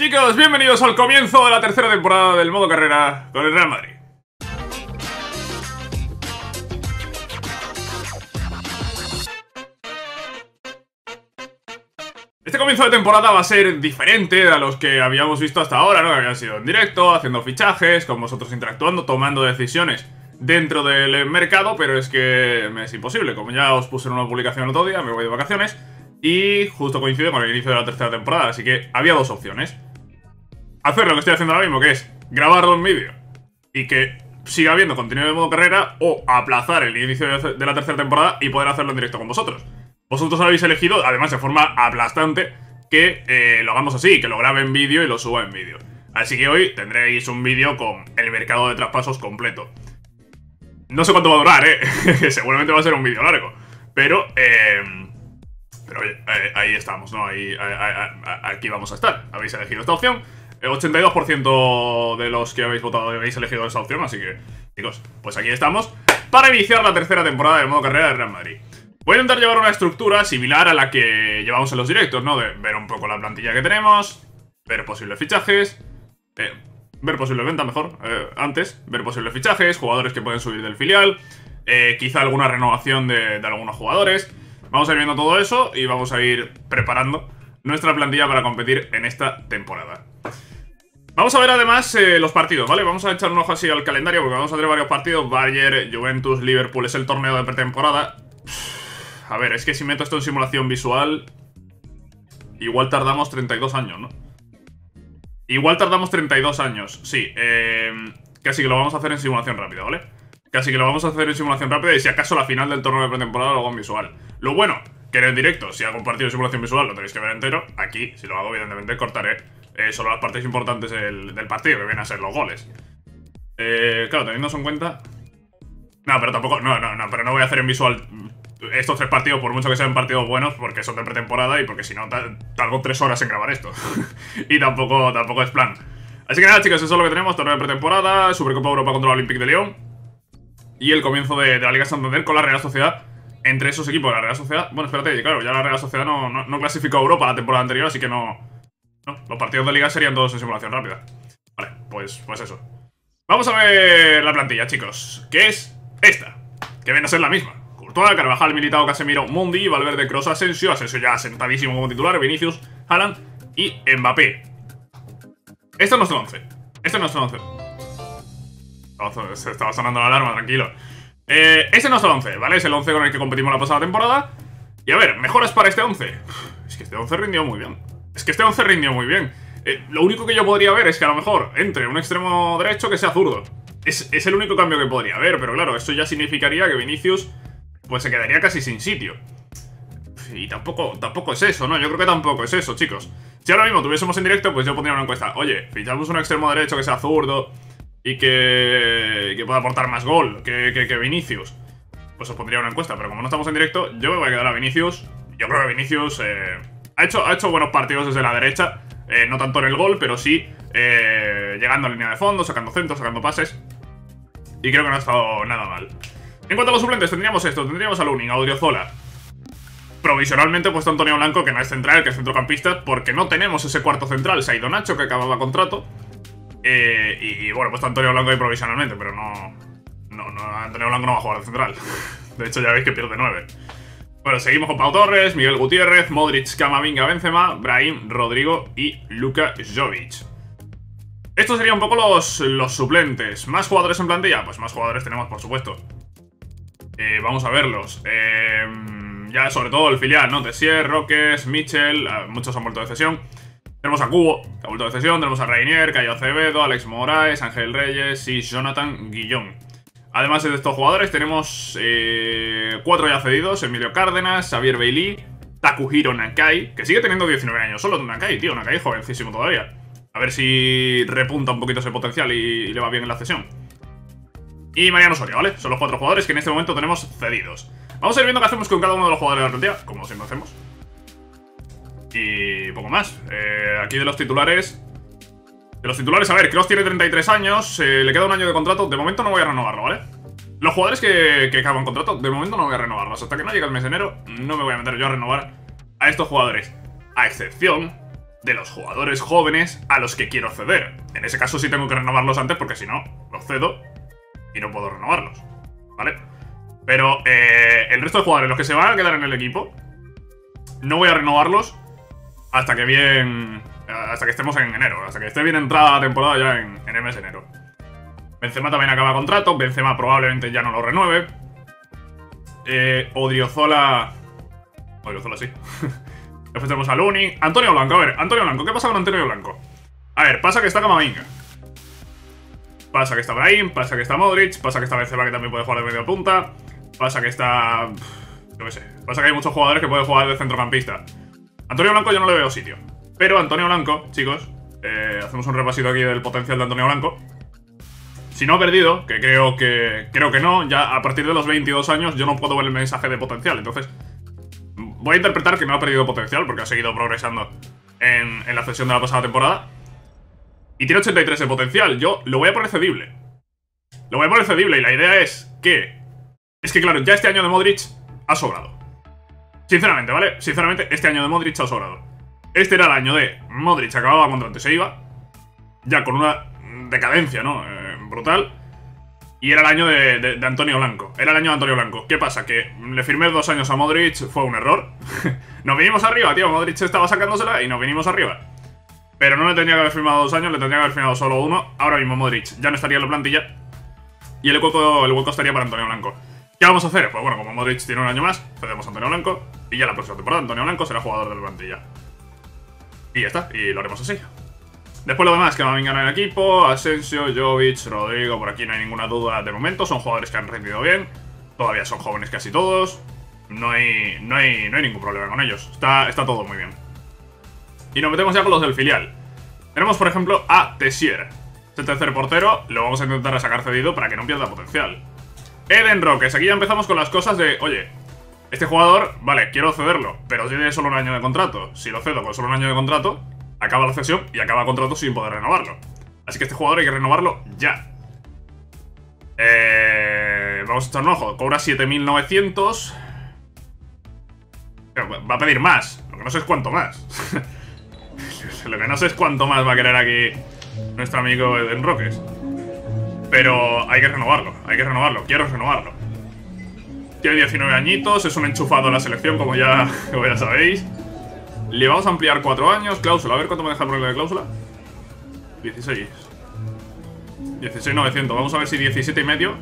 Chicos, bienvenidos al comienzo de la tercera temporada del modo carrera con el Real Madrid. Este comienzo de temporada va a ser diferente a los que habíamos visto hasta ahora, ¿no? Que habían sido en directo, haciendo fichajes, con vosotros interactuando, tomando decisiones dentro del mercado, pero es que me es imposible. Como ya os puse en una publicación el otro día, me voy de vacaciones y justo coincide con el inicio de la tercera temporada, así que había dos opciones hacer lo que estoy haciendo ahora mismo, que es grabarlo en vídeo y que siga habiendo contenido de modo carrera o aplazar el inicio de la tercera temporada y poder hacerlo en directo con vosotros. Vosotros habéis elegido, además de forma aplastante, que eh, lo hagamos así, que lo grabe en vídeo y lo suba en vídeo. Así que hoy tendréis un vídeo con el mercado de traspasos completo. No sé cuánto va a durar, ¿eh? Seguramente va a ser un vídeo largo. Pero, eh, Pero oye, eh, ahí estamos, ¿no? Ahí, aquí vamos a estar. Habéis elegido esta opción. El 82% de los que habéis votado habéis elegido esa opción, así que, chicos, pues aquí estamos para iniciar la tercera temporada del modo carrera de Real Madrid. Voy a intentar llevar una estructura similar a la que llevamos en los directos, ¿no? De ver un poco la plantilla que tenemos, ver posibles fichajes, eh, ver posible venta mejor, eh, antes, ver posibles fichajes, jugadores que pueden subir del filial, eh, quizá alguna renovación de algunos jugadores. Vamos a ir viendo todo eso y vamos a ir preparando nuestra plantilla para competir en esta temporada. Vamos a ver además eh, los partidos, ¿vale? Vamos a echar un ojo así al calendario porque vamos a tener varios partidos. Bayern, Juventus, Liverpool es el torneo de pretemporada. A ver, es que si meto esto en simulación visual... Igual tardamos 32 años, ¿no? Igual tardamos 32 años, sí. Eh, casi que lo vamos a hacer en simulación rápida, ¿vale? Casi que lo vamos a hacer en simulación rápida y si acaso la final del torneo de pretemporada lo hago en visual. Lo bueno, que en directo, si hago un partido de simulación visual lo tenéis que ver entero. Aquí, si lo hago, evidentemente cortaré eh, solo las partes importantes del, partido, que vienen a ser los goles. Eh, claro, teniendo en cuenta... No, pero tampoco... No, no, no, pero no voy a hacer en visual estos tres partidos, por mucho que sean partidos buenos, porque son de pretemporada y porque si no, tardo tres horas en grabar esto. y tampoco, tampoco es plan. Así que nada, chicos, eso es lo que tenemos. Torneo de pretemporada, Supercopa Europa contra el Olympique de León. Y el comienzo de, la Liga Santander con la Real Sociedad. Entre esos equipos, la Real Sociedad... Bueno, espérate, claro, ya la Real Sociedad no, no clasificó a Europa la temporada anterior, así que no... Los partidos de liga serían todos en simulación rápida. Vale, pues, pues eso. Vamos a ver la plantilla, chicos. Que es esta. Que viene a ser la misma. Courtois, Carvajal, Militao, Casemiro, Mundi, Valverde, Cross, Asensio. Asensio ya sentadísimo como titular. Vinicius, Haaland y Mbappé. Este es nuestro 11. Este es nuestro 11. Se estaba sonando la alarma, tranquilo. Eh, este es nuestro 11, ¿vale? Es el 11 con el que competimos la pasada temporada. Y a ver, mejoras para este 11. Es que este 11 rindió muy bien. Es que este 11 rindió muy bien. Eh, lo único que yo podría ver es que a lo mejor entre un extremo derecho que sea zurdo. Es, el único cambio que podría haber, pero claro, eso ya significaría que Vinicius pues se quedaría casi sin sitio. Y tampoco, tampoco es eso, ¿no? Yo creo que tampoco es eso, chicos. Si ahora mismo tuviésemos en directo, pues yo pondría una encuesta. Oye, fichamos un extremo derecho que sea zurdo y que, que pueda aportar más gol que, que, Vinicius. Pues os pondría una encuesta, pero como no estamos en directo, yo me voy a quedar a Vinicius. Yo creo que Vinicius... Eh, ha hecho, ha hecho buenos partidos desde la derecha. Eh, no tanto en el gol, pero sí eh, llegando a línea de fondo, sacando centros, sacando pases. Y creo que no ha estado nada mal. En cuanto a los suplentes, tendríamos esto. Tendríamos a Lunin, a Odriozola. Provisionalmente puesto Antonio Blanco, que no es central, que es centrocampista, porque no tenemos ese cuarto central. Se ha ido Nacho, que acababa contrato. Eh, y, bueno, puesto Antonio Blanco ahí provisionalmente, pero no... Antonio Blanco no va a jugar de central. De hecho, ya veis que pierde 9. Bueno, seguimos con Pau Torres, Miguel Gutiérrez, Modric, Camavinga, Benzema, Brahim, Rodrigo y Luka Jovic. Estos serían un poco los, los suplentes. ¿Más jugadores en plantilla? Pues más jugadores tenemos, por supuesto. Eh, vamos a verlos. Eh, ya sobre todo el filial, ¿no? Tessier, Roques, Mitchell, ah, muchos han vuelto de cesión. Tenemos a Cubo, que ha vuelto de cesión. Tenemos a Rainier, Cayo Acevedo, Alex Moraes, Ángel Reyes y Jonathan Guillón. Además de estos jugadores tenemos eh, cuatro ya cedidos, Emilio Cárdenas, Xavier Bailey, Takuhiro Nakai, que sigue teniendo 19 años, solo Nakai, tío, Nakai jovencísimo todavía. A ver si repunta un poquito ese potencial y, le va bien en la cesión. Y Mariano Soria, ¿vale? Son los cuatro jugadores que en este momento tenemos cedidos. Vamos a ir viendo qué hacemos con cada uno de los jugadores de la plantilla, como siempre hacemos. Y poco más. Eh, aquí de los titulares de los titulares, a ver, Cross tiene 33 años, eh, le queda un año de contrato, de momento no voy a renovarlo, ¿vale? Los jugadores que, que acaban contrato, de momento no voy a renovarlos. Hasta que no llegue el mes de enero, no me voy a meter yo a renovar a estos jugadores. A excepción de los jugadores jóvenes a los que quiero ceder. En ese caso sí tengo que renovarlos antes porque si no, los cedo y no puedo renovarlos. ¿Vale? Pero eh, el resto de jugadores, los que se van a quedar en el equipo, no voy a renovarlos hasta que bien... Hasta que estemos en enero, hasta que esté bien entrada la temporada ya en, en el mes de enero. Benzema también acaba contrato, Benzema probablemente ya no lo renueve. Eh, Odriozola... Odriozola sí. Después tenemos a Luni. Antonio Blanco, a ver, Antonio Blanco, ¿qué pasa con Antonio Blanco? A ver, pasa que está Camavinga. Pasa que está Brahim, pasa que está Modric, pasa que está Benzema que también puede jugar de medio punta. Pasa que está... No qué sé. Pasa que hay muchos jugadores que pueden jugar de centrocampista. Antonio Blanco yo no le veo sitio. Pero Antonio Blanco, chicos, eh, hacemos un repasito aquí del potencial de Antonio Blanco. Si no ha perdido, que creo que creo que no, ya a partir de los 22 años yo no puedo ver el mensaje de potencial. Entonces, voy a interpretar que no ha perdido potencial porque ha seguido progresando en, en la sesión de la pasada temporada. Y tiene 83 de potencial. Yo lo voy a poner cedible. Lo voy a poner cedible y la idea es que... Es que claro, ya este año de Modric ha sobrado. Sinceramente, ¿vale? Sinceramente, este año de Modric ha sobrado. Este era el año de Modric acababa cuando antes se iba. Ya con una decadencia, ¿no? Eh, brutal. Y era el año de, Antonio Blanco. Era el año de Antonio Blanco. ¿Qué pasa? Que le firmé dos años a Modric, fue un error. nos vinimos arriba, tío. Modric estaba sacándosela y nos vinimos arriba. Pero no le tendría que haber firmado dos años, le tendría que haber firmado solo uno. Ahora mismo Modric ya no estaría en la plantilla. Y el hueco, el hueco estaría para Antonio Blanco. ¿Qué vamos a hacer? Pues bueno, como Modric tiene un año más, cedemos a Antonio Blanco. Y ya la próxima temporada Antonio Blanco será jugador de la plantilla. Y ya está, y lo haremos así. Después lo demás, que no vengan en el equipo, Asensio, Jovic, Rodrigo, por aquí no hay ninguna duda de momento, son jugadores que han rendido bien, todavía son jóvenes casi todos, no hay, no hay, no hay ningún problema con ellos, está, está todo muy bien. Y nos metemos ya con los del filial. Tenemos, por ejemplo, a Tessier. Es el tercer portero, lo vamos a intentar sacar cedido para que no pierda potencial. Eden Roques, aquí ya empezamos con las cosas de, oye, este jugador, vale, quiero cederlo, pero tiene solo un año de contrato. Si lo cedo con solo un año de contrato, acaba la cesión y acaba el contrato sin poder renovarlo. Así que este jugador hay que renovarlo ya. Eh, vamos a echar un ojo. Cobra 7.900. Va a pedir más. Lo que no sé es cuánto más. Lo que no sé es cuánto más va a querer aquí nuestro amigo Eden Roques. Pero hay que renovarlo, hay que renovarlo, quiero renovarlo. Tiene 19 añitos, es un enchufado en la selección, como ya, ya sabéis. Le vamos a ampliar 4 años, cláusula, a ver cuánto me deja ponerle de cláusula. 16. 16.900, vamos a ver si 17 y medio.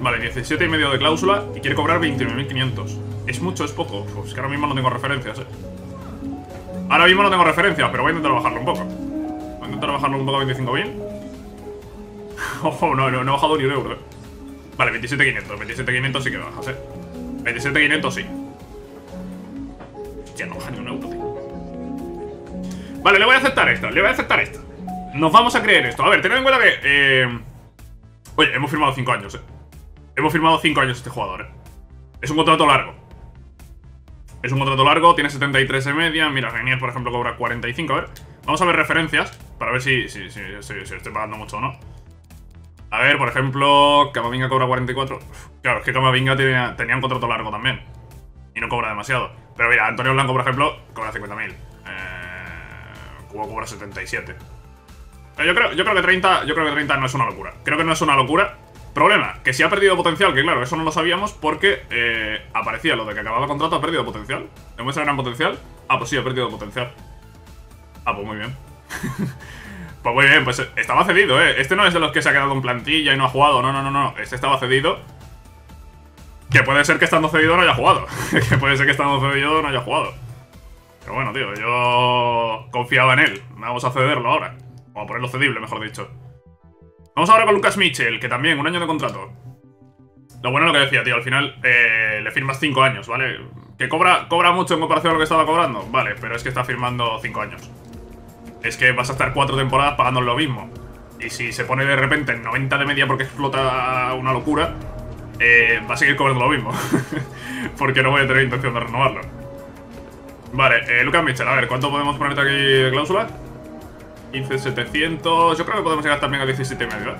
Vale, 17 y medio de cláusula y quiere cobrar 29.500. ¿Es mucho? ¿Es poco? Pues que ahora mismo no tengo referencias, eh. Ahora mismo no tengo referencias, pero voy a intentar bajarlo un poco. Voy a intentar bajarlo un poco a 25.000. Ojo, no, no, no he bajado ni un euro, eh. Vale, 27.500. 27.500 sí que bajas, eh. 27.500 sí. Ya no baja ni un euro, tío. Vale, le voy a aceptar esto, le voy a aceptar esto. Nos vamos a creer esto. A ver, tened en cuenta que... Eh... Oye, hemos firmado 5 años, eh. Hemos firmado 5 años este jugador, eh. Es un contrato largo. Es un contrato largo, tiene 73 de media. Mira, Renier, por ejemplo, cobra 45. A ver, vamos a ver referencias para ver si, si, si, si estoy pagando mucho o no. A ver, por ejemplo, Camavinga cobra 44. Uf, claro, es que Camavinga tenía, tenía un contrato largo también. Y no cobra demasiado. Pero mira, Antonio Blanco, por ejemplo, cobra 50.000. Eh, Cubo cobra 77. Yo creo, yo creo que 30, yo creo que 30 no es una locura. Creo que no es una locura. Problema, que si ha perdido potencial, que claro, eso no lo sabíamos porque eh, aparecía lo de que acababa el contrato, ha perdido potencial. ¿Demuestra gran potencial? Ah, pues sí, ha perdido potencial. Ah, pues muy bien. pues muy bien, pues estaba cedido, ¿eh? Este no es de los que se ha quedado en plantilla y no ha jugado, no, no, no, no. Este estaba cedido. Que puede ser que estando cedido no haya jugado. que puede ser que estando cedido no haya jugado. Pero bueno, tío, yo confiaba en él. Vamos a cederlo ahora. O a ponerlo cedible, mejor dicho. Vamos ahora con Lucas Mitchell, que también, un año de contrato. Lo bueno es lo que decía, tío, al final eh, le firmas 5 años, ¿vale? Que cobra, cobra mucho en comparación a lo que estaba cobrando, vale, pero es que está firmando 5 años. Es que vas a estar 4 temporadas pagando lo mismo. Y si se pone de repente en 90 de media porque explota una locura, eh, va a seguir cobrando lo mismo. porque no voy a tener intención de renovarlo. Vale, eh, Lucas Mitchell, a ver, ¿cuánto podemos ponerte aquí de cláusula? 15.700... Yo creo que podemos llegar también a 17.5, ¿eh?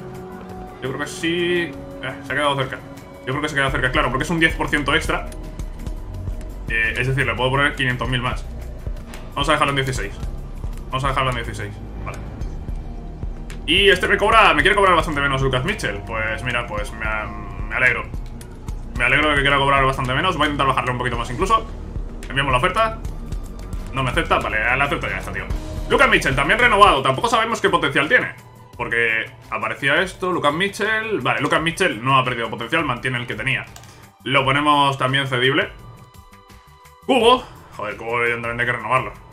Yo creo que sí... Se ha quedado cerca. Yo creo que se ha quedado cerca, claro, porque es un 10% extra. Es decir, le puedo poner 500.000 más. Vamos a dejarlo en 16. Vamos a dejarlo en 16. Vale. Y este me cobra, me quiere cobrar bastante menos Lucas Mitchell. Pues mira, pues me, alegro. Me alegro de que quiera cobrar bastante menos. Voy a intentar bajarle un poquito más incluso. Enviamos la oferta. No me acepta. Vale, la acepto ya está, tío. Lucas Mitchell, también renovado. Tampoco sabemos qué potencial tiene. Porque aparecía esto, Lucas Mitchell... Vale, Lucas Mitchell no ha perdido potencial, mantiene el que tenía. Lo ponemos también cedible. Cubo. Joder, Cubo evidentemente hay que renovarlo.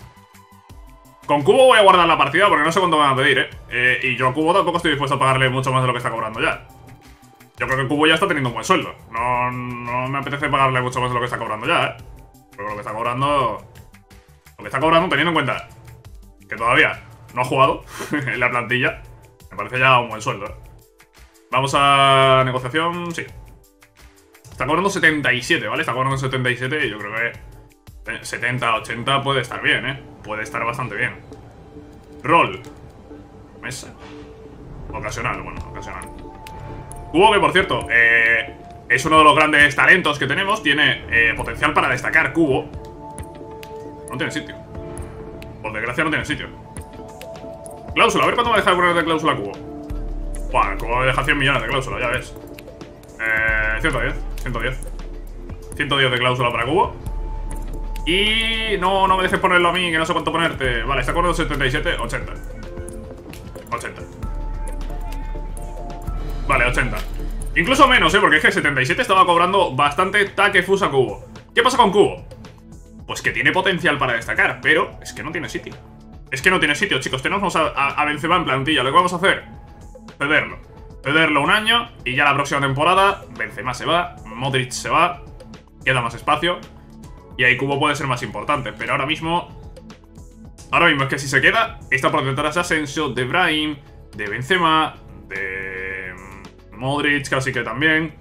Con Cubo voy a guardar la partida porque no sé cuánto me van a pedir, ¿eh? ¿eh? Y yo a Cubo tampoco estoy dispuesto a pagarle mucho más de lo que está cobrando ya. Yo creo que Cubo ya está teniendo un buen sueldo. No, no me apetece pagarle mucho más de lo que está cobrando ya, ¿eh? Pero lo que está cobrando... Lo que está cobrando teniendo en cuenta que todavía no ha jugado en la plantilla. Me parece ya un buen sueldo, ¿eh? Vamos a negociación, sí. Está cobrando 77, ¿vale? Está cobrando 77 y yo creo que 70, 80 puede estar bien, ¿eh? Puede estar bastante bien. Roll. Mesa. Ocasional, bueno, ocasional. Cubo que, por cierto, eh, es uno de los grandes talentos que tenemos. Tiene eh, potencial para destacar Cubo. No tiene sitio. Por desgracia no tiene sitio. Cláusula, a ver cuánto me deja de poner de cláusula Cubo. Buah, Cubo deja 100 millones de cláusula, ya ves. Eh, 110, 110. 110 de cláusula para Cubo. Y no, no me dejes ponerlo a mí, que no sé cuánto ponerte. Vale, está con 77, 80. 80. Vale, 80. Incluso menos, ¿eh? Porque es que 77 estaba cobrando bastante Takefusa Cubo. ¿Qué pasa con Cubo? Pues que tiene potencial para destacar, pero es que no tiene sitio. Es que no tiene sitio, chicos. Tenemos a, a, Benzema en plantilla. Lo que vamos a hacer, cederlo. Cederlo un año y ya la próxima temporada Benzema se va, Modric se va, queda más espacio y ahí Cubo puede ser más importante. Pero ahora mismo, ahora mismo es que si se queda, está por detrás de Asensio, de Brahim, de Benzema, de Modric casi que también.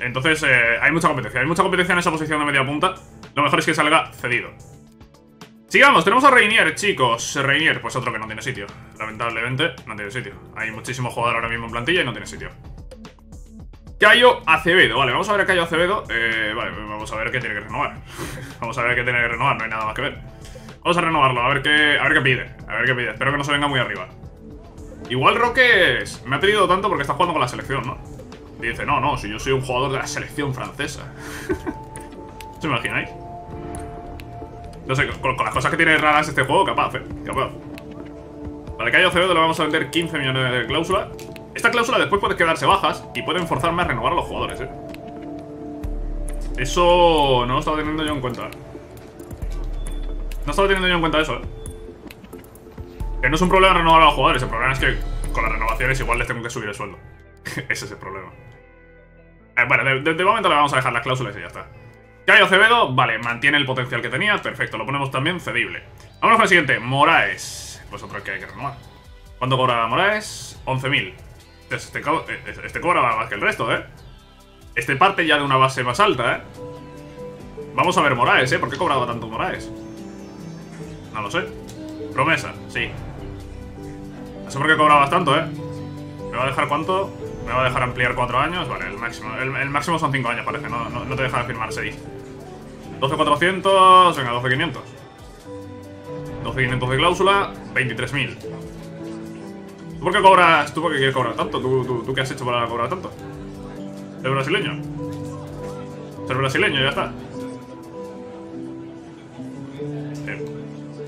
Entonces eh, hay mucha competencia, hay mucha competencia en esa posición de media punta. Lo mejor es que salga cedido. Sigamos, tenemos a Reinier, chicos. Reinier, pues otro que no tiene sitio. Lamentablemente, no tiene sitio. Hay muchísimo jugador ahora mismo en plantilla y no tiene sitio. Cayo Acevedo, vale, vamos a ver a Cayo Acevedo. Eh, vale, vamos a ver qué tiene que renovar. vamos a ver qué tiene que renovar, no hay nada más que ver. Vamos a renovarlo, a ver qué, a ver qué pide. A ver qué pide. Espero que no se venga muy arriba. Igual Roques me ha pedido tanto porque está jugando con la selección, ¿no? Dice, no, no, si yo soy un jugador de la selección francesa. ¿Os imagináis? No sé, con, con, las cosas que tiene raras este juego, capaz, eh. Capaz. Vale, Cayo Acevedo le vamos a vender 15 millones de cláusula. Esta cláusula después puede quedarse bajas y pueden forzarme a renovar a los jugadores, eh. Eso no lo estaba teniendo yo en cuenta. No estaba teniendo yo en cuenta eso, eh. Que no es un problema renovar a los jugadores, el problema es que con las renovaciones igual les tengo que subir el sueldo. Ese es el problema. Eh, bueno, de, de, momento le vamos a dejar las cláusulas y ya está. Cayo Acevedo, vale, mantiene el potencial que tenía, perfecto, lo ponemos también cedible. Vámonos con el siguiente, Moraes. Pues otro que hay que renovar. ¿Cuánto cobra Moraes? 11.000. Este, este, este cobra más que el resto, ¿eh? Este parte ya de una base más alta, ¿eh? Vamos a ver Moraes, ¿eh? ¿Por qué cobraba tanto Moraes? No lo sé. Promesa, sí. No sé por qué cobrabas tanto, ¿eh? ¿Me va a dejar cuánto? ¿Me va a dejar ampliar 4 años? Vale, el máximo. El, máximo son 5 años, parece. No, no, te deja de firmar 6. 12.400, venga, 12.500. 12.500 de cláusula, 23.000. ¿Tú por qué cobras? ¿Tú por quieres cobrar tanto? ¿Tú, qué has hecho para cobrar tanto? ¿Ser brasileño? Ser brasileño, ya está. Eh,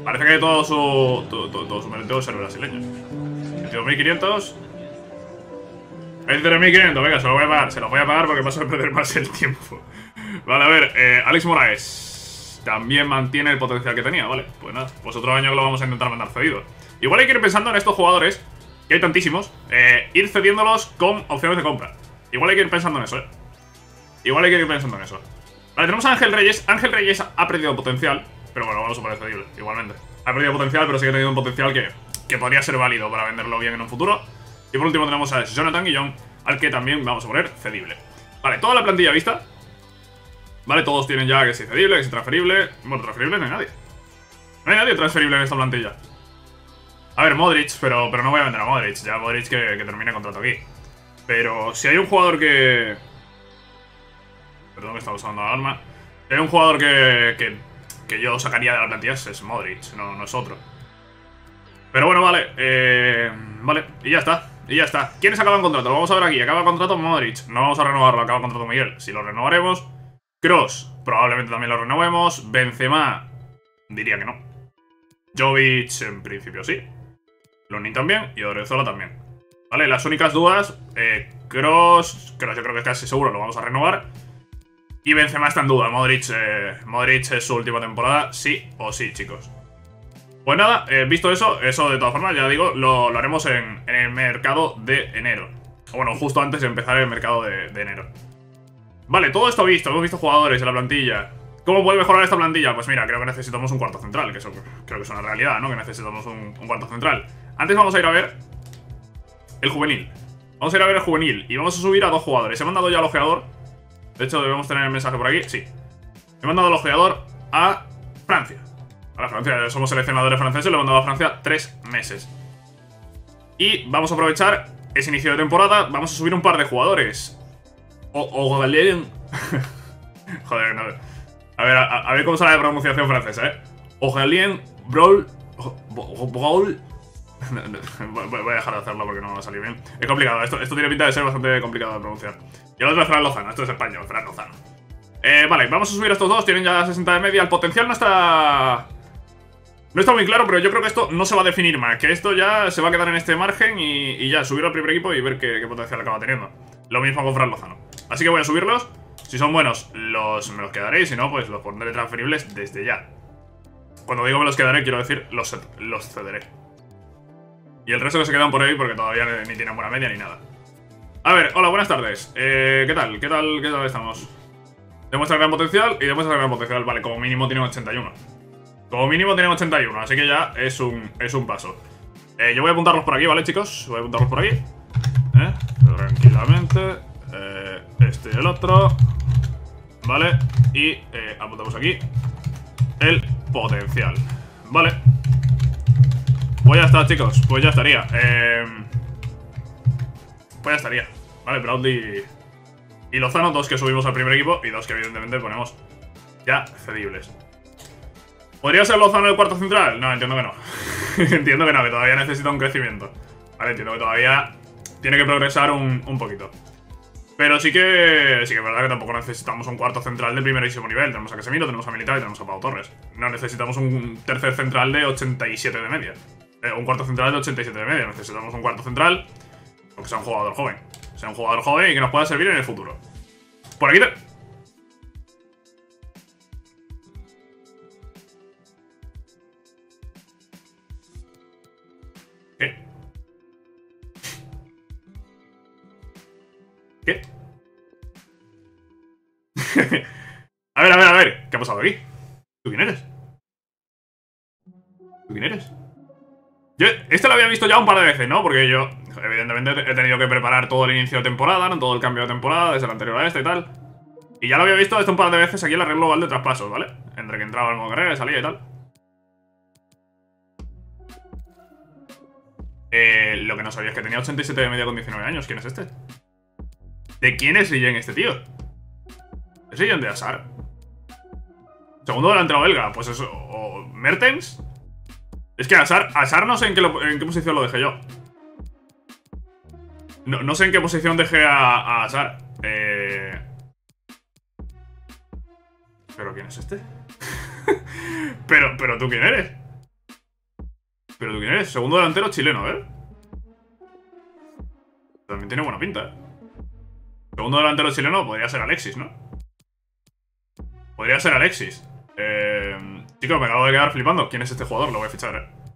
parece que todo su, todo, todo, todo su mercado es ser brasileño. 22.500. 23.500, venga, se lo voy a pagar. Se lo voy a pagar porque paso a perder más el tiempo. Vale, a ver, eh, Alex Moraes también mantiene el potencial que tenía, ¿vale? Pues nada, pues otro año lo vamos a intentar mandar cedido. Igual hay que ir pensando en estos jugadores, que hay tantísimos, eh, ir cediéndolos con opciones de compra. Igual hay que ir pensando en eso, ¿eh? Igual hay que ir pensando en eso. Vale, tenemos a Ángel Reyes. Ángel Reyes ha perdido potencial, pero bueno, vamos a poner cedible, igualmente. Ha perdido potencial, pero sigue teniendo un potencial que, que podría ser válido para venderlo bien en un futuro. Y por último tenemos a Jonathan Guillón, al que también vamos a poner cedible. Vale, toda la plantilla vista. Vale, todos tienen ya que es cedible, que es transferible. Bueno, transferible no hay nadie. No hay nadie transferible en esta plantilla. A ver, Modric, pero, pero no voy a vender a Modric. Ya Modric que, que termine contrato aquí. Pero si hay un jugador que... Perdón que está usando la arma. Si hay un jugador que, que, que yo sacaría de la plantilla es Modric, no, no es otro. Pero bueno, vale. Eh, vale, y ya está. Y ya está. ¿Quiénes acaban contrato? Lo vamos a ver aquí. Acaba el contrato Modric. No vamos a renovarlo, acaba el contrato Miguel. Si lo renovaremos. Cross, probablemente también lo renovemos. Benzema, diría que no. Jovic, en principio sí. Lunin también y Odriozola también. Vale, las únicas dudas. Eh, Cross, Cross yo creo que es casi seguro, lo vamos a renovar. Y Benzema está en duda. Modric, eh, Modric es su última temporada, sí o sí, chicos. Pues nada, eh, visto eso, eso de todas formas, ya digo, lo, haremos en, el mercado de enero. Bueno, justo antes de empezar el mercado de, enero. Vale, todo esto visto, hemos visto jugadores en la plantilla. ¿Cómo puede mejorar esta plantilla? Pues mira, creo que necesitamos un cuarto central, que eso creo que es una realidad, ¿no? Que necesitamos un cuarto central. Antes vamos a ir a ver el juvenil. Vamos a ir a ver el juvenil y vamos a subir a dos jugadores. He mandado ya al ojeador. De hecho, debemos tener el mensaje por aquí. Sí. He mandado al ojeador a Francia. A Francia, somos seleccionadores franceses, lo he mandado a Francia tres meses. Y vamos a aprovechar ese inicio de temporada, vamos a subir un par de jugadores. O, o Joder, no. A ver, a, ver cómo sale la pronunciación francesa, ¿eh? Ojalien Brawl... Brawl... Voy a dejar de hacerlo porque no va a salir bien. Es complicado, esto, tiene pinta de ser bastante complicado de pronunciar. Y el otro es Fran Lozano, esto es español, Fran Lozano. Eh, vale, vamos a subir a estos dos, tienen ya 60 de media. El potencial no está no está muy claro, pero yo creo que esto no se va a definir más. Que esto ya se va a quedar en este margen y, ya, subir al primer equipo y ver qué, potencial acaba teniendo. Lo mismo con Fran Lozano. Así que voy a subirlos. Si son buenos, los, me los quedaré. Y si no, pues los pondré transferibles desde ya. Cuando digo me los quedaré, quiero decir los, los cederé. Y el resto que se quedan por ahí porque todavía ni tienen buena media ni nada. A ver, hola, buenas tardes. Eh, ¿Qué tal? ¿Qué tal? ¿Qué tal estamos? Demuestra gran potencial y demuestra gran potencial. Vale, como mínimo tiene 81. Como mínimo tienen 81, así que ya es un, es un paso. Eh, yo voy a apuntarlos por aquí, ¿vale, chicos? Voy a apuntarlos por aquí. ¿Eh? Tranquilamente. Eh, este y el otro. ¿Vale? Y apuntamos aquí el potencial. ¿Vale? Pues ya está, chicos. Pues ya estaría. Eh, pues ya estaría. Vale, Broadly y Lozano, dos que subimos al primer equipo y dos que evidentemente ponemos ya cedibles. ¿Podría ser Lozano el cuarto central? No, entiendo que no. entiendo que no, que todavía necesita un crecimiento. Vale, entiendo que todavía tiene que progresar un, poquito. Pero sí que sí que es verdad que tampoco necesitamos un cuarto central de primerísimo nivel. Tenemos a Casemiro, tenemos a Militar y tenemos a Pau Torres. No necesitamos un tercer central de 87 de media. Eh, un cuarto central de 87 de media. Necesitamos un cuarto central porque sea un jugador joven. Sea un jugador joven y que nos pueda servir en el futuro. Por aquí ¿Qué? a ver, a ver, a ver. ¿Qué ha pasado aquí? ¿Tú quién eres? ¿Tú quién eres? Yo, este lo había visto ya un par de veces, ¿no? Porque yo, evidentemente, he tenido que preparar todo el inicio de temporada, ¿no? Todo el cambio de temporada, desde el anterior a este y tal. Y ya lo había visto esto un par de veces aquí en la red global de traspasos, ¿vale? Entre que entraba el modo carrera, salía y tal. Eh, lo que no sabía es que tenía 87 de media con 19 años. ¿Quién es este? ¿De quién es Rillen este tío? ¿Es Rillen de Asar? Segundo delantero belga, pues eso. ¿O Mertens? Es que Asar, Asar no sé en qué, posición lo dejé yo. No, no, sé en qué posición dejé a, a. Eh... ¿Pero quién es este? pero, pero tú quién eres? ¿Pero tú quién eres? Segundo delantero chileno, a ver. También tiene buena pinta, ¿eh? Segundo delantero chileno podría ser Alexis, ¿no? Podría ser Alexis. Eh, chicos, me acabo de quedar flipando. ¿Quién es este jugador? Lo voy a fichar, ¿eh?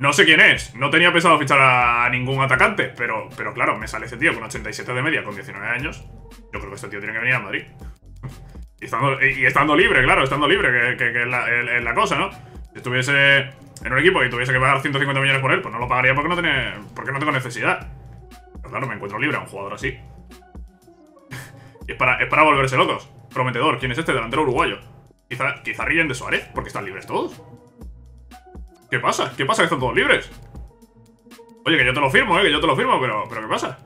No sé quién es. No tenía pensado fichar a ningún atacante. Pero, pero claro, me sale ese tío con 87 de media, con 19 años. Yo creo que este tío tiene que venir a Madrid. y, estando, libre, claro, estando libre, que, es, la, cosa, ¿no? Si estuviese en un equipo y tuviese que pagar 150 millones por él, pues no lo pagaría porque no, tengo necesidad. Pero claro, me encuentro libre a un jugador así. Es para, volverse locos. Prometedor. ¿Quién es este? Delantero uruguayo. Quizá, quizá ríen de Suárez, porque están libres todos. ¿Qué pasa? ¿Qué pasa que están todos libres? Oye, que yo te lo firmo, eh, que yo te lo firmo, pero, pero ¿qué pasa?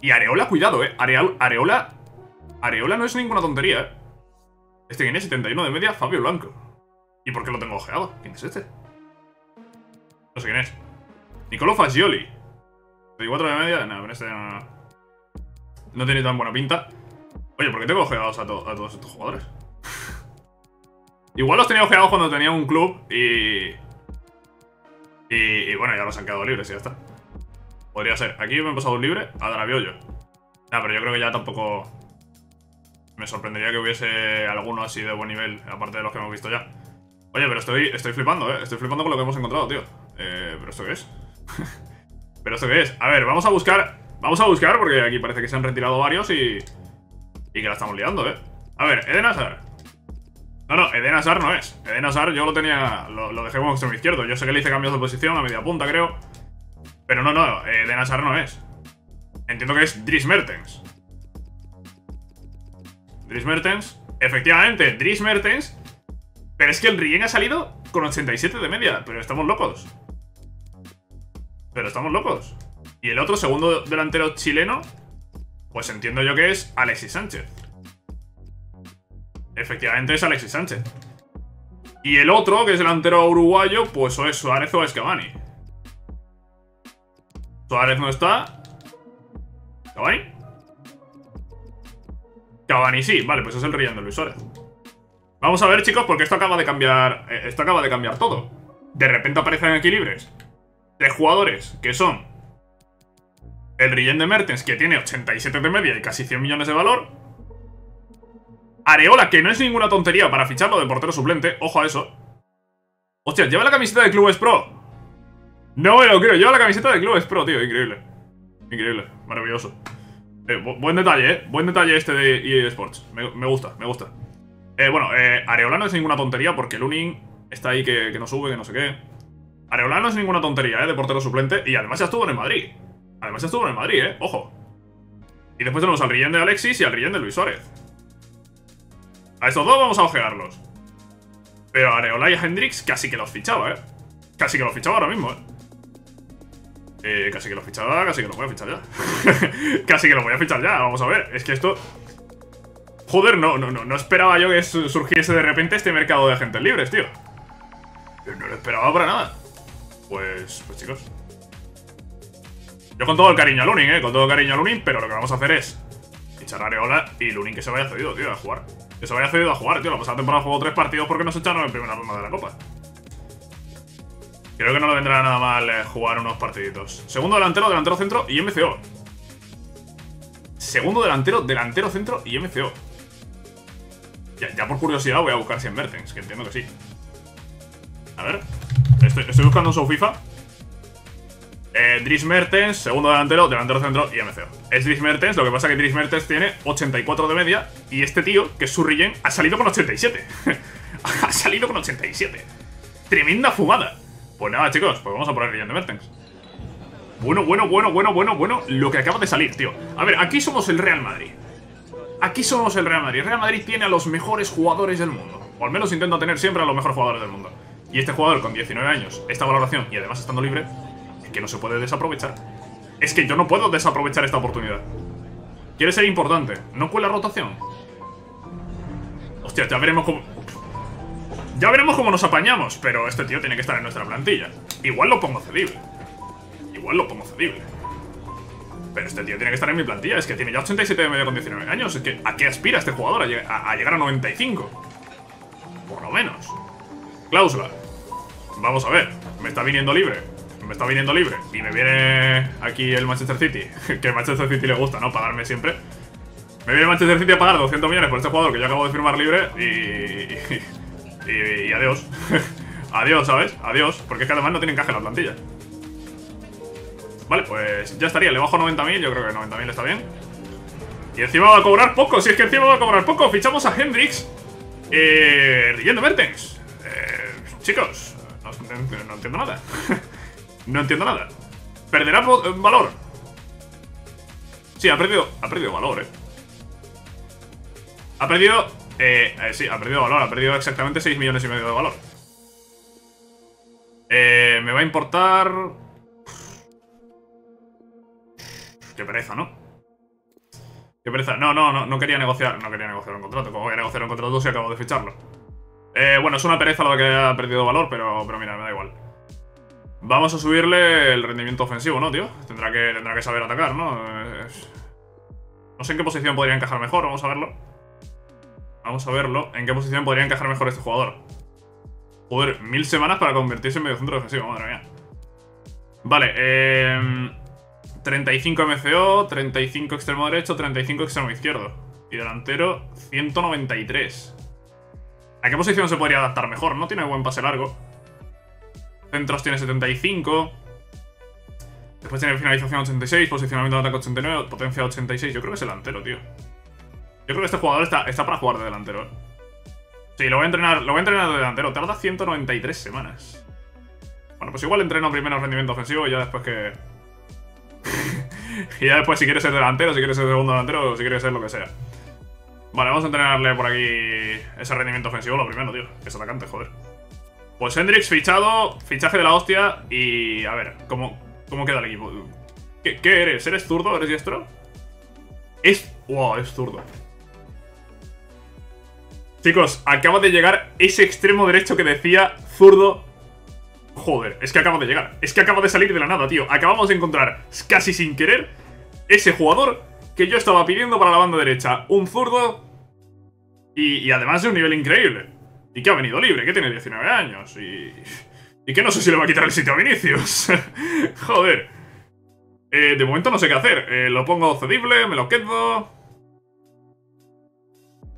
Y Areola, cuidado, eh. Areola. Areola no es ninguna tontería, eh. Este tiene 71 de media, Fabio Blanco. ¿Y por qué lo tengo ojeado? ¿Quién es este? No sé quién es. Nicolò Fagioli. 24 de media. No, pero este no, no. tiene tan buena pinta. Oye, ¿por qué tengo ojeados a, todos estos jugadores? Igual los tenía ojeados cuando tenía un club y... y... y... bueno, ya los han quedado libres y ya está. Podría ser. Aquí me he pasado un libre a Draviollo. Nah, pero yo creo que ya tampoco... Me sorprendería que hubiese alguno así de buen nivel, aparte de los que hemos visto ya. Oye, pero estoy, estoy flipando, ¿eh? Estoy flipando con lo que hemos encontrado, tío. Eh, ¿Pero esto qué es? ¿Pero esto qué es? A ver, vamos a buscar... Vamos a buscar porque aquí parece que se han retirado varios y... Y que la estamos liando, ¿eh? A ver, Eden Hazard. No, no, Eden Hazard no es. Eden Hazard yo lo tenía... Lo, dejé como extremo izquierdo. Yo sé que le hice cambios de posición a media punta, creo. Pero no, no, Eden Hazard no es. Entiendo que es Dries Mertens. Dries Mertens. Efectivamente, Dries Mertens. Pero es que el Rien ha salido con 87 de media. Pero estamos locos. Pero estamos locos. Y el otro segundo delantero chileno, pues entiendo yo que es Alexis Sánchez. Efectivamente es Alexis Sánchez. Y el otro, que es delantero uruguayo, pues o es Suárez o es Cavani. Suárez no está. ¿Cavani? Cavani sí, vale, pues es el Rillán de Luis Suárez. Vamos a ver, chicos, porque esto acaba de cambiar. Eh, esto acaba de cambiar todo. De repente aparecen aquí libres tres jugadores que son el Rillén de Mertens, que tiene 87 de media y casi 100 millones de valor. Areola, que no es ninguna tontería para ficharlo de portero suplente. Ojo a eso. Hostia, lleva la camiseta de Clubes Pro. No me lo creo, lleva la camiseta de Clubes Pro, tío. Increíble. Increíble, maravilloso. Eh, buen detalle, ¿eh? Buen detalle este de EA Sports. Me, gusta, me gusta. Eh, bueno, eh, Areola no es ninguna tontería porque Lunin está ahí que, que no sube, que no sé qué. Areola no es ninguna tontería, ¿eh? De portero suplente. Y además ya estuvo en el Madrid. Además ya estuvo en el Madrid, ¿eh? Ojo. Y después tenemos al Rillén de Alexis y al Rillén de Luis Suárez. A estos dos vamos a ojearlos. Pero Areola y a Hendrix casi que los fichaba, ¿eh? Casi que los fichaba ahora mismo, ¿eh? Eh, casi que los fichaba, casi que los voy a fichar ya. casi que los voy a fichar ya, vamos a ver. Es que esto... Joder, no, no, no, no esperaba yo que surgiese de repente este mercado de agentes libres, tío. No lo esperaba para nada. Pues, pues chicos. Yo con todo el cariño a Lunin, ¿eh? Con todo el cariño a Lunin, pero lo que vamos a hacer es echar a Areola y Lunin que se vaya cedido, tío, a jugar. Se vaya cedido a jugar, tío. La pasada temporada jugó tres partidos porque nos echaron en primera ronda de la Copa. Creo que no le vendrá nada mal eh, jugar unos partiditos. Segundo delantero, delantero centro y MCO. Segundo delantero, delantero centro y MCO. Ya, por curiosidad voy a buscar si en Mertens, que entiendo que sí. A ver. Estoy, buscando un show FIFA. Eh, Dries Mertens, segundo delantero, delantero centro y MCO. Es Dries Mertens, lo que pasa que Dries Mertens tiene 84 de media y este tío, que es Surrigen, ha salido con 87. ha salido con 87. Tremenda fumada. Pues nada, chicos, pues vamos a poner Rillen de Mertens. Bueno, bueno, bueno, bueno, bueno, bueno, lo que acaba de salir, tío. A ver, aquí somos el Real Madrid. Aquí somos el Real Madrid. Real Madrid tiene a los mejores jugadores del mundo. O al menos intenta tener siempre a los mejores jugadores del mundo. Y este jugador con 19 años, esta valoración y además estando libre, que no se puede desaprovechar. Es que yo no puedo desaprovechar esta oportunidad. Quiere ser importante. ¿No cuela rotación? Hostia, ya veremos cómo... Ya veremos cómo nos apañamos, pero este tío tiene que estar en nuestra plantilla. Igual lo pongo cedible. Igual lo pongo cedible. Pero este tío tiene que estar en mi plantilla. Es que tiene ya 87 de media con 19 años. Es que ¿a qué aspira este jugador? A, a llegar a 95. Por lo menos. Cláusula. Vamos a ver, me está viniendo libre. Me está viniendo libre. Y me viene aquí el Manchester City. que el Manchester City le gusta, ¿no? Pagarme siempre. Me viene el Manchester City a pagar 200 millones por este jugador que yo acabo de firmar libre y... Y, adiós. adiós, ¿sabes? Adiós. Porque es que además no tiene encaje la plantilla. Vale, pues ya estaría. Le bajo 90.000. Yo creo que 90.000 está bien. Y encima va a cobrar poco. Si es que encima va a cobrar poco. Fichamos a Hendrix. Eh... Mertens. Eh, chicos, no, entiendo nada. No entiendo nada. ¿Perderá eh, valor? Sí, ha perdido, ha perdido valor, eh. Ha perdido... Eh, eh, sí, ha perdido valor. Ha perdido exactamente 6 millones y medio de valor. Eh, me va a importar... Qué pereza, ¿no? Qué pereza. No, no, no, no quería negociar. No quería negociar un contrato. Como voy a negociar un contrato si acabo de ficharlo? Eh, bueno, es una pereza lo que ha perdido valor, pero, pero mira, me da igual. Vamos a subirle el rendimiento ofensivo, ¿no, tío? Tendrá que, tendrá que saber atacar, ¿no? No sé en qué posición podría encajar mejor, vamos a verlo. Vamos a verlo. ¿En qué posición podría encajar mejor este jugador? Joder, mil semanas para convertirse en medio centro defensivo, madre mía. Vale, eh... 35 MCO, 35 extremo derecho, 35 extremo izquierdo. Y delantero, 193. ¿A qué posición se podría adaptar mejor? No tiene buen pase largo. Centros tiene 75. Después tiene finalización 86, posicionamiento de ataque 89, potencia 86. Yo creo que es delantero, tío. Yo creo que este jugador está, está para jugar de delantero. ¿eh? Sí, lo voy a entrenar, lo voy a entrenar de delantero. Tarda 193 semanas. Bueno, pues igual entreno primero rendimiento ofensivo y ya después que... y ya después si quieres ser delantero, si quieres ser segundo delantero, si quieres ser lo que sea. Vale, vamos a entrenarle por aquí ese rendimiento ofensivo, lo primero, tío. Que es atacante, joder. Pues Hendrix fichado, fichaje de la hostia y... A ver, ¿cómo, cómo queda el equipo? ¿Qué, ¿Qué, eres? ¿Eres zurdo? ¿Eres diestro? Es... Wow, es zurdo. Chicos, acaba de llegar ese extremo derecho que decía zurdo. Joder, es que acaba de llegar. Es que acaba de salir de la nada, tío. Acabamos de encontrar, casi sin querer, ese jugador que yo estaba pidiendo para la banda derecha. Un zurdo. Y, y además de un nivel increíble. Y que ha venido libre, que tiene 19 años. Y. Y que no sé si le va a quitar el sitio a Vinicius. Joder. Eh, de momento no sé qué hacer. Eh, lo pongo cedible, me lo quedo.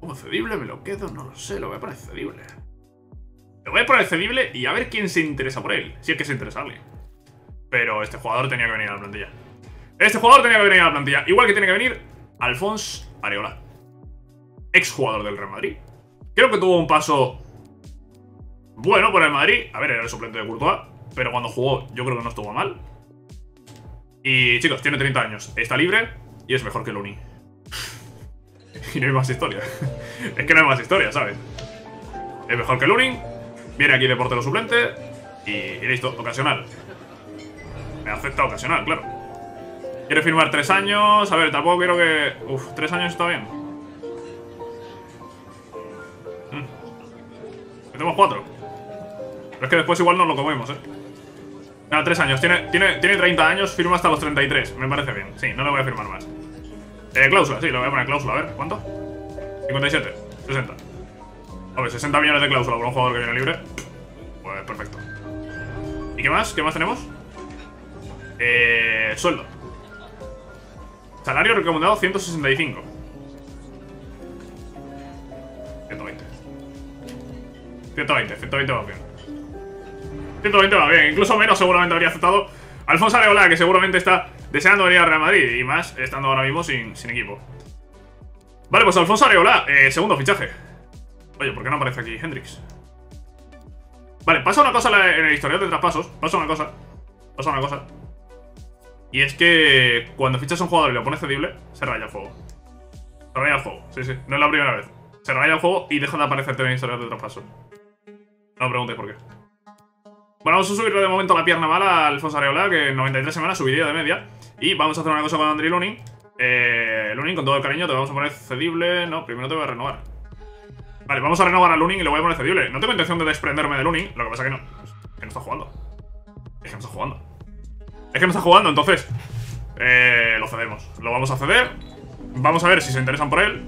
¿Pongo cedible? ¿Me lo quedo? No lo sé, lo voy a poner cedible. Lo voy a poner cedible y a ver quién se interesa por él. Si es que se interesa alguien. Pero este jugador tenía que venir a la plantilla. Este jugador tenía que venir a la plantilla. Igual que tiene que venir Alphonse Areola. Ex jugador del Real Madrid. Creo que tuvo un paso bueno por el Madrid. A ver, era el suplente de Courtois. Pero cuando jugó, yo creo que no estuvo mal. Y chicos, tiene 30 años. Está libre y es mejor que Luni. y no hay más historia. es que no hay más historia, ¿sabes? Es mejor que Lunin. Viene aquí de portero suplente. Y, y listo, ocasional. Me acepta ocasional, claro. Quiere firmar tres años. A ver, tampoco quiero que... Uf, tres años está bien. Mm. Metemos cuatro. Pero es que después igual nos lo comemos, ¿eh? Nada, tres años. Tiene, tiene, tiene 30 años, firma hasta los 33. Me parece bien. Sí, no le voy a firmar más. Eh, cláusula, sí, lo voy a poner cláusula. A ver, ¿cuánto? 57, 60. A ver, 60 millones de cláusula por un jugador que viene libre. Pues perfecto. ¿Y qué más? ¿Qué más tenemos? Eh, sueldo. Salario recomendado 165. 120. 120, 120 va bien. 120 va bien, incluso menos seguramente habría aceptado Alfonso Areola, que seguramente está deseando venir a Real Madrid y más estando ahora mismo sin, equipo. Vale, pues Alfonso Areola, eh, segundo fichaje. Oye, ¿por qué no aparece aquí Hendrix? Vale, pasa una cosa en el historial de traspasos. Pasa una cosa. Pasa una cosa. Y es que cuando fichas a un jugador y lo pones cedible, se raya el juego. Se raya el juego, sí, sí. No es la primera vez. Se raya el juego y deja de aparecerte en el historial de traspasos. No me preguntes por qué. Bueno, vamos a subirle de momento la pierna mala a Alfonso Areola, que en 93 semanas subiría de media. Y vamos a hacer una cosa con Andri Lunin. Eh, Lunin, con todo el cariño, te vamos a poner cedible. No, primero te voy a renovar. Vale, vamos a renovar a Lunin y le voy a poner cedible. No tengo intención de desprenderme de Lunin, lo que pasa que no. Es que no está jugando. Es que no está jugando. Es que no está jugando, entonces. Eh, lo cedemos. Lo vamos a ceder. Vamos a ver si se interesan por él.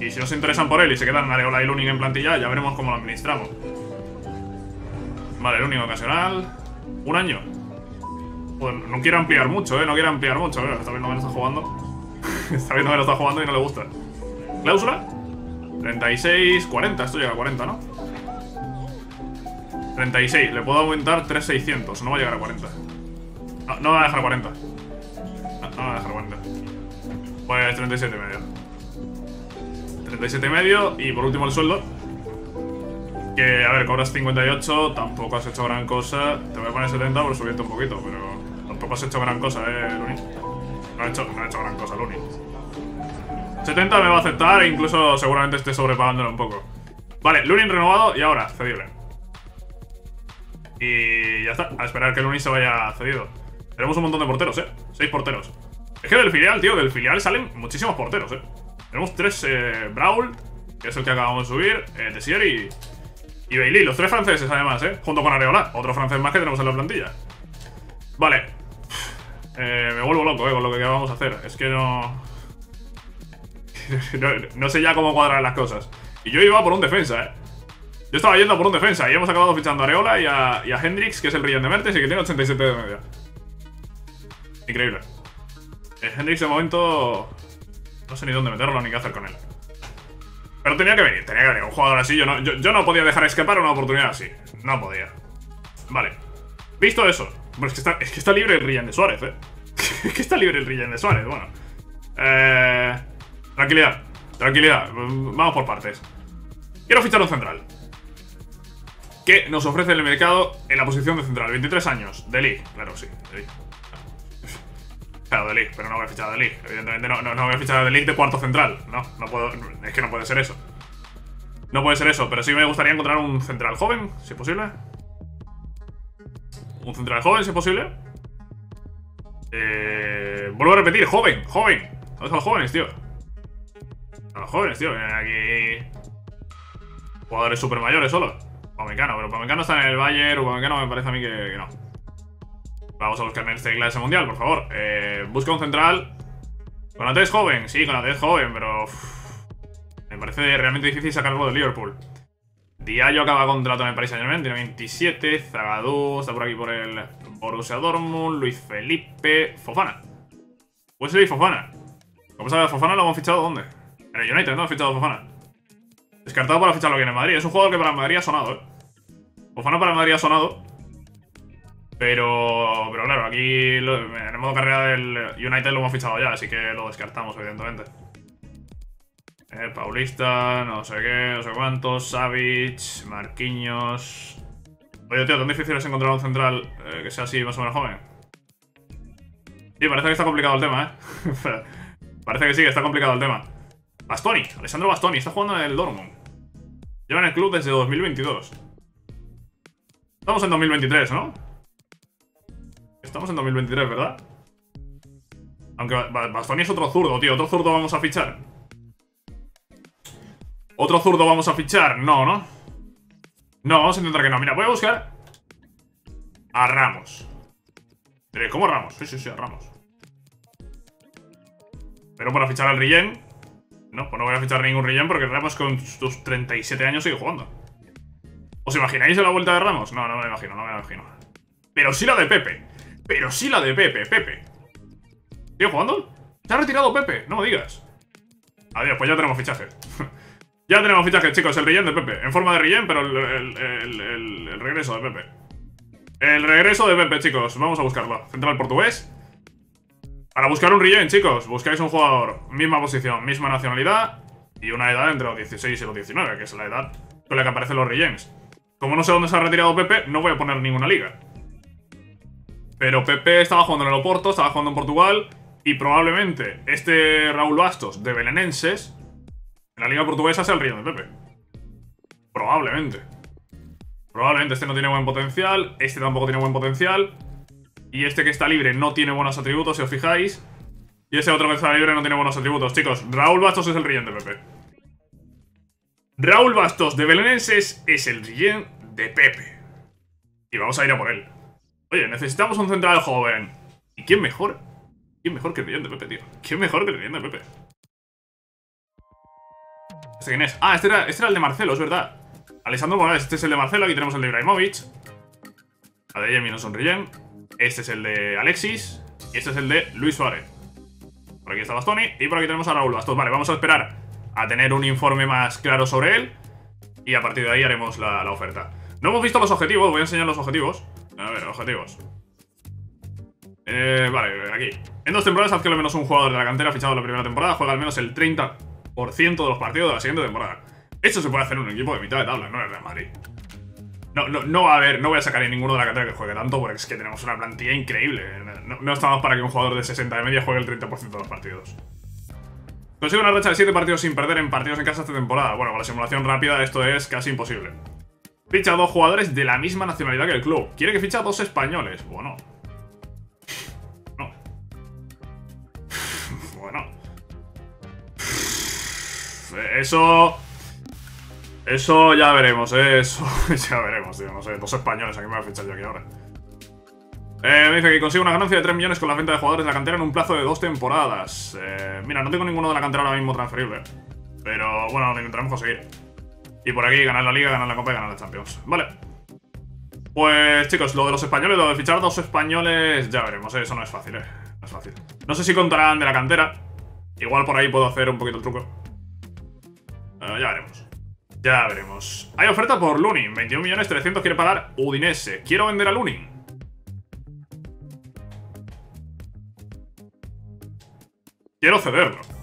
Y si no se interesan por él y se quedan Areola y Lunin en plantilla, ya veremos cómo lo administramos. Vale, el único ocasional. Un año. Pues no quiero ampliar mucho, eh. No quiero ampliar mucho, eh. Está viendo que no está jugando. está viendo que no está jugando y no le gusta. ¿Cláusula? 36, 40. Esto llega a 40, ¿no? 36. Le puedo aumentar 3,600. No va a llegar a 40. No, no va a dejar 40. No, no va a dejar 40. Pues 37 y medio. 37 y medio. Y por último el sueldo. Que, a ver, cobras 58, tampoco has hecho gran cosa. Te voy a poner 70 por subirte un poquito, pero tampoco has hecho gran cosa, eh, Luni. No ha hecho, no ha hecho gran cosa, Luni. 70 me va a aceptar e incluso seguramente esté sobrepagándolo un poco. Vale, Lunin renovado y ahora, cedible. Y ya está, a esperar que Lunin se vaya cedido. Tenemos un montón de porteros, eh. Seis porteros. Es que del filial, tío, del filial salen muchísimos porteros, eh. Tenemos tres, eh, Brawl, que es el que acabamos de subir, eh, Tessier y, Y Bailey, los tres franceses además, ¿eh? Junto con Areola, otro francés más que tenemos en la plantilla. Vale. Eh, me vuelvo loco, ¿eh? Con lo que vamos a hacer. Es que no... no... sé ya cómo cuadrar las cosas. Y yo iba por un defensa, ¿eh? Yo estaba yendo por un defensa y hemos acabado fichando a Areola y a, Hendrix, que es el Rillen de Mertes y que tiene 87 de media. Increíble. Eh, Hendrix de momento... No sé ni dónde meterlo ni qué hacer con él. Pero tenía que venir, tenía que venir. Un jugador así, yo no, yo, no podía dejar escapar una oportunidad así. No podía. Vale. Visto eso. Bueno, es que está, es que está libre el Rillen de Suárez, eh. es que está libre el Rillen de Suárez, bueno. Eh, tranquilidad, tranquilidad. Vamos por partes. Quiero fichar un central. ¿Qué nos ofrece el mercado en la posición de central? 23 años. De League, claro, sí. Claro, de pero no voy a fichar de League. Evidentemente no, no, voy a fichar de League de cuarto central. No, no puedo. Es que no puede ser eso. No puede ser eso, pero sí me gustaría encontrar un central joven, si es posible. Un central joven, si es posible. Eh, vuelvo a repetir, joven, joven. ¿Dónde están los jóvenes, tío? A los jóvenes, tío. Aquí. Jugadores super mayores solo. Pamecano, pero Pamecano está en el Bayern. Pamecano me parece a mí que no. Vamos a buscar en este clase mundial, por favor. Eh, busca un central. Conate es joven, sí, Conate es joven, pero... me parece realmente difícil sacarlo de Liverpool. Diallo acaba contrato en el Paris Saint Germain, tiene 27. Zagadou está por aquí por el Borussia Dortmund. Luis Felipe. Fofana. Wesley Fofana. ¿Cómo sabe Fofana lo hemos fichado dónde? En el United no hemos fichado Fofana. Descartado para ficharlo bien en Madrid. Es un jugador que para Madrid ha sonado, eh. Fofana para Madrid ha sonado. Pero, pero claro, aquí en el modo carrera del United lo hemos fichado ya, así que lo descartamos, evidentemente. Eh, Paulista, no sé qué, no sé cuántos, Savage, Marquinhos... Oye, tío, tan difícil es encontrar un central eh, que sea así más o menos joven. Sí, parece que está complicado el tema, ¿eh? parece que sí, que está complicado el tema. Bastoni, Alessandro Bastoni, está jugando en el Dortmund. Lleva en el club desde 2022. Estamos en 2023, ¿no? Estamos en 2023, ¿verdad? Aunque Bastoni es otro zurdo, tío. Otro zurdo vamos a fichar. Otro zurdo vamos a fichar. No, ¿no? No, vamos a intentar que no. Mira, voy a buscar a Ramos. ¿cómo Ramos? Sí, sí, sí, a Ramos. Pero para fichar al Rillen. No, pues no voy a fichar ningún Rillen porque Ramos con sus 37 años sigue jugando. ¿Os imagináis la vuelta de Ramos? No, no me lo imagino, no me lo imagino. Pero sí la de Pepe. Pero sí la de Pepe, Pepe. ¿Sigue jugando? Se ha retirado Pepe, no me digas. Adiós, pues ya tenemos fichaje. ya tenemos fichaje, chicos, el relleno de Pepe. En forma de relleno, pero el, regreso de Pepe. El regreso de Pepe, chicos. Vamos a buscarlo. Central portugués. Para buscar un relleno, chicos, buscáis un jugador, misma posición, misma nacionalidad y una edad entre los 16 y los 19, que es la edad con la que aparecen los rellenos. Como no sé dónde se ha retirado Pepe, no voy a poner ninguna liga. Pero Pepe estaba jugando en el Oporto, estaba jugando en Portugal. Y probablemente este Raúl Bastos de Belenenses en la Liga Portuguesa sea el río de Pepe. Probablemente. Probablemente este no tiene buen potencial, este tampoco tiene buen potencial. Y este que está libre no tiene buenos atributos, si os fijáis. Y ese otro que está libre no tiene buenos atributos. Chicos, Raúl Bastos es el Rillén de Pepe. Raúl Bastos de Belenenses es el Rillén de Pepe. Y vamos a ir a por él. Oye, necesitamos un central joven. ¿Y quién mejor? ¿Quién mejor que el de Pepe, tío? ¿Quién mejor que el de Pepe? ¿Este quién es? Ah, este era, este era el de Marcelo, es verdad. Alessandro Morales, este es el de Marcelo. Aquí tenemos el de Ibrahimovic. Adeyemi no sonríen. Este es el de Alexis. Y este es el de Luis Suárez. Por aquí está Bastoni. Y por aquí tenemos a Raúl Bastos. Vale, vamos a esperar a tener un informe más claro sobre él. Y a partir de ahí haremos la, la oferta. No hemos visto los objetivos, voy a enseñar los objetivos. A ver, objetivos. Eh, vale, aquí. En dos temporadas haz que al menos un jugador de la cantera fichado en la primera temporada juega al menos el 30% de los partidos de la siguiente temporada. Esto se puede hacer en un equipo de mitad de tabla, no en el Real Madrid. No, no, no va a haber, no voy a sacar a ninguno de la cantera que juegue tanto porque es que tenemos una plantilla increíble. No, estamos para que un jugador de 60 de media juegue el 30% de los partidos. Consigue una racha de 7 partidos sin perder en partidos en casa esta temporada. Bueno, con la simulación rápida esto es casi imposible. Ficha a dos jugadores de la misma nacionalidad que el club. Quiere que ficha a dos españoles. Bueno. No. Bueno. Eso... Eso ya veremos, ¿eh? Eso ya veremos, tío. No sé, dos españoles, aquí me voy a fichar yo aquí ahora. Eh, me dice que consigue una ganancia de 3 millones con la venta de jugadores de la cantera en un plazo de dos temporadas. Eh, mira, no tengo ninguno de la cantera ahora mismo transferible. Pero bueno, lo intentaremos conseguir. Y por aquí ganar la Liga, ganar la Copa y ganar la Champions. Vale. Pues chicos, lo de los españoles, lo de fichar dos españoles, ya veremos, ¿eh? eso no es fácil, ¿eh? No es fácil. No sé si contarán de la cantera. Igual por ahí puedo hacer un poquito el truco. Ya veremos. Ya veremos. Hay oferta por Lunin. 21 millones 300 quiere pagar Udinese. Quiero vender a Lunin. Quiero cederlo.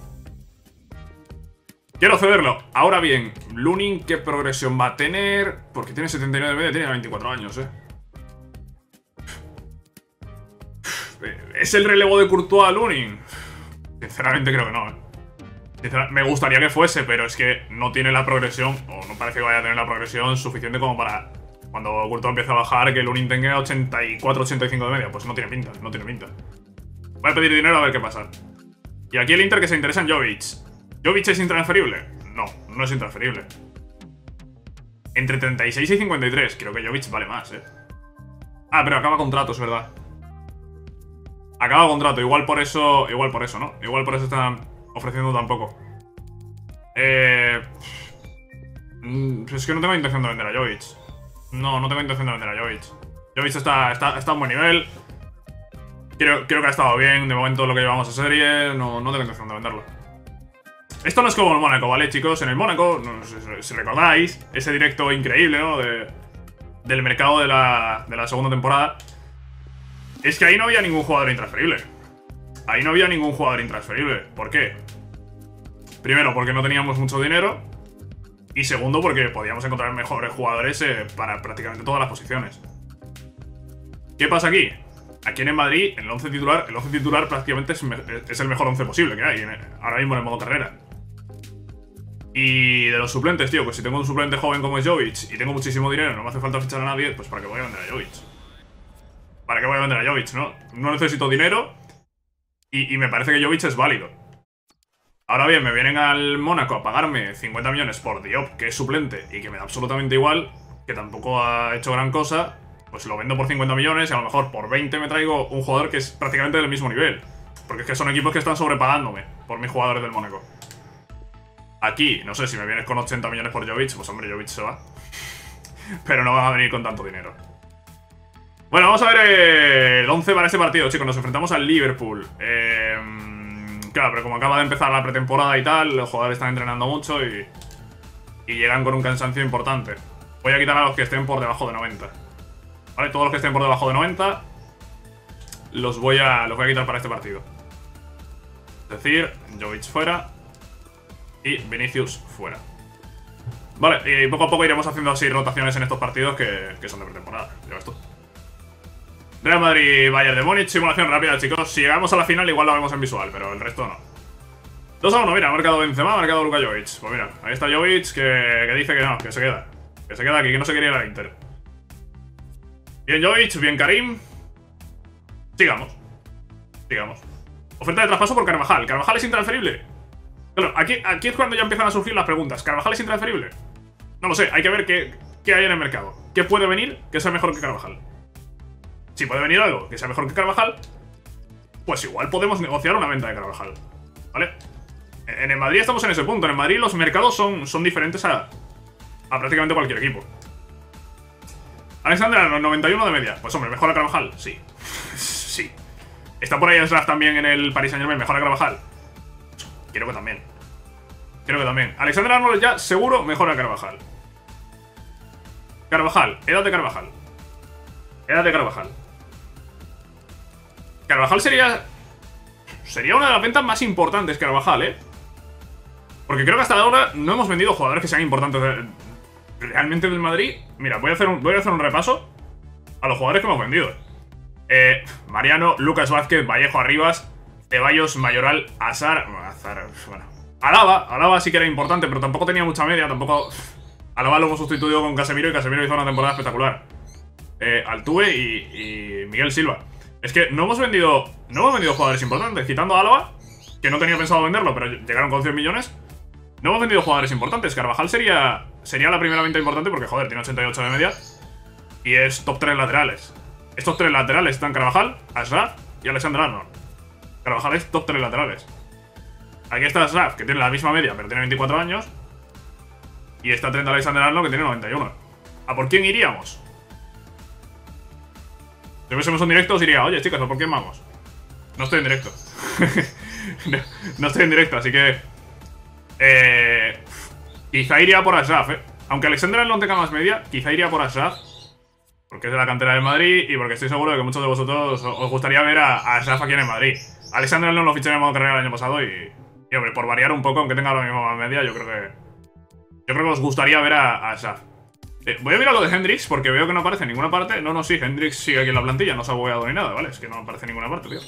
Quiero cederlo. Ahora bien, Lunin, ¿qué progresión va a tener? Porque tiene 79 de media, tiene 24 años, ¿eh? ¿Es el relevo de Courtois a Lunin? Sinceramente creo que no, ¿eh? me gustaría que fuese, pero es que no tiene la progresión, o no parece que vaya a tener la progresión suficiente como para cuando Courtois empiece a bajar que Lunin tenga 84-85 de media. Pues no tiene pinta, no tiene pinta. Voy a pedir dinero a ver qué pasa. Y aquí el Inter que se interesa en Jovic. ¿Jovic es intransferible? No, no es intransferible. Entre 36 y 53. Creo que Jovic vale más, eh. Ah, pero acaba contrato, es verdad. Acaba contrato. Igual por eso... Igual por eso, ¿no? Igual por eso están ofreciendo tan poco. Eh... Mm, es que no tengo intención de vender a Jovic. No, no tengo intención de vender a Jovic. Jovic está, está, está a un buen nivel. Creo, que ha estado bien de momento lo que llevamos a serie. No, no tengo intención de venderlo. Esto no es como el Mónaco, ¿vale, chicos? En el Mónaco, si recordáis, ese directo increíble, ¿no? De, del mercado de la, de la segunda temporada. Es que ahí no había ningún jugador intransferible. Ahí no había ningún jugador intransferible. ¿Por qué? Primero, porque no teníamos mucho dinero. Y segundo, porque podíamos encontrar mejores jugadores eh, para prácticamente todas las posiciones. ¿Qué pasa aquí? Aquí en Madrid, el 11 titular, el 11 titular prácticamente es, el mejor 11 posible que hay ahora mismo en el modo carrera. Y de los suplentes, tío, pues si tengo un suplente joven como es Jovic y tengo muchísimo dinero, no me hace falta fichar a nadie, pues ¿para qué voy a vender a Jovic? ¿Para qué voy a vender a Jovic, no? No necesito dinero y, y me parece que Jovic es válido. Ahora bien, me vienen al Mónaco a pagarme 50 millones por Diop, que es suplente y que me da absolutamente igual, que tampoco ha hecho gran cosa, pues lo vendo por 50 millones y a lo mejor por 20 me traigo un jugador que es prácticamente del mismo nivel. Porque es que son equipos que están sobrepagándome por mis jugadores del Mónaco. Aquí, no sé, si me vienes con 80 millones por Jovic, pues hombre, Jovic se va. Pero no va a venir con tanto dinero. Bueno, vamos a ver el 11 para este partido, chicos. Nos enfrentamos al Liverpool. Eh, claro, pero como acaba de empezar la pretemporada y tal, los jugadores están entrenando mucho y, y llegan con un cansancio importante. Voy a quitar a los que estén por debajo de 90. ¿Vale? Todos los que estén por debajo de 90 los voy a, los voy a quitar para este partido. Es decir, Jovic fuera y Vinicius fuera. Vale, y poco a poco iremos haciendo así rotaciones en estos partidos que, que son de pretemporada. Ya esto. Real Madrid, Bayern de Múnich, simulación rápida, chicos. Si llegamos a la final, igual lo vemos en visual, pero el resto no. 2 a 1, mira, ha marcado Benzema, ha marcado Luka Jovic. Pues mira, ahí está Jovic que, que dice que no, que se queda. Que se queda aquí, que no se quería ir a la Inter. Bien Jovic, bien Karim. Sigamos. Sigamos. Oferta de traspaso por Carvajal. ¿Carvajal es intransferible? Claro, aquí, es cuando ya empiezan a surgir las preguntas. ¿Carvajal es intransferible? No lo sé, hay que ver qué, qué hay en el mercado. ¿Qué puede venir que sea mejor que Carvajal? Si puede venir algo que sea mejor que Carvajal, pues igual podemos negociar una venta de Carvajal. ¿Vale? En el Madrid estamos en ese punto. En el Madrid los mercados son, son diferentes a, a prácticamente cualquier equipo. Alexander los 91 de media. Pues hombre, ¿mejora Carvajal? Sí. sí. ¿Está por ahí Slav también en el Paris Saint Germain? ¿Mejora Carvajal? Creo que también. Creo que también. Alexander Arnold ya seguro mejora Carvajal. Carvajal. Edad de Carvajal. Edad de Carvajal. Carvajal sería... Sería una de las ventas más importantes, Carvajal, ¿eh? Porque creo que hasta ahora no hemos vendido jugadores que sean importantes realmente del Madrid, mira, voy a hacer un, voy a hacer un repaso a los jugadores que hemos vendido. Eh, Mariano, Lucas Vázquez, Vallejo Arribas, Ceballos, Mayoral, Azar, Azar, bueno. Alaba, Alaba sí que era importante, pero tampoco tenía mucha media, tampoco... Alaba lo hemos sustituido con Casemiro y Casemiro hizo una temporada espectacular. Eh, Altuve y, Miguel Silva. Es que no hemos vendido no hemos vendido jugadores importantes, quitando a que no tenía pensado venderlo, pero llegaron con 100 millones. No hemos vendido jugadores importantes. Carvajal sería sería la primera venta importante porque, joder, tiene 88 de media. Y es top 3 laterales. Estos tres laterales están Carvajal, Ashraf y Alexander Arnold. Carvajal es top 3 laterales. Aquí está Ashraf, que tiene la misma media, pero tiene 24 años. Y está 30 Alexander Arnold, que tiene 91. ¿A por quién iríamos? Si fuésemos un directo, os diría, oye, chicos, ¿a por quién vamos? No estoy en directo. no, estoy en directo, así que... Eh, quizá iría por Ashraf, ¿eh? Aunque Alexander Arnold tenga más media, quizá iría por Ashraf. Porque es de la cantera del Madrid y porque estoy seguro de que muchos de vosotros os gustaría ver a, Ashraf aquí en Madrid. Alexander Arnold lo fiché en modo carrera el año pasado y... Hombre, por variar un poco, aunque tenga la misma media, yo creo que... Yo creo que os gustaría ver a, a. Eh, voy a mirar lo de Hendrix porque veo que no aparece en ninguna parte. No, no, sí, Hendrix sigue aquí en la plantilla, no se ha bugueado ni nada, ¿vale? Es que no aparece en ninguna parte, tío.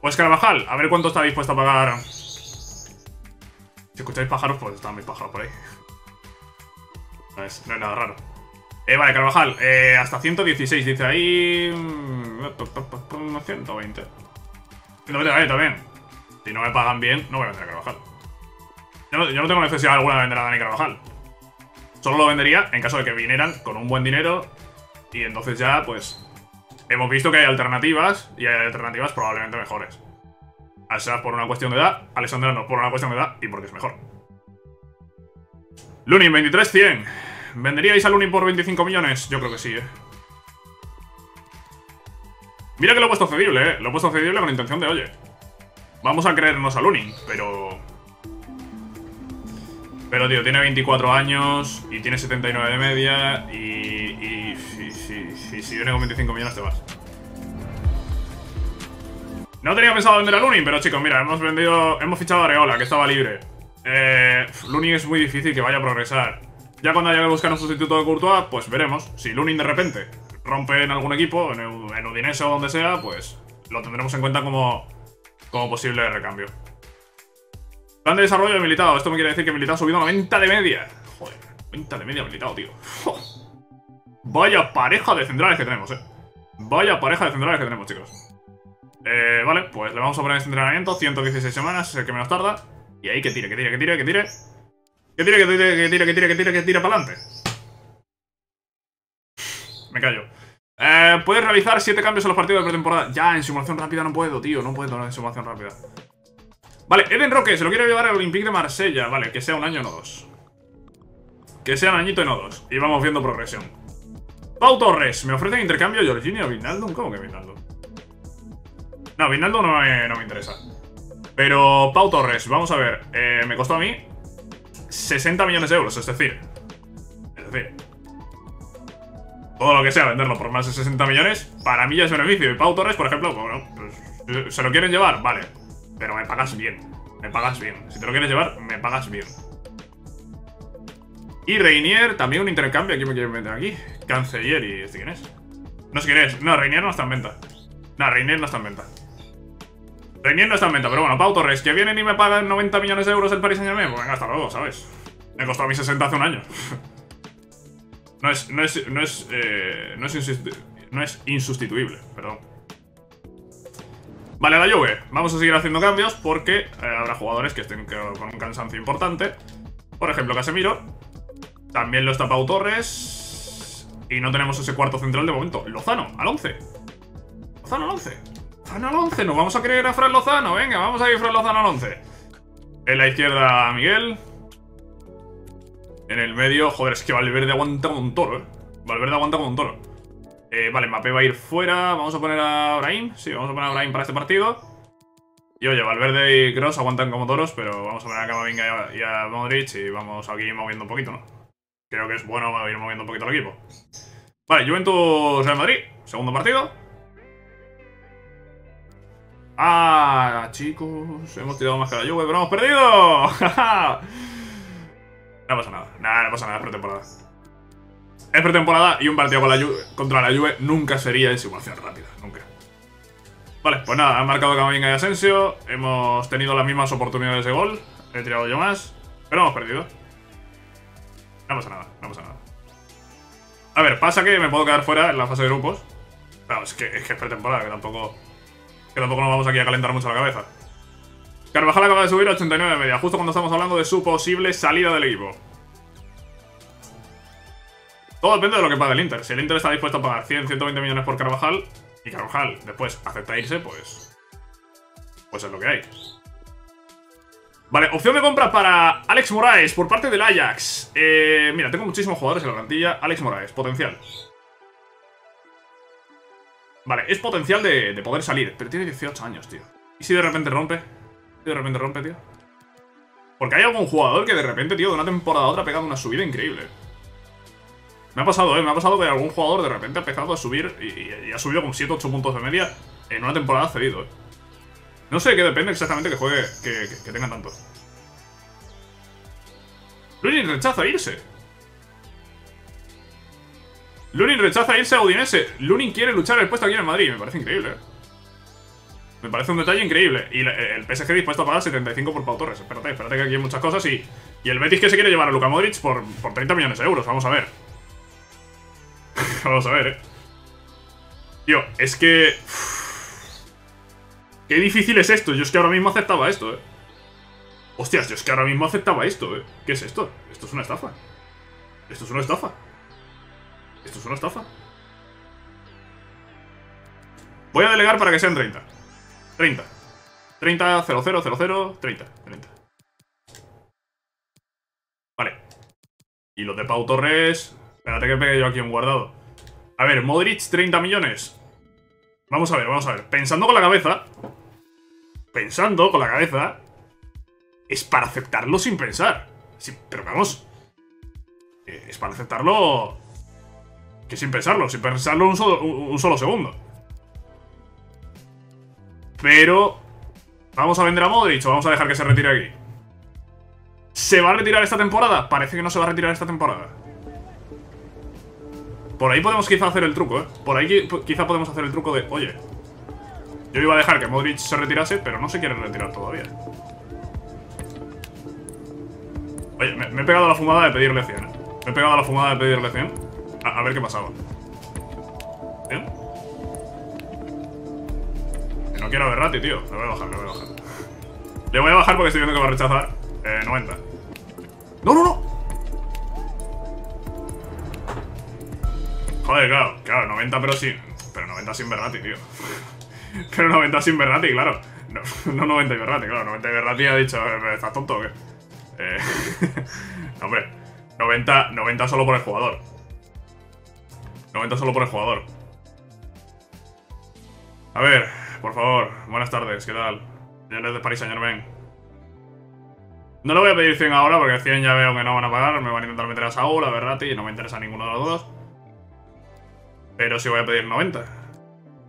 Pues Carvajal, a ver cuánto está dispuesto a pagar. Si escucháis pájaros, pues están mis pájaros por ahí. No es, no nada raro. Eh, vale, Carvajal, eh, hasta 116, dice ahí... 120. 120 vale, también. Si no me pagan bien, no voy a vender a Carvajal. Yo no, tengo necesidad alguna de vender a Dani Carvajal. Solo lo vendería en caso de que vinieran con un buen dinero y entonces ya, pues, hemos visto que hay alternativas y hay alternativas probablemente mejores. Ashraf por una cuestión de edad, Alessandra no por una cuestión de edad y porque es mejor. Lunin, 23-100. ¿Venderíais a Lunin por 25 millones? Yo creo que sí, eh. Mira que lo he puesto cedible, eh. Lo he puesto cedible con intención de, oye, vamos a creernos a Lunin, pero pero, tío, tiene 24 años y tiene 79 de media y, y, si viene con 25 millones te vas. No tenía pensado vender a Lunin, pero chicos, mira, hemos vendido, hemos fichado a Areola, que estaba libre. Eh, Lunin es muy difícil que vaya a progresar. Ya cuando haya que buscar un sustituto de Courtois, pues veremos. Si Lunin de repente rompe en algún equipo, en, en Udinese o donde sea, pues lo tendremos en cuenta como, como posible recambio. Plan de desarrollo de militado. Esto me quiere decir que militado ha subido a 90 de media. Joder, 90 de media militado, tío. Vaya pareja de centrales que tenemos, eh. Vaya pareja de centrales que tenemos, chicos. Eh, vale, pues le vamos a poner este entrenamiento. 116 semanas, es el que menos tarda. Y ahí que tire, que tire, que tire, que tire. Que tire, que tire, que tire, que tire, que tire, que tire para adelante. Me callo. Eh, puedes realizar 7 cambios en los partidos de pretemporada. Ya, en simulación rápida no puedo, tío. No puedo en simulación rápida. Vale, Eden Roque, se lo quiero llevar al Olympique de Marsella. Vale, que sea un año, no dos. Que sea un añito y no dos. Y vamos viendo progresión. Pau Torres, me ofrecen intercambio Jorginho Vinaldo. ¿Cómo que Vinaldo? No, Vinaldo no me, no me interesa. Pero Pau Torres, vamos a ver. Eh, me costó a mí 60 millones de euros, es decir. Es decir. Todo lo que sea venderlo por más de 60 millones, para mí ya es beneficio. Y Pau Torres, por ejemplo, bueno, pues, ¿se lo quieren llevar? Vale. Pero me pagas bien. Me pagas bien. Si te lo quieres llevar, me pagas bien. Y Reinier, también un intercambio. Aquí me quieren meter aquí. Canciller y ¿este quién es? No sé quién es. No, Reinier no está en venta. No, Reinier no está en venta. Reinier no está en venta, pero bueno, Pau Torres, que vienen y me pagan 90 millones de euros el Paris Saint Germain, pues venga, hasta luego, ¿sabes? Me costó a mí 60 hace un año. no es, no es, no es, eh, no es, insustituible, perdón. Vale, la Juve. Vamos a seguir haciendo cambios porque eh, habrá jugadores que estén con un cansancio importante. Por ejemplo, Casemiro. También lo está Pau Torres. Y no tenemos ese cuarto central de momento. Lozano, al 11. Lozano al 11. Lozano al 11. Nos vamos a creer a Fran Lozano. Venga, vamos a ir Fran Lozano al 11. En la izquierda, Miguel. En el medio, joder, es que Valverde aguanta como un toro, eh. Valverde aguanta como un toro. Eh, vale, Mbappé va a ir fuera. Vamos a poner a Brahim. Sí, vamos a poner a Brahim para este partido. Y oye, Valverde y Cross aguantan como toros, pero vamos a poner a Camavinga y a, Modric y vamos aquí moviendo un poquito, ¿no? Creo que es bueno ir moviendo un poquito el equipo. Vale, Juventus Real Madrid. Segundo partido. Ah, chicos, hemos tirado más que la Juve, pero hemos perdido. no pasa nada. Nada, no pasa nada, es pretemporada. Es pretemporada y un partido contra la Juve nunca sería en simulación rápida, nunca. Vale, pues nada, han marcado Camavinga y Asensio. Hemos tenido las mismas oportunidades de gol. He tirado yo más, pero hemos perdido. No pasa nada, no pasa nada. A ver, pasa que me puedo quedar fuera en la fase de grupos. Pero es que es, que es pretemporada, que tampoco... Que tampoco nos vamos aquí a calentar mucho la cabeza. Carvajal acaba de subir a 89 de media, justo cuando estamos hablando de su posible salida del equipo. Todo depende de lo que pague el Inter. Si el Inter está dispuesto a pagar 100, 120 millones por Carvajal y Carvajal después acepta irse, pues... Pues es lo que hay. Vale, opción de compra para Alex Moraes por parte del Ajax. Eh, mira, tengo muchísimos jugadores en la plantilla. Alex Moraes, potencial. Vale, es potencial de, de poder salir, pero tiene 18 años, tío. ¿Y si de repente rompe? ¿Y de repente rompe, tío? Porque hay algún jugador que de repente, tío, de una temporada a otra ha pegado una subida increíble. Me ha pasado, ¿eh? Me ha pasado que algún jugador de repente ha empezado a subir y, ha subido con 7-8 puntos de media en una temporada cedido, ¿eh? No sé qué depende exactamente que juegue, que, que, tenga tanto. Lunin rechaza irse. Lunin rechaza irse a Udinese. Lunin quiere luchar el puesto aquí en Madrid. Me parece increíble, ¿eh? Me parece un detalle increíble. Y el PSG dispuesto a pagar 75 por Pau Torres. Espérate, espérate que aquí hay muchas cosas y... Y el Betis que se quiere llevar a Luka Modric por, por 30 millones de euros. Vamos a ver. Vamos a ver, eh. Tío, es que... Qué difícil es esto. Yo es que ahora mismo aceptaba esto, eh. Hostias, yo es que ahora mismo aceptaba esto, eh. ¿Qué es esto? Esto es una estafa. Esto es una estafa. Esto es una estafa. Voy a delegar para que sean 30. 30. 30, 0, 0, 0, 0, 30. 30. Vale. Y los de Pau Torres... Espérate que pegue yo aquí un guardado. A ver, Modric, 30 millones. Vamos a ver, vamos a ver. Pensando con la cabeza... Pensando con la cabeza... Es para aceptarlo sin pensar. Sí, pero vamos... Eh, es para aceptarlo... Que sin pensarlo, sin pensarlo un solo, un solo segundo. Pero... ¿Vamos a vender a Modric o vamos a dejar que se retire aquí? ¿Se va a retirar esta temporada? Parece que no se va a retirar esta temporada. Por ahí podemos quizá hacer el truco, ¿eh? Por ahí quizá podemos hacer el truco de... Oye, yo iba a dejar que Modric se retirase, pero no se quiere retirar todavía. Oye, me, he pegado la fumada de pedirle 100, ¿eh? Me he pegado la fumada de pedirle 100. A, a ver qué pasaba. ¿Bien? No quiero ver Rati, tío. Le voy a bajar, le voy a bajar. Le voy a bajar porque estoy viendo que va a rechazar. Eh, 90. ¡No, no, no! Joder, claro, claro, 90 pero sin... Pero 90 sin Berrati, tío. pero 90 sin Berrati, claro. No, no 90 y Berrati, claro. 90 y Berrati ha dicho, eh, ¿estás tonto o qué? Eh... hombre, 90, 90 solo por el jugador. 90 solo por el jugador. A ver, por favor, buenas tardes, ¿qué tal? Señores de Paris Saint Germain. No le voy a pedir 100 ahora porque 100 ya veo que no van a pagar. Me van a intentar meter a Saúl, a Berrati y no me interesa ninguno de los dos. Pero sí voy a pedir 90.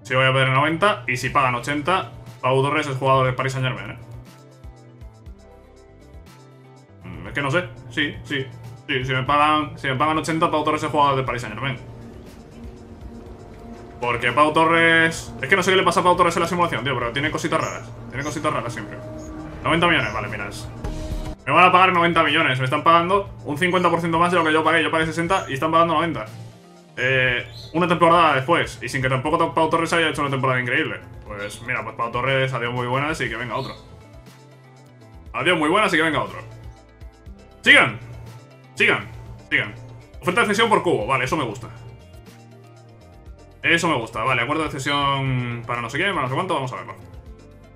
Sí voy a pedir 90 y si pagan 80, Pau Torres es jugador de Paris Saint Germain, ¿eh? Mm, es que no sé. Sí, sí. Sí, si me pagan, si me pagan 80, Pau Torres es jugador de Paris Saint Germain. Porque Pau Torres... Es que no sé qué le pasa a Pau Torres en la simulación, tío, pero tiene cositas raras. Tiene cositas raras siempre. 90 millones, vale, mira. Me van a pagar 90 millones. Me están pagando un 50% más de lo que yo pagué. Yo pagué 60 y están pagando 90. Eh, una temporada después. Y sin que tampoco Pau Torres haya hecho una temporada increíble. Pues mira, pues Pau Torres adiós muy buenas y que venga otro. Adiós muy buenas y que venga otro. Sigan. Sigan. Sigan. Oferta de cesión por cubo. Vale, eso me gusta. Eso me gusta, vale, acuerdo de cesión para no sé qué, para no sé cuánto, vamos a verlo.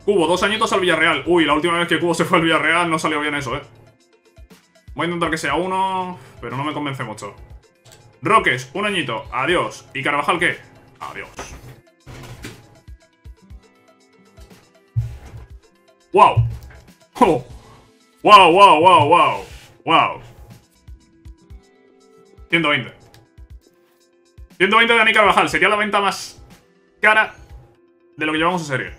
Cubo, dos añitos al Villarreal. Uy, la última vez que Cubo se fue al Villarreal no salió bien eso, eh. Voy a intentar que sea uno, pero no me convence mucho. Roques, un añito, adiós. ¿Y Carvajal qué? Adiós. ¡Wow! Oh. ¡Wow, wow, wow, wow! ¡Wow! 120. 120 de Dani Carvajal. Sería la venta más cara de lo que llevamos en serie.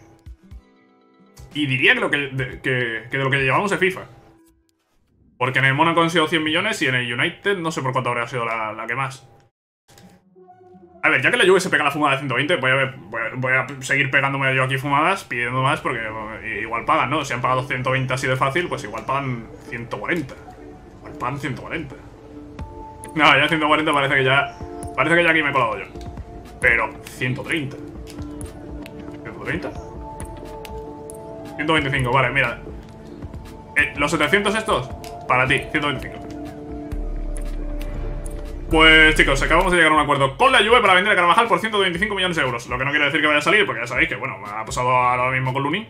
Y diría que, lo que, de, que, de lo que llevamos en FIFA. Porque en el Monaco han sido 100 millones y en el United no sé por cuánto habría sido la, la que más. A ver, ya que la Juve se pega la fumada de 120, voy a, ver, voy, a, seguir pegándome yo aquí fumadas, pidiendo más, porque igual pagan, ¿no? Si han pagado 120 así de fácil, pues igual pagan 140. Igual pagan 140. No, ya 140 parece que ya Parece que ya aquí me he colado yo. Pero 130. ¿130? 125, vale, mira. Eh, los 700 estos, para ti, 125. Pues chicos, acabamos de llegar a un acuerdo con la Juve para vender a Carvajal por 125 millones de euros. Lo que no quiere decir que vaya a salir, porque ya sabéis que, bueno, ha pasado ahora mismo con Luni,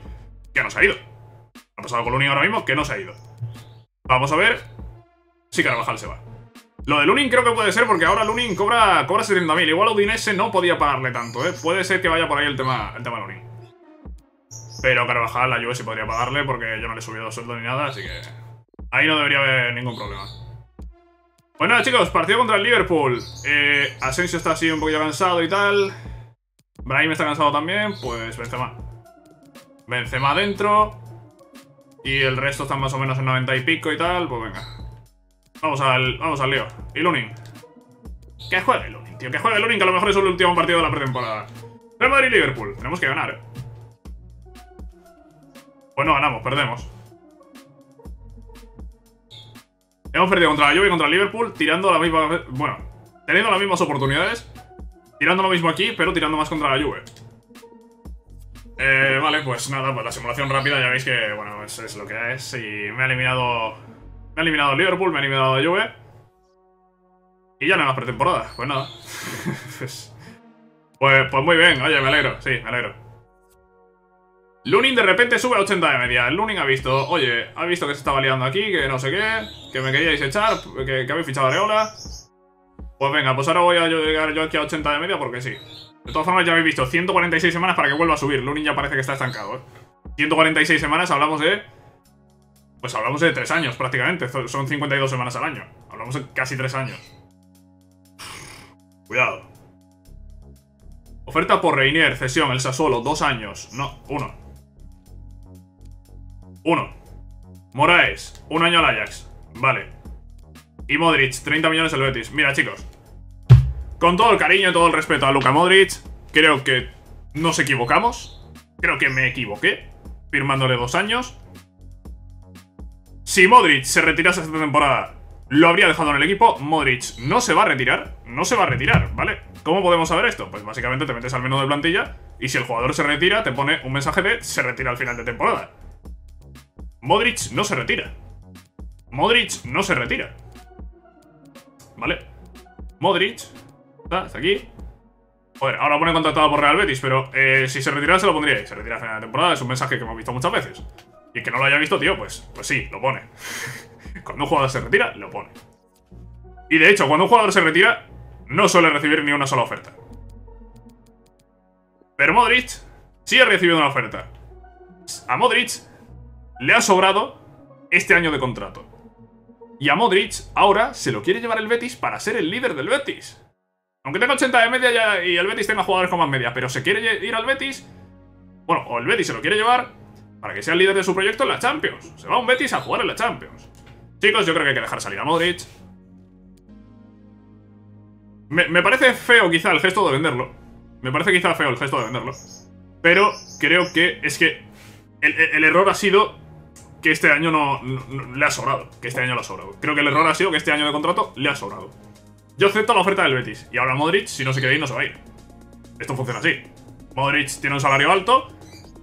que no se ha ido. Ha pasado con Luni ahora mismo, que no se ha ido. Vamos a ver si Carvajal se va. Lo de Lunin creo que puede ser porque ahora Lunin cobra, cobra 70.000. Igual Udinese no podía pagarle tanto, ¿eh? Puede ser que vaya por ahí el tema, el tema Lunin. Pero Carvajal, la Juve sí podría pagarle porque yo no le he subido sueldo ni nada, así que... Ahí no debería haber ningún problema. Pues nada, chicos, partido contra el Liverpool. Eh, Asensio está así un poquito cansado y tal. Brahim está cansado también, pues Benzema. Benzema dentro. Y el resto están más o menos en 90 y pico y tal, pues venga. Vamos al, vamos al lío. Y Lunin. Que juegue Lunin, tío. Que juegue Lunin, que a lo mejor es el último partido de la pretemporada. Real Madrid-Liverpool. Tenemos que ganar, eh. Pues no ganamos, perdemos. Hemos perdido contra la Juve y contra el Liverpool, tirando la misma... Bueno, teniendo las mismas oportunidades. Tirando lo mismo aquí, pero tirando más contra la Juve. Eh, vale, pues nada, pues la simulación rápida ya veis que, bueno, es, es lo que es. Y me ha eliminado... Me ha eliminado el Liverpool, me ha eliminado la Juve. Y ya no hay más pretemporada. Pues nada. pues, pues, pues muy bien, oye, me alegro, sí, me alegro. Lunin de repente sube a 80 de media. Lunin ha visto, oye, ha visto que se estaba liando aquí, que no sé qué, que me queríais echar, que, habéis fichado a Areola. Pues venga, pues ahora voy a llegar yo aquí a 80 de media porque sí. De todas formas, ya habéis visto, 146 semanas para que vuelva a subir. Lunin ya parece que está estancado, ¿eh? 146 semanas, hablamos de... Pues hablamos de 3 años prácticamente, son 52 semanas al año. Hablamos de casi 3 años. Cuidado. Oferta por Reinier, cesión, el Sassuolo, 2 años. No, 1. Uno. Moraes, un año al Ajax. Vale. Y Modric, 30 millones el Betis. Mira, chicos. Con todo el cariño y todo el respeto a Luka Modric, creo que nos equivocamos. Creo que me equivoqué. Firmándole dos años. Si Modric se retirase esta temporada, lo habría dejado en el equipo. Modric no se va a retirar. No se va a retirar, ¿vale? ¿Cómo podemos saber esto? Pues básicamente te metes al menú de plantilla y si el jugador se retira, te pone un mensaje de se retira al final de temporada. Modric no se retira. Modric no se retira. ¿Vale? Modric. Está, aquí. Joder, ahora pone contratado por Real Betis, pero eh, si se retirara se lo pondría. Y se retira a final de temporada, es un mensaje que hemos visto muchas veces. Y que no lo haya visto, tío, pues, pues sí, lo pone. cuando un jugador se retira, lo pone. Y de hecho, cuando un jugador se retira, no suele recibir ni una sola oferta. Pero Modric sí ha recibido una oferta. A Modric le ha sobrado este año de contrato. Y a Modric ahora se lo quiere llevar el Betis para ser el líder del Betis. Aunque tenga 80 de media y el Betis tenga jugadores con más media, pero se quiere ir al Betis. Bueno, o el Betis se lo quiere llevar para que sea el líder de su proyecto en la Champions. Se va un Betis a jugar en la Champions. Chicos, yo creo que hay que dejar salir a Modric. Me, parece feo quizá el gesto de venderlo. Me parece quizá feo el gesto de venderlo. Pero creo que es que el error ha sido que este año no, le ha sobrado. Que este año le ha sobrado. Creo que el error ha sido que este año de contrato le ha sobrado. Yo acepto la oferta del Betis. Y ahora Modric, si no se quiere ir, no se va a ir. Esto funciona así. Modric tiene un salario alto.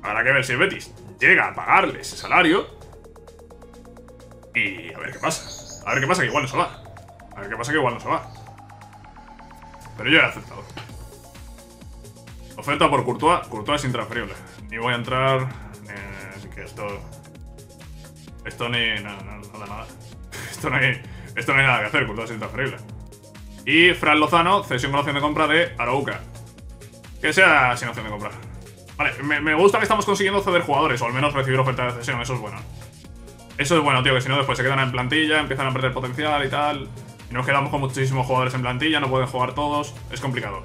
Habrá que ver si el Betis llega a pagarle ese salario. Y a ver qué pasa. A ver qué pasa, que igual no se va. A ver qué pasa, que igual no se va. Pero yo he aceptado. Oferta por Courtois. Courtois es intransferible. Ni voy a entrar. Eh, que esto esto ni... No, nada. Esto no hay, esto no nada que hacer, cultura es intransferible. Y Fran Lozano, cesión con opción de compra de Arauca. Que sea sin opción de compra. Vale, me, gusta que estamos consiguiendo ceder jugadores, o al menos recibir oferta de cesión, eso es bueno. Eso es bueno, tío, que si no después se quedan en plantilla, empiezan a perder potencial y tal. Y nos quedamos con muchísimos jugadores en plantilla, no pueden jugar todos. Es complicado.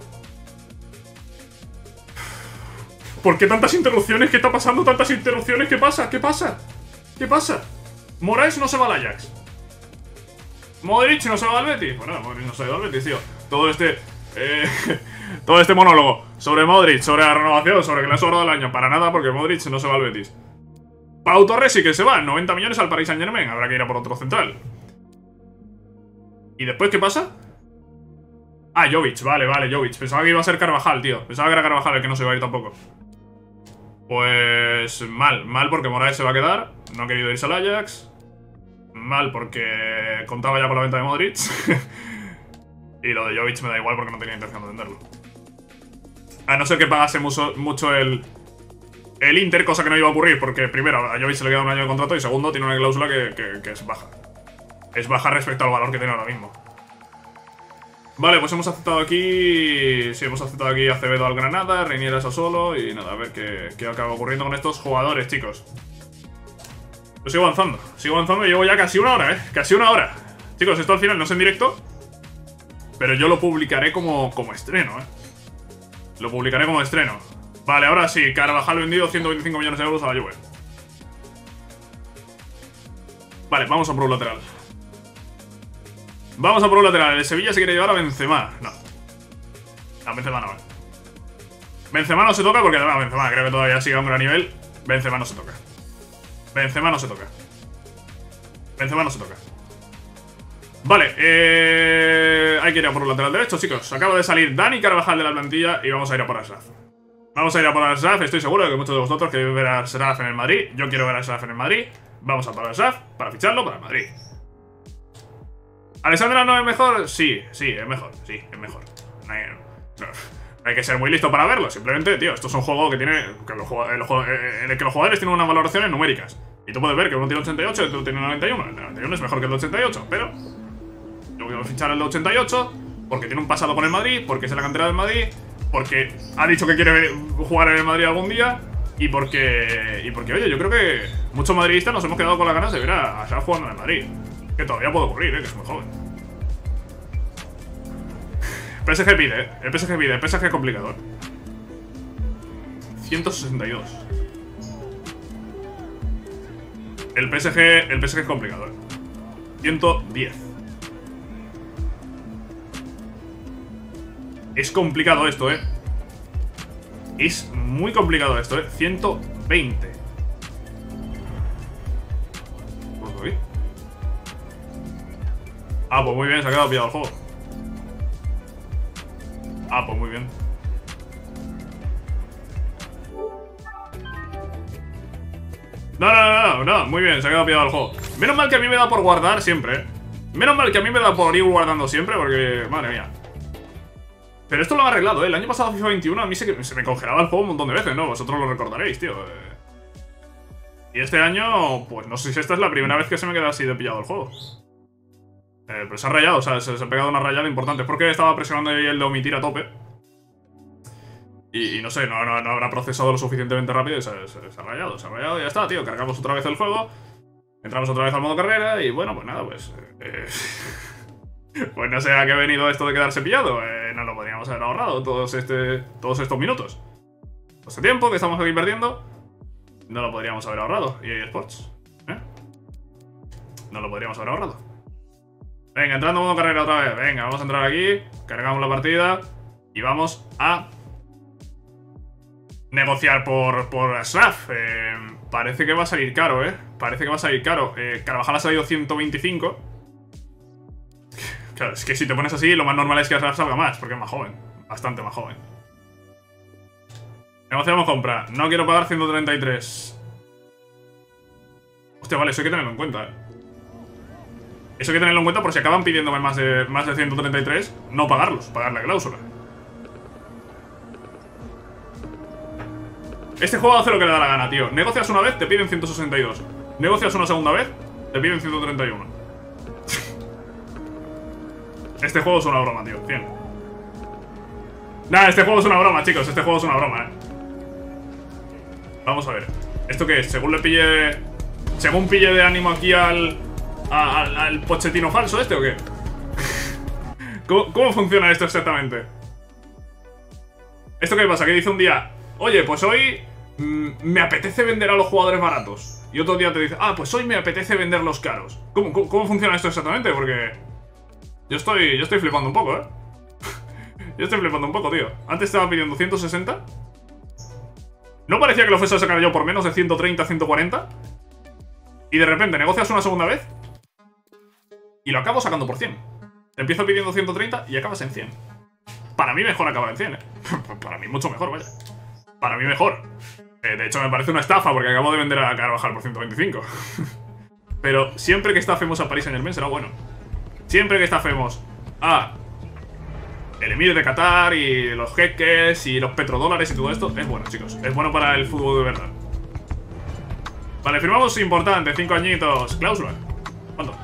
¿Por qué tantas interrupciones? ¿Qué está pasando? ¿Tantas interrupciones? ¿Qué pasa? ¿Qué pasa? ¿Qué pasa? Moraes no se va al Ajax. Modric no se va al Betis. Bueno, Modric no se va al Betis, tío. Todo este... Eh, todo este monólogo sobre Modric, sobre la renovación, sobre que le ha sobrado el año. Para nada, porque Modric no se va al Betis. Pau Torres sí que se va. 90 millones al Paris Saint Germain. Habrá que ir a por otro central. ¿Y después qué pasa? Ah, Jovic. Vale, vale, Jovic. Pensaba que iba a ser Carvajal, tío. Pensaba que era Carvajal el que no se iba a ir tampoco. Pues mal, mal porque Moraes se va a quedar, no ha querido irse al Ajax. Mal porque contaba ya con la venta de Modric. Y lo de Jovic me da igual porque no tenía intención de venderlo. A no ser que pagase mucho, mucho el, el Inter, cosa que no iba a ocurrir, porque primero, a Jovic se le queda un año de contrato y segundo, tiene una cláusula que, que es baja. Es baja respecto al valor que tiene ahora mismo. Vale, pues hemos aceptado aquí... Sí, hemos aceptado aquí Acevedo al Granada, Reinieras a solo y nada, a ver qué, qué acaba ocurriendo con estos jugadores, chicos. Pues sigo avanzando, sigo avanzando llevo ya casi una hora, ¿eh? Casi una hora. Chicos, esto al final no es en directo, pero yo lo publicaré como, como estreno, ¿eh? Lo publicaré como estreno. Vale, ahora sí, Carvajal vendido 125 millones de euros a la Juve. Vale, vamos a por un lateral. Vamos a por un lateral. El Sevilla se quiere llevar a Benzema. No. No, Benzema no. Benzema no se toca porque además Benzema creo que todavía sigue a un gran nivel. Benzema no se toca. Benzema no se toca. Benzema no se toca. Vale, eh... hay que ir a por un lateral derecho, chicos. Acaba de salir Dani Carvajal de la plantilla y vamos a ir a por Asraf. Vamos a ir a por Asraf. Estoy seguro de que muchos de vosotros queréis ver a Asraf en el Madrid. Yo quiero ver a Asraf en el Madrid. Vamos a por Asraf para ficharlo para el Madrid. ¿Alessandra no es mejor? Sí, sí, es mejor. Sí, es mejor. Hay, que ser muy listo para verlo. Simplemente, tío, esto es un juego que tiene. Que en el que los jugadores tienen unas valoraciones numéricas. Y tú puedes ver que uno tiene 88 y otro tiene 91. El 91 es mejor que el 88, pero. Yo voy a fichar de 88 porque tiene un pasado con el Madrid, porque es la cantera del Madrid, porque ha dicho que quiere jugar en el Madrid algún día. Y porque, y porque, oye, yo creo que muchos madridistas nos hemos quedado con las ganas de ver a, a jugando en el Madrid. Que todavía puede ocurrir, ¿eh? Que es muy joven. PSG pide, ¿eh? El PSG pide, el PSG complicador. 162. El PSG, el PSG es complicado. 110. Es complicado esto, ¿eh? Es muy complicado esto, ¿eh? 120. Ah, pues muy bien, se ha quedado pillado el juego. Ah, pues muy bien. No, no, no, no, muy bien, se ha quedado pillado el juego. Menos mal que a mí me da por guardar siempre, ¿eh? Menos mal que a mí me da por ir guardando siempre, porque... Madre mía. Pero esto lo han arreglado, ¿eh? El año pasado FIFA 21 a mí se, me congelaba el juego un montón de veces, ¿no? Vosotros lo recordaréis, tío. Y este año, pues no sé si esta es la primera vez que se me queda así de pillado el juego. Eh, pero se ha rayado, o sea, se, ha pegado una rayada importante. Porque estaba presionando ahí el de omitir a tope. Y, no sé, no, no, habrá procesado lo suficientemente rápido y se, ha rayado, se ha rayado y ya está, tío. Cargamos otra vez el juego. Entramos otra vez al modo carrera y bueno, pues nada, pues... Eh, pues no sé a qué ha venido esto de quedarse pillado. Eh, no lo podríamos haber ahorrado todos, este, todos estos minutos. Todo este tiempo que estamos aquí perdiendo, no lo podríamos haber ahorrado. Y Sports, ¿eh? No lo podríamos haber ahorrado. Venga, entrando en modo carrera otra vez. Venga, vamos a entrar aquí. Cargamos la partida. Y vamos a... Negociar por, por. Eh, parece que va a salir caro, ¿eh? Parece que va a salir caro. Eh, Carvajal ha salido 125. Claro, es que si te pones así, lo más normal es que Asraf salga más, porque es más joven. Bastante más joven. Negociamos compra. No quiero pagar 133. Hostia, vale, eso hay que tenerlo en cuenta, eh. Eso hay que tenerlo en cuenta por si acaban pidiéndome más de, más de 133, no pagarlos, pagar la cláusula. Este juego hace lo que le da la gana, tío. Negocias una vez, te piden 162. Negocias una segunda vez, te piden 131. Este juego es una broma, tío. 100. Nah, este juego es una broma, chicos. Este juego es una broma, eh. Vamos a ver. ¿Esto qué es? Según le pille... Según pille de ánimo aquí al al, pochetino falso este o qué? ¿Cómo, funciona esto exactamente? ¿Esto qué pasa? Que dice un día, oye, pues hoy mm, me apetece vender a los jugadores baratos. Y otro día te dice, ah, pues hoy me apetece vender los caros. ¿Cómo, cómo, funciona esto exactamente? Porque yo estoy, yo estoy flipando un poco, ¿eh? yo estoy flipando un poco, tío. Antes estaba pidiendo 160. ¿No parecía que lo fuese a sacar yo por menos de 130, 140? Y de repente negocias una segunda vez y lo acabo sacando por 100. Empiezo pidiendo 130 y acabas en 100. Para mí mejor acabar en 100, ¿eh? Para mí mucho mejor, vaya. Para mí mejor. Eh, de hecho, me parece una estafa porque acabo de vender a Carvajal por 125. Pero siempre que estafemos a Paris Saint Germain será bueno. Siempre que estafemos a el emir de Qatar y los jeques y los petrodólares y todo esto es bueno, chicos. Es bueno para el fútbol de verdad. Vale, firmamos importante, 5 añitos. Cláusula. ¿Cuánto?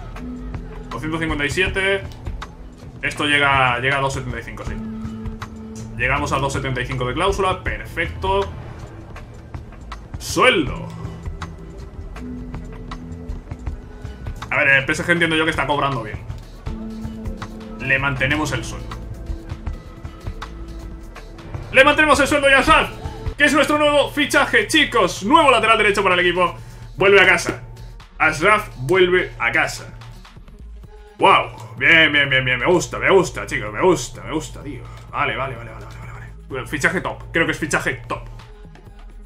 257. Esto llega, llega a 275, sí. Llegamos a 275 de cláusula, perfecto. Sueldo. A ver, el PSG entiendo yo que está cobrando bien. Le mantenemos el sueldo. Le mantenemos el sueldo ya Asad, que es nuestro nuevo fichaje, chicos. Nuevo lateral derecho para el equipo. Vuelve a casa. Ashraf vuelve a casa. ¡Wow! Bien, bien, bien, bien. Me gusta, me gusta, chicos. Me gusta, me gusta, tío. Vale, vale, vale, vale, vale, vale. Fichaje top. Creo que es fichaje top.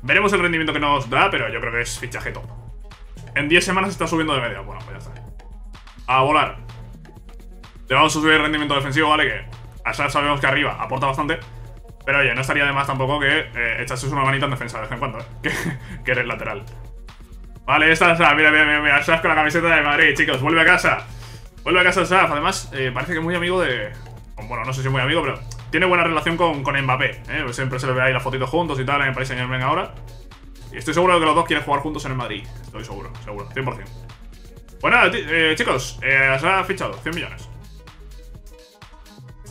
Veremos el rendimiento que nos da, pero yo creo que es fichaje top. En 10 semanas está subiendo de media. Bueno, pues ya está. A volar. Le vamos a subir el rendimiento defensivo, ¿vale? Que Ashraf sabemos que arriba aporta bastante. Pero oye, no estaría de más tampoco que eh, una manita en defensa de vez en cuando, ¿eh? Que, que eres lateral. Vale, esta es Mira, mira, mira, mira. Saf con la camiseta de Madrid, chicos. Vuelve a casa. Vuelve a casa Saf. Además, eh, parece que es muy amigo de... Bueno, no sé si muy amigo, pero tiene buena relación con, con Mbappé. ¿eh? Pues siempre se le ve ahí las fotitos juntos y tal en el Paris Saint Germain ahora. Y estoy seguro de que los dos quieren jugar juntos en el Madrid. Estoy seguro, seguro, 100%. Bueno, eh, chicos, se ha fichado 100 millones.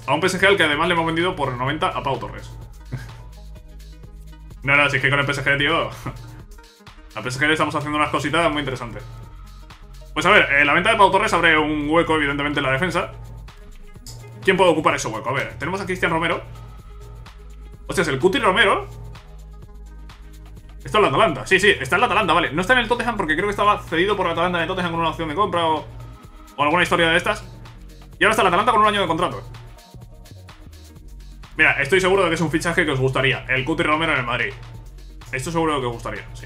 A un PSG al que además le hemos vendido por 90 a Pau Torres. no, no, si es que con el PSG, tío... A PSG estamos haciendo unas cositas muy interesantes. Pues a ver, en la venta de Pau Torres abre un hueco, evidentemente, en la defensa. ¿Quién puede ocupar ese hueco? A ver, tenemos a Cristian Romero. Hostias, el Cuti Romero. Esto es la Atalanta. Sí, sí, está en la Atalanta, vale. No está en el Tottenham porque creo que estaba cedido por la Atalanta en el Tottenham con una opción de compra o, o alguna historia de estas. Y ahora está en la Atalanta con un año de contrato. Mira, estoy seguro de que es un fichaje que os gustaría. El Cuti Romero en el Madrid. Esto seguro que os gustaría, sí.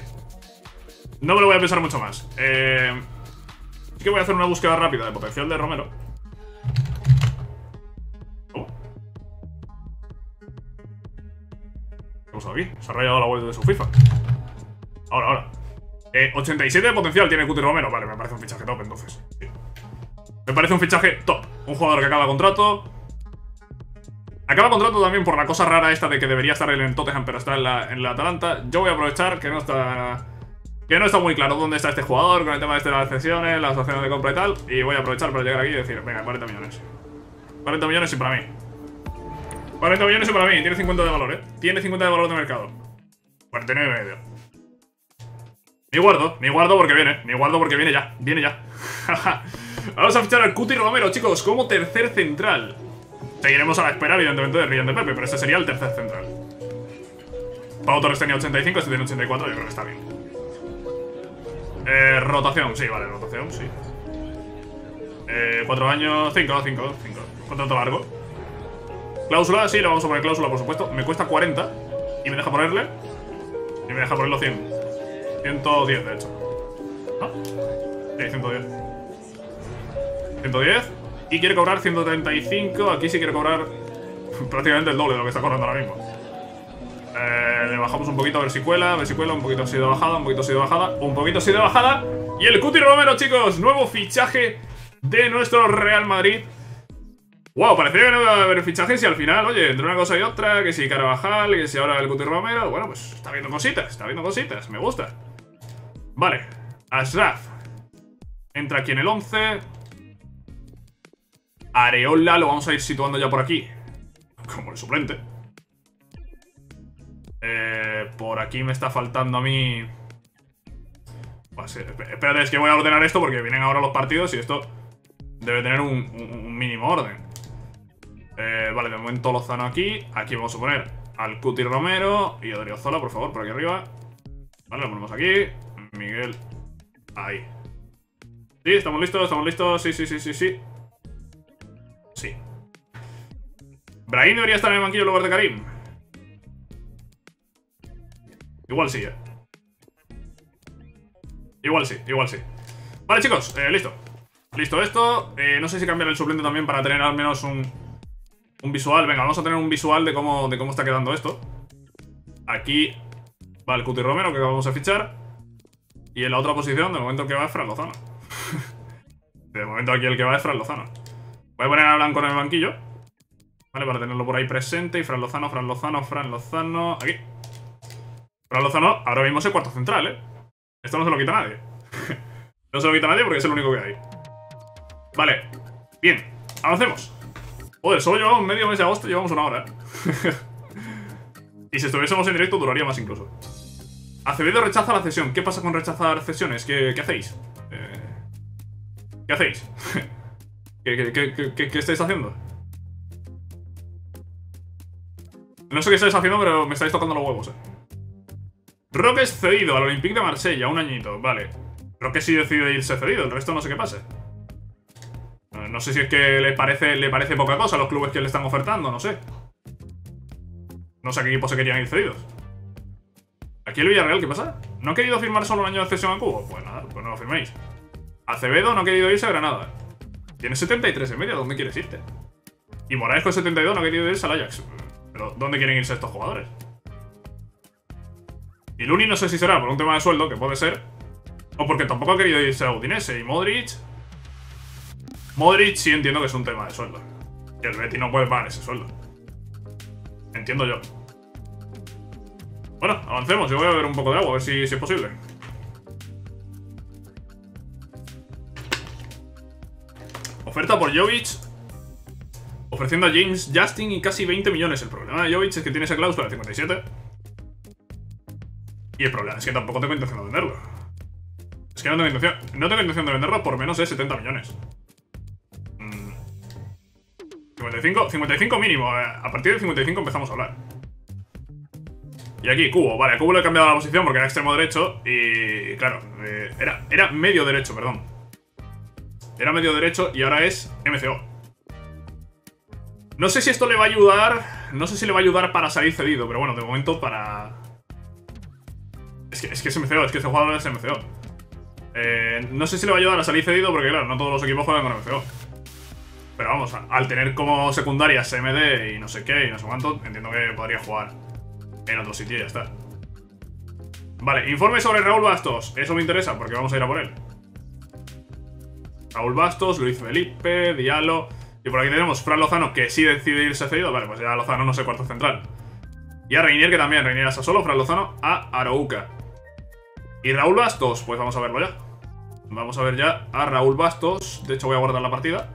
No me lo voy a pensar mucho más. Eh, que voy a hacer una búsqueda rápida de potencial de Romero. Oh. ¿Qué? Se ha rayado la vuelta de su FIFA. Ahora, ahora. Eh, 87 de potencial tiene Cuti Romero. Vale, me parece un fichaje top entonces. Me parece un fichaje top. Un jugador que acaba contrato. Acaba contrato también por la cosa rara esta de que debería estar en el Tottenham, pero está en la, en la Atalanta. Yo voy a aprovechar que no está que no está muy claro dónde está este jugador con el tema de este las cesiones, las opciones de compra y tal. Y voy a aprovechar para llegar aquí y decir, venga, 40 millones. 40 millones y para mí. 40 millones y para mí. Tiene 50 de valor, ¿eh? Tiene 50 de valor de mercado. 49 y medio. Ni guardo, ni guardo porque viene. Ni guardo porque viene ya. Viene ya. Vamos a fichar al Cuti Romero, chicos, como tercer central. Seguiremos a la espera, evidentemente, de Ryan de Pepe, pero este sería el tercer central. Pau Torres tenía 85, este tiene 84, yo creo que está bien. Eh, rotación, sí, vale, rotación, sí. Eh, cuatro años, cinco, cinco, cinco. Contrato largo. Cláusula, sí, le vamos a poner cláusula, por supuesto. Me cuesta 40 y me deja ponerle. Y me deja ponerlo 100. 110, de hecho. ¿No? Sí, 110. 110. Y quiere cobrar 135. Aquí sí quiere cobrar prácticamente el doble de lo que está cobrando ahora mismo. Eh, le bajamos un poquito a ver si cuela, a ver si cuela, un poquito así de bajada, un poquito así de bajada, un poquito así de bajada. Y el Cuti Romero, chicos, nuevo fichaje de nuestro Real Madrid. Wow, parecía que no iba a haber fichajes y al final, oye, entre una cosa y otra, que si Carvajal, que si ahora el Cuti Romero, bueno, pues está viendo cositas, está viendo cositas, me gusta. Vale, Ashraf. Entra aquí en el 11. Areola lo vamos a ir situando ya por aquí. Como el suplente. Eh, por aquí me está faltando a mí... espérate, es que voy a ordenar esto porque vienen ahora los partidos y esto debe tener un, mínimo orden. Eh, vale, de momento Lozano aquí. Aquí vamos a poner al Cuti Romero y Odriozola, por favor, por aquí arriba. Vale, lo ponemos aquí. Miguel. Ahí. Sí, estamos listos, estamos listos. Sí, sí, sí, sí, sí. Sí. Brahim debería estar en el banquillo en lugar de Karim. Igual sí, eh. Igual sí, igual sí. Vale, chicos, eh, listo. Listo esto. Eh, no sé si cambiar el suplente también para tener al menos un, un visual. Venga, vamos a tener un visual de cómo, de cómo está quedando esto. Aquí va el Cuti Romero que vamos a fichar. Y en la otra posición, de momento que va es Fran Lozano. de momento aquí el que va es Fran Lozano. Voy a poner a Blanco en el banquillo. Vale, para tenerlo por ahí presente. Y Fran Lozano, Fran Lozano, Fran Lozano. Aquí. Fran Lozano, ahora mismo es el cuarto central, ¿eh? Esto no se lo quita nadie. no se lo quita nadie porque es el único que hay. Vale. Bien. Avancemos. Joder, solo llevamos medio mes de agosto y llevamos una hora, ¿eh? y si estuviésemos en directo duraría más incluso. Acevedo rechaza la cesión. ¿Qué pasa con rechazar cesiones? ¿Qué, hacéis? Eh, ¿Qué hacéis? ¿Qué, qué, estáis haciendo? No sé qué estáis haciendo, pero me estáis tocando los huevos, eh. Roque es cedido al Olympique de Marsella, un añito, vale. Roque sí decide irse cedido, el resto no sé qué pase. No sé si es que le parece, le parece poca cosa a los clubes que le están ofertando, no sé. No sé a qué equipos se querían ir cedidos. Aquí el Villarreal, ¿qué pasa? ¿No ha querido firmar solo un año de cesión a Cubo? Pues nada, pues no lo firméis. Acevedo no ha querido irse a Granada. Tiene 73 en media, ¿dónde quieres irte? Y Moraes con 72 no ha querido irse al Ajax. Pero ¿dónde quieren irse estos jugadores? Y Luni no sé si será por un tema de sueldo, que puede ser. O porque tampoco ha querido irse a Udinese. Y Modric... Modric sí entiendo que es un tema de sueldo. Que el Betty no puede pagar ese sueldo. Entiendo yo. Bueno, avancemos. Yo voy a beber un poco de agua, a ver si es posible. Oferta por Jovic. Ofreciendo a James Justin y casi 20 millones. El problema de Jovic es que tiene esa cláusula de 57. Y el problema es que tampoco tengo intención de venderlo. Es que no tengo intención, no tengo intención de venderlo por menos de 70 millones. 55, mm. 55 mínimo. Eh. A partir de 55 empezamos a hablar. Y aquí, Cubo. Vale, Cubo le he cambiado la posición porque era extremo derecho y, claro, eh, era, era medio derecho, perdón. Era medio derecho y ahora es MCO. No sé si esto le va a ayudar... No sé si le va a ayudar para salir cedido, pero bueno, de momento para... Es que es, que es MCO, es que este jugador es MCO. Eh, no sé si le va a ayudar a salir cedido porque, claro, no todos los equipos juegan con MCO. Pero vamos, al tener como secundarias MD y no sé qué y no sé cuánto, entiendo que podría jugar en otro sitio y ya está. Vale, informe sobre Raúl Bastos. Eso me interesa porque vamos a ir a por él. Raúl Bastos, Luis Felipe, Diallo. Y por aquí tenemos Fran Lozano, que sí decide irse cedido. Vale, pues ya Lozano no sé cuarto central. Y a Reinier, que también. Reinier a solo, Fran Lozano a Arouca. Y Raúl Bastos, pues vamos a verlo ya. Vamos a ver ya a Raúl Bastos. De hecho, voy a guardar la partida.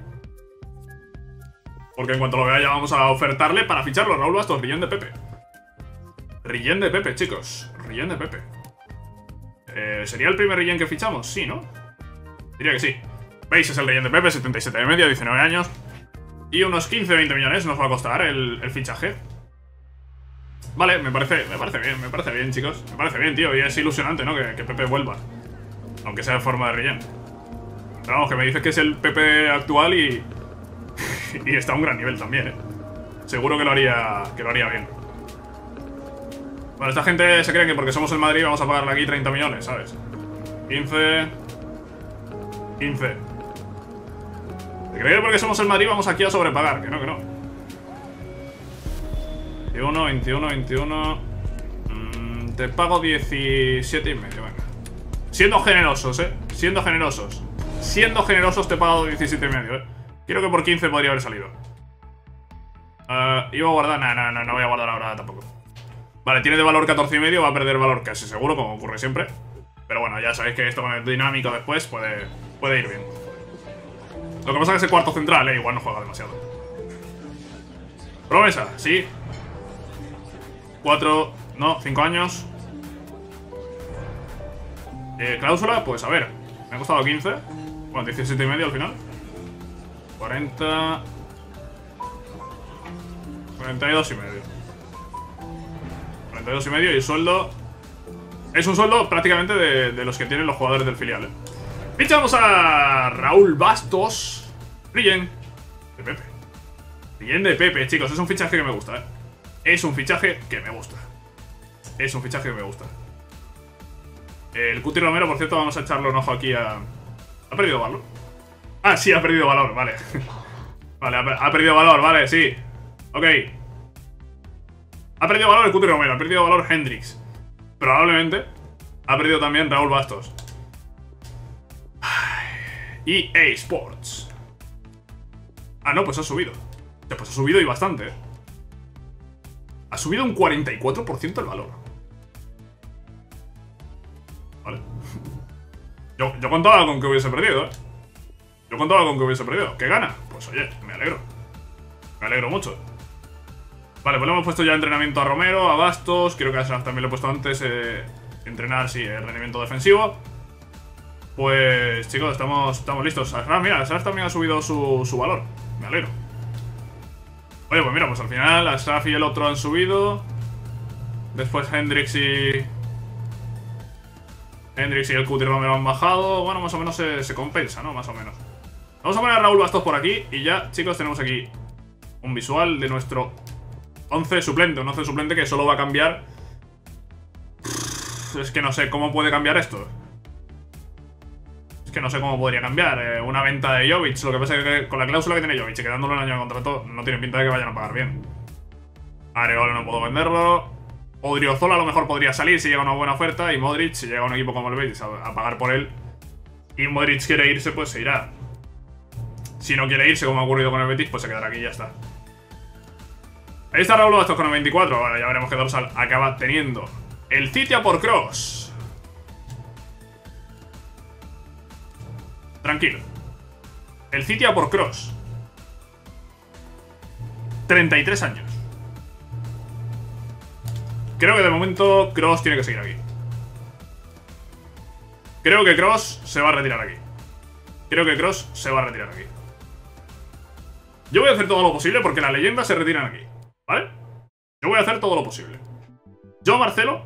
Porque en cuanto lo vea ya vamos a ofertarle para ficharlo. Raúl Bastos, Rillén de Pepe. Rillén de Pepe, chicos. Rillén de Pepe. Eh, ¿Sería el primer Rillén que fichamos? Sí, ¿no? Diría que sí. ¿Veis? Es el Rillén de Pepe, 77 de media, 19 años. Y unos 15-20 millones nos va a costar el, fichaje. Vale, me parece, me parece bien, me parece bien, chicos. Me parece bien, tío. Y es ilusionante, ¿no? Que, Pepe vuelva. Aunque sea de forma de Rillén. Pero vamos, que me dices que es el Pepe actual y... y está a un gran nivel también, ¿eh? Seguro que lo haría, que lo haría bien. Bueno, esta gente se cree que porque somos el Madrid vamos a pagarle aquí 30 millones, ¿sabes? 15... 15. Se cree que porque somos el Madrid vamos aquí a sobrepagar, que no, que no. 21, 21, 21... te pago 17 y medio, venga. Siendo generosos, ¿eh? Siendo generosos. Siendo generosos te pago 17 y medio, ¿eh? Quiero que por 15 podría haber salido. Uh, iba a guardar... No, no, no, no voy a guardar ahora tampoco. Vale, tiene de valor 14 y medio, va a perder valor casi seguro, como ocurre siempre. Pero bueno, ya sabéis que esto con el dinámico después puede, puede ir bien. Lo que pasa es que ese cuarto central, eh, igual no juega demasiado. Promesa, sí. Cuatro, no, cinco años. Eh, cláusula, pues a ver. Me ha costado 15. Bueno, 17 y medio al final. 40... 42 y medio. 42 y medio y el sueldo... Es un sueldo prácticamente de, los que tienen los jugadores del filial, ¿eh? Fichamos a Raúl Bastos. Rillen de Pepe. Rillen de Pepe, chicos. Es un fichaje que me gusta, ¿eh? Es un fichaje que me gusta. Es un fichaje que me gusta. El Cuti Romero, por cierto, vamos a echarle un ojo aquí a... ¿Ha perdido valor? Ah, sí, ha perdido valor, vale. vale, ha, ha perdido valor, vale, sí. Ok. Ha perdido valor el Cuti Romero, ha perdido valor Hendrix. Probablemente ha perdido también Raúl Bastos. EA Sports. Ah, no, pues ha subido. Pues ha subido y bastante. Ha subido un 44% el valor. Vale. Yo, yo contaba con que hubiese perdido, ¿eh? Yo contaba con que hubiese perdido. ¿Qué gana? Pues oye, me alegro. Me alegro mucho. Vale, pues le hemos puesto ya entrenamiento a Romero, a Bastos. Creo que a también le he puesto antes eh, entrenar, sí, el rendimiento defensivo. Pues chicos, estamos, estamos listos. Ah, mira, Ashraf también ha subido su, su valor. Me alegro. Oye, pues mira, pues al final Ashraf y el otro han subido. Después Hendrix y... Hendrix y el Cutie Romero han bajado. Bueno, más o menos se, se compensa, ¿no? Más o menos. Vamos a poner a Raúl Bastos por aquí y ya, chicos, tenemos aquí un visual de nuestro 11 suplente. Un 11 suplente que solo va a cambiar... Es que no sé cómo puede cambiar esto que no sé cómo podría cambiar. Eh, una venta de Jovic, lo que pasa es que con la cláusula que tiene Jovic y quedándolo un año de contrato, no tiene pinta de que vayan a pagar bien. Areola no puedo venderlo. Odriozola a lo mejor podría salir si llega una buena oferta. Y Modric, si llega un equipo como el Betis a, pagar por él. Y Modric quiere irse, pues se irá. Si no quiere irse, como ha ocurrido con el Betis, pues se quedará aquí y ya está. Ahí está Raúl Bastos con el 24. Bueno, ya veremos qué dorsal acaba teniendo. El Citia por Cross. Tranquilo. El Citia por Cross. 33 años. Creo que de momento Cross tiene que seguir aquí. Creo que Cross se va a retirar aquí. Creo que Cross se va a retirar aquí. Yo voy a hacer todo lo posible porque las leyendas se retiran aquí. ¿Vale? Yo voy a hacer todo lo posible. Yo, Marcelo,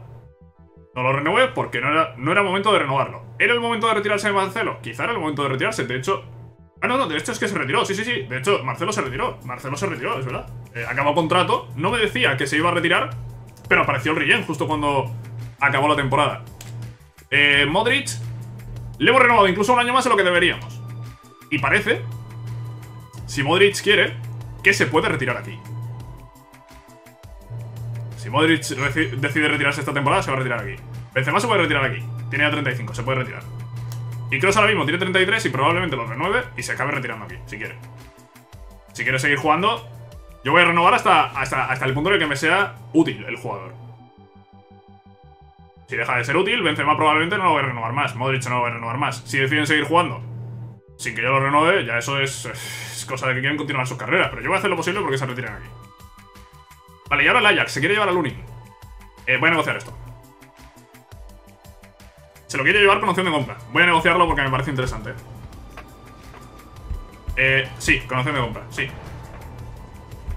no lo renové porque no era, no era momento de renovarlo. ¿Era el momento de retirarse de Marcelo? Quizá era el momento de retirarse. De hecho... Ah, no, no, de hecho es que se retiró. Sí, sí, sí. De hecho, Marcelo se retiró. Marcelo se retiró, es verdad. Eh, acabó contrato. No me decía que se iba a retirar, pero apareció el Rillen justo cuando acabó la temporada. Eh, Modric le hemos renovado incluso un año más de lo que deberíamos. Y parece, si Modric quiere, que se puede retirar aquí. Si Modric decide retirarse esta temporada, se va a retirar aquí. Benzema se puede retirar aquí. Tiene ya 35, se puede retirar. Y Kroos ahora mismo tiene 33 y probablemente lo renueve y se acabe retirando aquí, si quiere. Si quiere seguir jugando, yo voy a renovar hasta, hasta, hasta el punto en el que me sea útil el jugador. Si deja de ser útil, Benzema probablemente no lo voy a renovar más. Modric no lo voy a renovar más. Si deciden seguir jugando sin que yo lo renueve, ya eso es, es cosa de que quieren continuar sus carreras. Pero yo voy a hacer lo posible porque se retiren aquí. Vale, y ahora el Ajax. Se quiere llevar a Lunin. Eh, voy a negociar esto. Se lo quiere llevar con opción de compra. Voy a negociarlo porque me parece interesante. Eh, sí, con opción de compra, sí.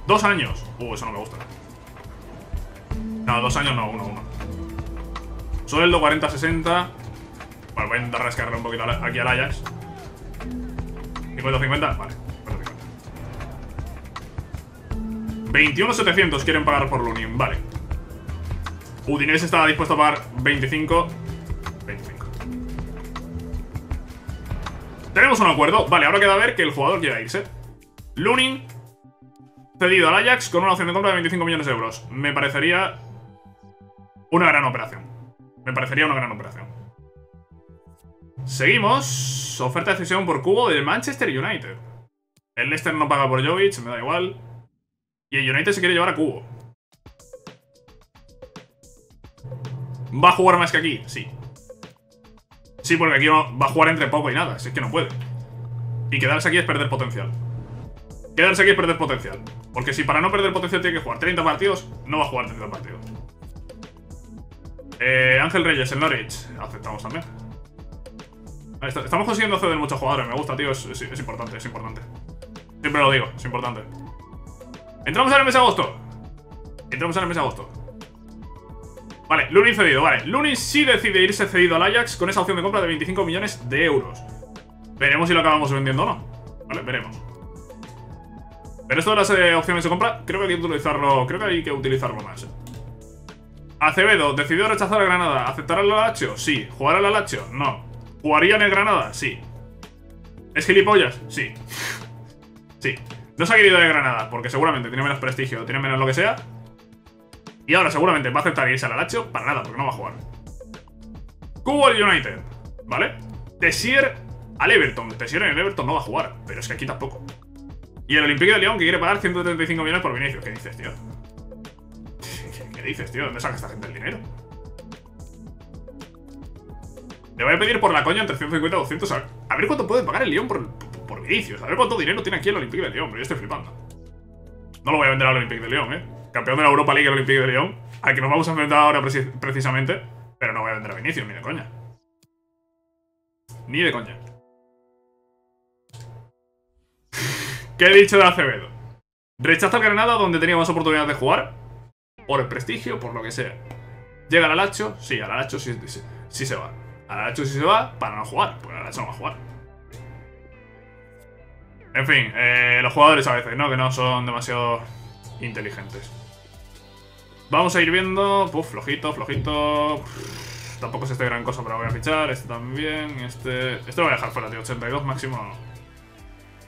Dos años. Uh, eso no me gusta. No, dos años no, uno, uno. Sueldo 40-60. Bueno, voy a intentar rescargar un poquito aquí al Ajax. 50-50, vale. 21.700 quieren pagar por Lunin, vale. Udinese estaba dispuesto a pagar 25. 25. Tenemos un acuerdo. Vale, ahora queda ver que el jugador quiera irse. Lunin cedido al Ajax con una opción de compra de 25 millones de euros. Me parecería una gran operación. Me parecería una gran operación. Seguimos. Oferta de cesión por cubo del Manchester United. El Leicester no paga por Jovic, me da igual. Y el United se quiere llevar a Cubo. ¿Va a jugar más que aquí? Sí. Sí, porque aquí va a jugar entre poco y nada. Si es que no puede. Y quedarse aquí es perder potencial. Quedarse aquí es perder potencial. Porque si para no perder potencial tiene que jugar 30 partidos, no va a jugar 30 partidos. Eh, Ángel Reyes, el Norwich. Aceptamos también. Estamos consiguiendo ceder muchos jugadores. Me gusta, tío. es importante, es importante. Siempre lo digo, es importante. Entramos en el mes de agosto. Entramos en el mes de agosto. Vale, Lunin cedido, vale. Lunin sí decide irse cedido al Ajax con esa opción de compra de 25 millones de euros. Veremos si lo acabamos vendiendo o no. Vale, veremos. Pero esto de las eh, opciones de compra, creo que hay que utilizarlo. Creo que hay que utilizarlo más. Acevedo, decidió rechazar a Granada. ¿Aceptará el Lazio? Sí. ¿Jugará el Lazio? No. ¿Jugaría en el Granada? Sí. ¿Es gilipollas? Sí. sí. No se ha querido de Granada, porque seguramente tiene menos prestigio, tiene menos lo que sea. Y ahora seguramente va a aceptar irse al Lazio para nada, porque no va a jugar. Cubo United, ¿vale? Tessier al Everton. Tessier en el Everton no va a jugar, pero es que aquí tampoco. Y el Olympique de León que quiere pagar 135 millones por Vinicius. ¿Qué dices, tío? ¿Qué, dices, tío? ¿Dónde saca esta gente el dinero? Le voy a pedir por la coña entre 150 y 200. A ver, cuánto puede pagar el León por, por, Vinicius. A ver cuánto dinero tiene aquí el Olympique de León. Pero yo estoy flipando. No lo voy a vender al Olympique de León, ¿eh? Campeón de la Europa League el Olympique de León. Al que nos vamos a enfrentar ahora precisamente. Pero no voy a vender a Vinicius, ni de coña. Ni de coña. ¿Qué he dicho de Acevedo? Rechaza el Granada donde tenía más oportunidades de jugar. Por el prestigio, por lo que sea. ¿Llega al Alacho? Sí, al Alacho sí, sí, se va. Al Alacho sí se va para no jugar. Porque al Alacho no va a jugar. En fin, eh, los jugadores a veces, ¿no? Que no son demasiado inteligentes. Vamos a ir viendo. Puf, flojito, flojito. tampoco es este gran cosa, pero voy a fichar. Este también. Este. Este lo voy a dejar fuera, tío. 82 máximo.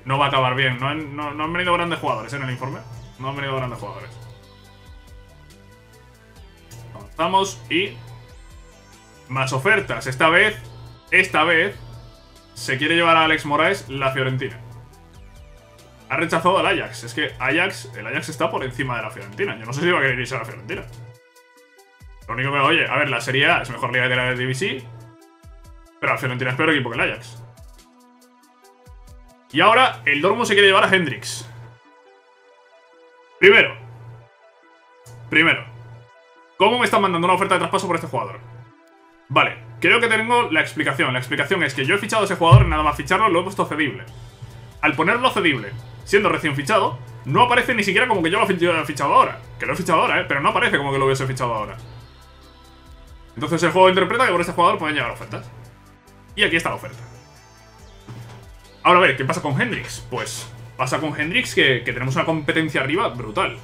No va a acabar bien. No han, no, han venido grandes jugadores en el informe. No han venido grandes jugadores. Avanzamos y. Más ofertas. Esta vez. Esta vez. Se quiere llevar a Alex Moraes la Fiorentina. Ha rechazado al Ajax. Es que Ajax, el Ajax está por encima de la Fiorentina. Yo no sé si va a querer irse a la Fiorentina. Lo único que, oye, a ver, la Serie A es mejor liga que la de DVC. Pero la Fiorentina es peor equipo que el Ajax. Y ahora el Dormo se quiere llevar a Hendrix. Primero. Primero. ¿Cómo me están mandando una oferta de traspaso por este jugador? Vale, creo que tengo la explicación. La explicación es que yo he fichado a ese jugador, nada más ficharlo, lo he puesto cedible. Al ponerlo cedible, siendo recién fichado, no aparece ni siquiera como que yo lo he fichado ahora. Que lo he fichado ahora, ¿eh? Pero no aparece como que lo hubiese fichado ahora. Entonces el juego interpreta que por este jugador pueden llegar ofertas. Y aquí está la oferta. Ahora a ver, ¿qué pasa con Hendrix? Pues pasa con Hendrix que, tenemos una competencia arriba brutal.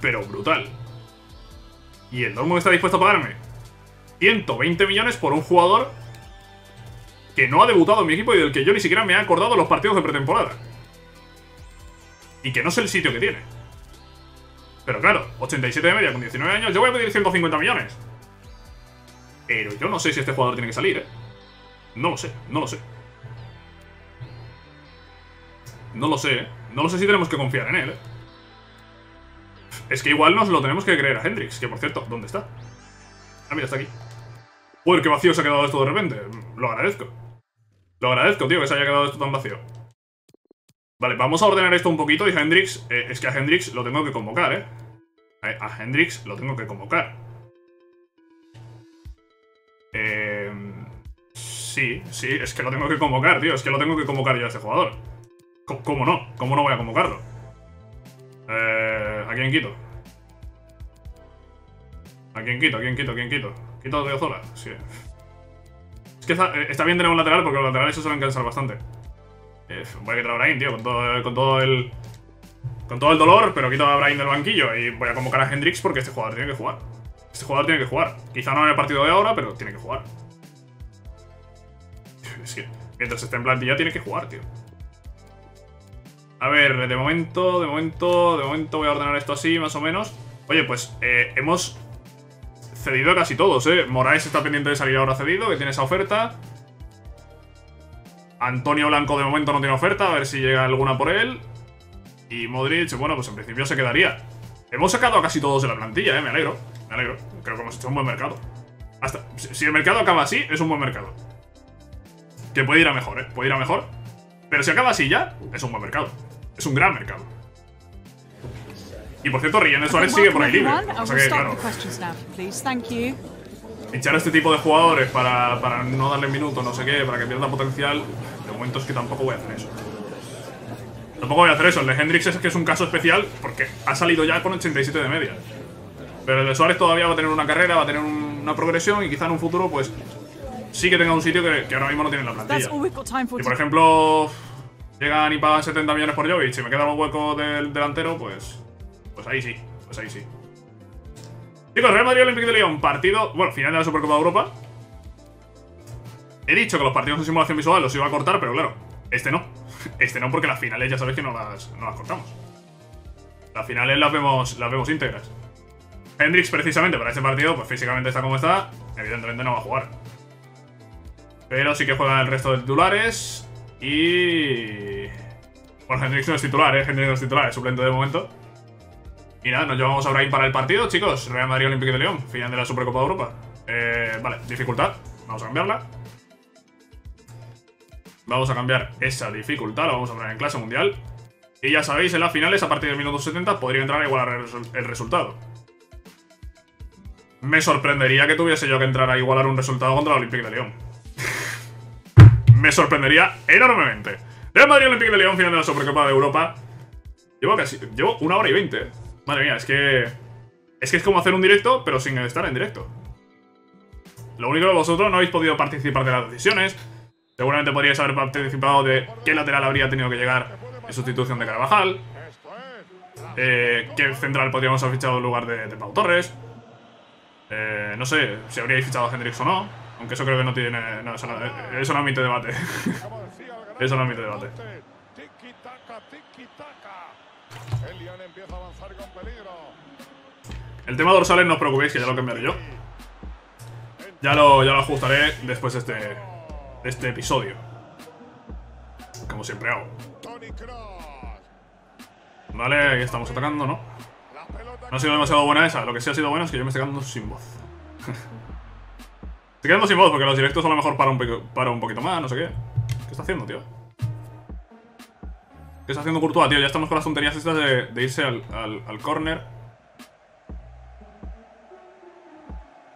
Pero brutal. Y el Dortmund está dispuesto a pagarme 120 millones por un jugador que no ha debutado en mi equipo y del que yo ni siquiera me he acordado los partidos de pretemporada. Y que no sé el sitio que tiene. Pero claro, 87 de media con 19 años, yo voy a pedir 150 millones. Pero yo no sé si este jugador tiene que salir, ¿eh? No lo sé, no lo sé. No lo sé, ¿eh? No lo sé si tenemos que confiar en él, ¿eh? Es que igual nos lo tenemos que creer a Hendrix, que por cierto, ¿dónde está? Ah, mira, está aquí. Joder, qué vacío se ha quedado esto de repente. Lo agradezco. Lo agradezco, tío, que se haya quedado esto tan vacío. Vale, vamos a ordenar esto un poquito y Hendrix... Eh, es que a Hendrix lo tengo que convocar, ¿eh? A Hendrix lo tengo que convocar. Eh, sí, sí, es que lo tengo que convocar, tío. Es que lo tengo que convocar yo a este jugador. ¿Cómo no? ¿Cómo no voy a convocarlo? Eh, ¿A quién quito? ¿A quién quito? ¿A quién quito? ¿A quién quito? ¿Quito Ozola? Sí. Es que eh, está, bien tener un lateral porque los laterales se suelen cansar bastante. Eh, voy a quitar a Brain, tío, con todo, con todo el... Con todo el dolor, pero quito a Brain del banquillo y voy a convocar a Hendrix porque este jugador tiene que jugar. Este jugador tiene que jugar. Quizá no en el partido de ahora, pero tiene que jugar. Es que mientras esté en plantilla tiene que jugar, tío. A ver, de momento, de momento, de momento voy a ordenar esto así, más o menos. Oye, pues eh, hemos cedido casi todos, ¿eh? Moraes está pendiente de salir ahora cedido, que tiene esa oferta. Antonio Blanco de momento no tiene oferta, a ver si llega alguna por él. Y Modric, bueno, pues en principio se quedaría. Hemos sacado a casi todos de la plantilla, ¿eh? Me alegro, me alegro. Creo que hemos hecho un buen mercado. Hasta, si el mercado acaba así, es un buen mercado. Que puede ir a mejor, ¿eh? Puede ir a mejor. Pero si acaba así ya, es un buen mercado. Es un gran mercado. Y por cierto, Rillén Suárez sigue por ahí libre. O sea que, claro. Echar a este tipo de jugadores para, para no darle minutos, no sé qué, para que pierda potencial, de momento es que tampoco voy a hacer eso. Tampoco voy a hacer eso. El de Hendrix es que es un caso especial porque ha salido ya con 87 de media. Pero el de Suárez todavía va a tener una carrera, va a tener una progresión y quizá en un futuro, pues, sí que tenga un sitio que, que ahora mismo no tiene en la plantilla. Y por ejemplo, llegan y pagan 70 millones por Jovic y me queda un hueco del delantero, pues. Pues ahí sí, pues ahí sí. Chicos, Real Madrid Olympique de Lyon, partido. Bueno, final de la Supercopa de Europa. He dicho que los partidos de simulación visual los iba a cortar, pero claro, este no. Este no, porque las finales ya sabéis que no las, no las cortamos. Las finales las vemos, las vemos íntegras. Hendrix, precisamente para este partido, pues físicamente está como está. Evidentemente no va a jugar. Pero sí que juegan el resto de titulares. Y... Bueno, Hendrix no es titular, ¿eh? Hendrix no es titular, es suplente de momento. Y nada, nos llevamos a Brahim para el partido, chicos. Real Madrid Olímpico de León, final de la Supercopa de Europa. Eh, vale, dificultad. Vamos a cambiarla. Vamos a cambiar esa dificultad, la vamos a poner en clase mundial. Y ya sabéis, en las finales, a partir del minuto 70, podría entrar a igualar el, resultado. Me sorprendería que tuviese yo que entrar a igualar un resultado contra el Olympique de León. Me sorprendería enormemente. Real Madrid Olympique de León, final de la Supercopa de Europa. Llevo casi. Llevo una hora y veinte. Madre mía, es que. Es que es como hacer un directo, pero sin estar en directo. Lo único que vosotros no habéis podido participar de las decisiones. Seguramente podríais haber participado de qué lateral habría tenido que llegar en sustitución de Carvajal. Eh, qué central podríamos haber fichado en lugar de, Pau Torres. Eh, no sé si habríais fichado a Hendrix o no. Aunque eso creo que no tiene. No, eso no, eso no admite debate. Eso no admite debate. El tema dorsales no os preocupéis que ya lo cambiaré yo. Ya lo, ya lo ajustaré después de este, de este episodio. Como siempre hago. Vale, ahí estamos atacando, ¿no? No ha sido demasiado buena esa. Lo que sí ha sido bueno es que yo me estoy quedando sin voz. estoy quedando sin voz porque los directos a lo mejor para un, para un poquito más, no sé qué. ¿Qué está haciendo, tío? ¿Qué está haciendo Courtois, tío? Ya estamos con las tonterías estas de, irse al, al, corner.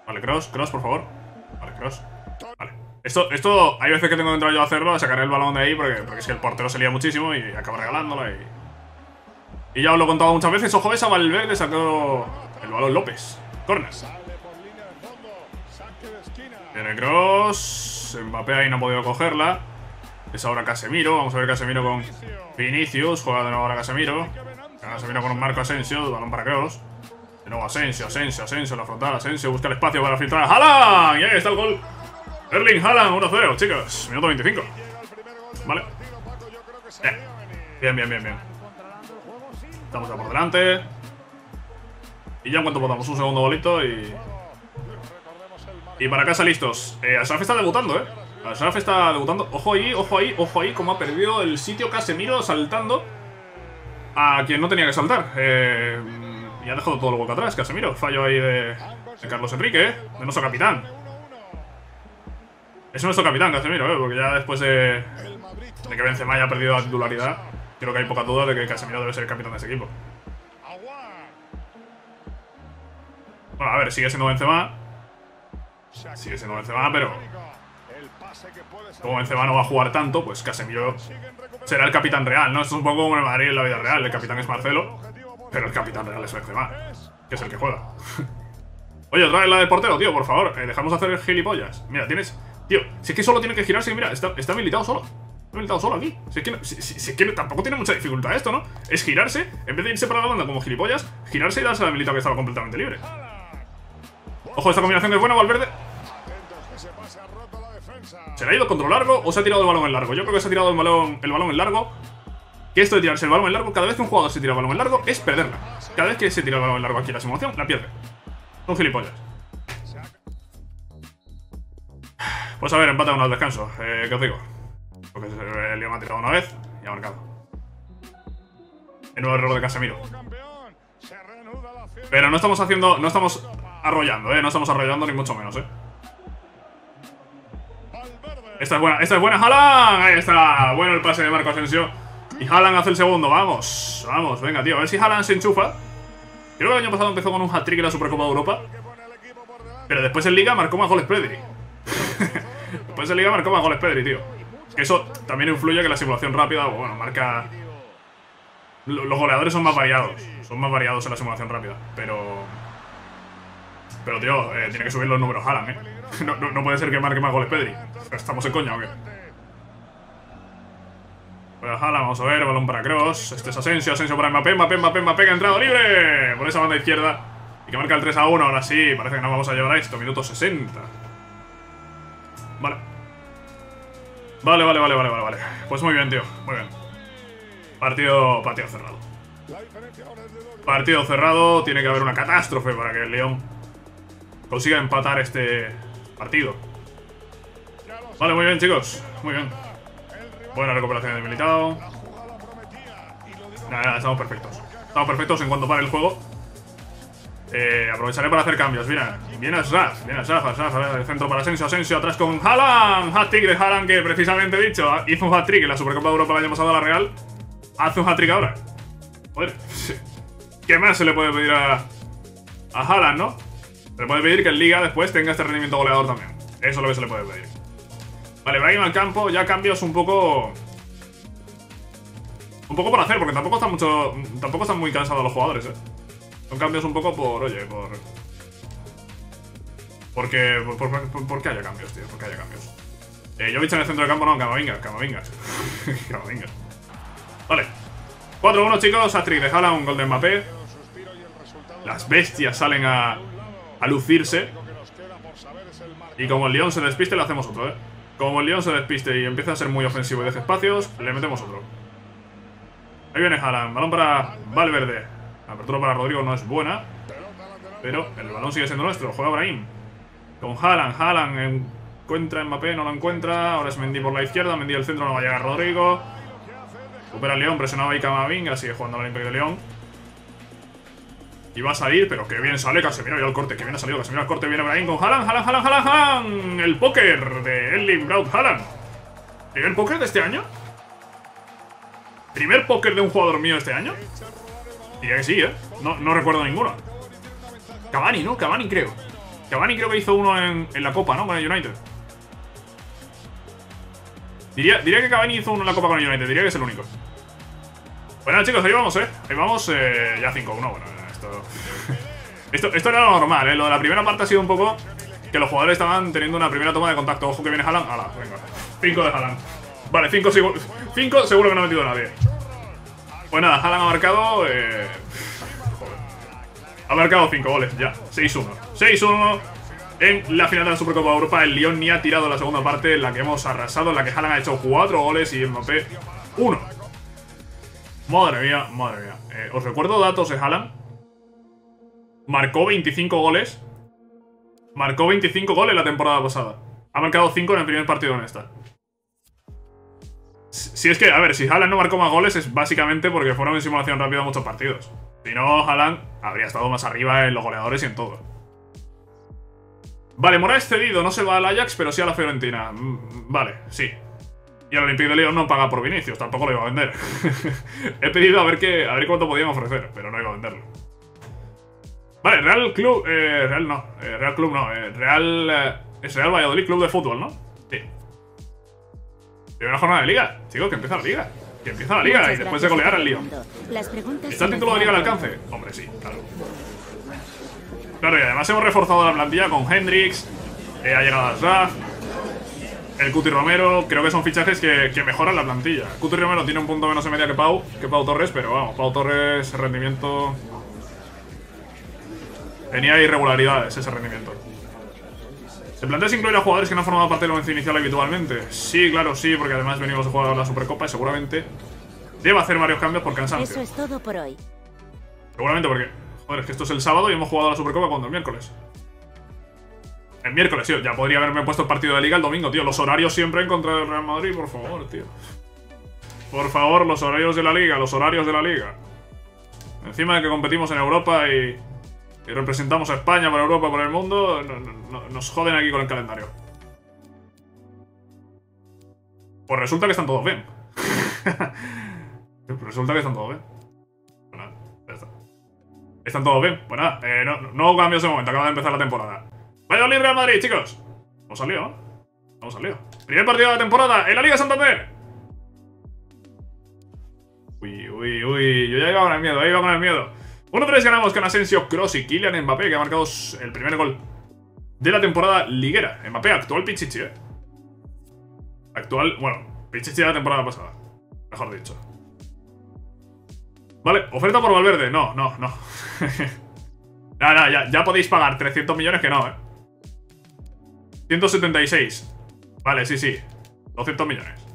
Vale, Cross, Cross, por favor. Vale, Cross. Vale. Esto, esto, hay veces que tengo que entrar yo a hacerlo, a sacar el balón de ahí, porque, porque es el portero se lía muchísimo y acaba regalándola y... Y ya os lo he contado muchas veces, ojo, esa Valverde sacó el balón López. Corner. Tiene Cross. Mbappé ahí no ha podido cogerla. Es ahora Casemiro. Vamos a ver Casemiro con Vinicius. Juega de nuevo ahora Casemiro. Casemiro con un Marco Asensio. Balón para Kroos. De nuevo Asensio, Asensio, Asensio. La frontal, Asensio. Busca el espacio para filtrar Haaland. Y ahí está el gol. Erling Haaland 1-0, chicos. Minuto 25. Vale. Bien, bien, bien, bien. Estamos ya por delante. Y ya en cuanto podamos un segundo bolito y... Y para casa listos. Eh, Asaf está debutando, ¿eh? Ashraf está debutando. Ojo ahí, ojo ahí, ojo ahí, como ha perdido el sitio Casemiro saltando a quien no tenía que saltar. Eh, y ha dejado todo el hueco atrás, Casemiro. Fallo ahí de, Carlos Enrique, de nuestro capitán. Es nuestro capitán, Casemiro, ¿eh? porque ya después de, de que Benzema haya perdido la titularidad, creo que hay poca duda de que Casemiro debe ser el capitán de ese equipo. Bueno, a ver, sigue siendo Benzema. Sigue siendo Benzema, pero como Benzema no va a jugar tanto, pues Casemiro será el capitán real, ¿no? Esto es un poco como en Madrid en la vida real. El capitán es Marcelo, pero el capitán real es Benzema, que es el que juega. Oye, otra vez la del portero, tío, por favor. Eh, dejamos hacer gilipollas. Mira, tienes... Tío, si es que solo tiene que girarse, mira, está, está habilitado solo. Está habilitado solo aquí. Si es, que, es que tampoco tiene mucha dificultad esto, ¿no? Es girarse, en vez de irse para la banda como gilipollas, girarse y darse la habilitado que estaba completamente libre. Ojo, esta combinación es buena, Valverde. ¿Se le ha ido control largo o se ha tirado el balón en largo? Yo creo que se ha tirado el balón, el balón en largo. Que esto de tirarse el balón en largo, cada vez que un jugador se tira el balón en largo, es perderla. Cada vez que se tira el balón en largo aquí la simulación, la pierde. Son gilipollas. Pues a ver, empata uno al descanso. Eh, ¿Qué os digo? Porque el León ha tirado una vez y ha marcado. El nuevo error de Casemiro. Pero no estamos haciendo... No estamos arrollando, ¿eh? No estamos arrollando ni mucho menos, ¿eh? Esta es buena, esta es buena, Haaland. Ahí está, bueno el pase de Marco Asensio. Y Haaland hace el segundo, vamos Vamos, venga, tío, a ver si Haaland se enchufa. Creo que el año pasado empezó con un hat-trick en la Supercopa de Europa. Pero después en Liga marcó más goles Pedri. Después en Liga marcó más goles Pedri, tío. Eso también influye que la simulación rápida, bueno, marca... Los goleadores son más variados. Son más variados en la simulación rápida Pero... Pero, tío, eh, tiene que subir los números Haaland, eh no, no, puede ser que marque más goles Pedri. ¿Estamos en coña o qué? Pues vamos a ver, balón para Cross. Este es Asensio, Asensio para Mbappé, Mbappé, Mbappé, Mbappé que ha entrado libre por esa banda izquierda. Y que marca el 3 a 1, ahora sí, parece que no vamos a llevar a esto, minuto 60. Vale. Vale, vale, vale, vale, vale, vale. Pues muy bien, tío, muy bien. Partido, partido cerrado. Partido cerrado, tiene que haber una catástrofe para que el León consiga empatar este partido. Vale, muy bien, chicos. Muy bien. Buena recuperación de Militao. Nada, nada, estamos perfectos. Estamos perfectos en cuanto para el juego. Eh, aprovecharé para hacer cambios. Mira, viene Sraf, viene Sraf, Sraf, a ver, el centro para Asensio, Asensio, atrás con Haaland. Hat-trick de Haaland que precisamente he dicho, hizo un hat-trick en la Supercopa de Europa el año pasado a la Real. Hace un hat-trick ahora. Joder, ¿qué más se le puede pedir a, a Haaland, no? Le puede pedir que en Liga después tenga este rendimiento goleador también. Eso es lo que se le puede pedir. Vale, Brahim al campo, ya cambios un poco... Un poco por hacer, porque tampoco están mucho... Tampoco están muy cansados los jugadores, eh. Son cambios un poco por, oye, por... Porque... Por, por, por, haya cambios, tío, por qué haya cambios. Eh, Jovic en el centro del campo, no, Camavinga, Camavinga. Camavinga. Vale. 4-1, chicos, Astrid de un gol de Mbappé. Las bestias salen a, a lucirse. Y como el León se despiste, le hacemos otro, ¿eh? Como el León se despiste y empieza a ser muy ofensivo y deje espacios, le metemos otro. Ahí viene Haaland, balón para Valverde. La apertura para Rodrigo no es buena. Pero el balón sigue siendo nuestro. Juega Brahim. Con Haaland. Haaland encuentra Mbappé, no lo encuentra. Ahora es Mendy por la izquierda. Mendy al centro, no va a llegar Rodrigo. Supera León, presionaba ahí Camavinga. Sigue jugando al Olympique de León. Y va a salir, pero que bien sale Casemiro y al corte. Que bien ha salido Casemiro al corte. Viene Brahim con Haaland, Haaland, Haaland, Haaland, Haaland. El póker de Erling Braut Haaland. ¿Primer póker de este año? ¿Primer póker de un jugador mío este año? Diría que sí, ¿eh? No, no recuerdo ninguno. Cavani, ¿no? Cavani creo. Cavani creo que hizo uno en, la Copa, ¿no? Con el United. Diría, diría que Cavani hizo uno en la Copa con el United. Diría que es el único. Bueno, chicos, ahí vamos, ¿eh? Ahí vamos, eh, ya 5-1. Bueno, esto... esto... Esto era lo normal, ¿eh? Lo de la primera parte ha sido un poco... Que los jugadores estaban teniendo una primera toma de contacto. Ojo que viene Haaland. Hala, venga. 5 de Haaland. Vale, 5 seguro... 5 seguro que no ha metido nadie. Pues nada, Haaland ha marcado... Eh... Ha marcado 5 goles, ya. 6-1. 6-1 en la final de la Supercopa de Europa. El Lyon ni ha tirado la segunda parte en la que hemos arrasado, en la que Haaland ha hecho 4 goles y Mbappé 1. Madre mía, madre mía. Eh, os recuerdo datos de Haaland. Marcó 25 goles. Marcó 25 goles la temporada pasada. Ha marcado 5 en el primer partido en esta. Si es que, a ver, si Haaland no marcó más goles es básicamente porque fueron en simulación rápida muchos partidos. Si no, Haaland habría estado más arriba en los goleadores y en todo. Vale, Moraes cedido, no se va al Ajax, pero sí a la Fiorentina. Mm, vale, sí. Y el Olympique de León no paga por Vinicius, tampoco lo iba a vender. He pedido a ver qué, a ver cuánto podían ofrecer, pero no iba a venderlo. Vale, Real Club, eh, Real no, eh, Real Club no, eh, Real, eh, es Real Valladolid Club de Fútbol, ¿no? Sí. Primera jornada de liga. Chicos, que empieza la liga. Que empieza la liga y después de golear al lío. ¿Está el título de liga al alcance? Hombre, sí, claro. Claro, y además hemos reforzado la plantilla con Hendrix, ha llegado el Cuti Romero, creo que son fichajes que, que, mejoran la plantilla. Cuti Romero tiene un punto menos en media que Pau, que Pau Torres, pero vamos, Pau Torres, rendimiento... Tenía irregularidades ese rendimiento. ¿Se plantea incluir a jugadores que no han formado parte del once inicial habitualmente? Sí, claro, sí, porque además venimos a jugar a la Supercopa y seguramente debe hacer varios cambios por cansancio. Eso es todo por hoy. Seguramente porque, joder, es que esto es el sábado y hemos jugado a la Supercopa cuando el miércoles. El miércoles, tío, ya podría haberme puesto el partido de Liga el domingo, tío. Los horarios siempre en contra del Real Madrid, por favor, tío. Por favor, los horarios de la Liga, los horarios de la Liga. Encima de que competimos en Europa y y representamos a España por Europa, por el mundo, nos joden aquí con el calendario. Pues resulta que están todos bien. resulta que están todos bien. Bueno, ya está. Están todos bien. Pues nada, eh, no, no cambios de momento, acaba de empezar la temporada. Vaya Real Madrid, chicos. Hemos salido, ¿no? Hemos salido. Primer partido de la temporada en la Liga Santander. Uy, uy, uy. Yo ya iba con el miedo, ahí iba con el miedo. 1-3 ganamos con Asensio, Cross y Kylian Mbappé, que ha marcado el primer gol de la temporada liguera. Mbappé, actual Pichichi, ¿eh? Actual, bueno, Pichichi de la temporada pasada. Mejor dicho. Vale, oferta por Valverde. No, no, no. ya, ya podéis pagar 300 millones que no, ¿eh? 176. Vale, sí, sí. 200 millones.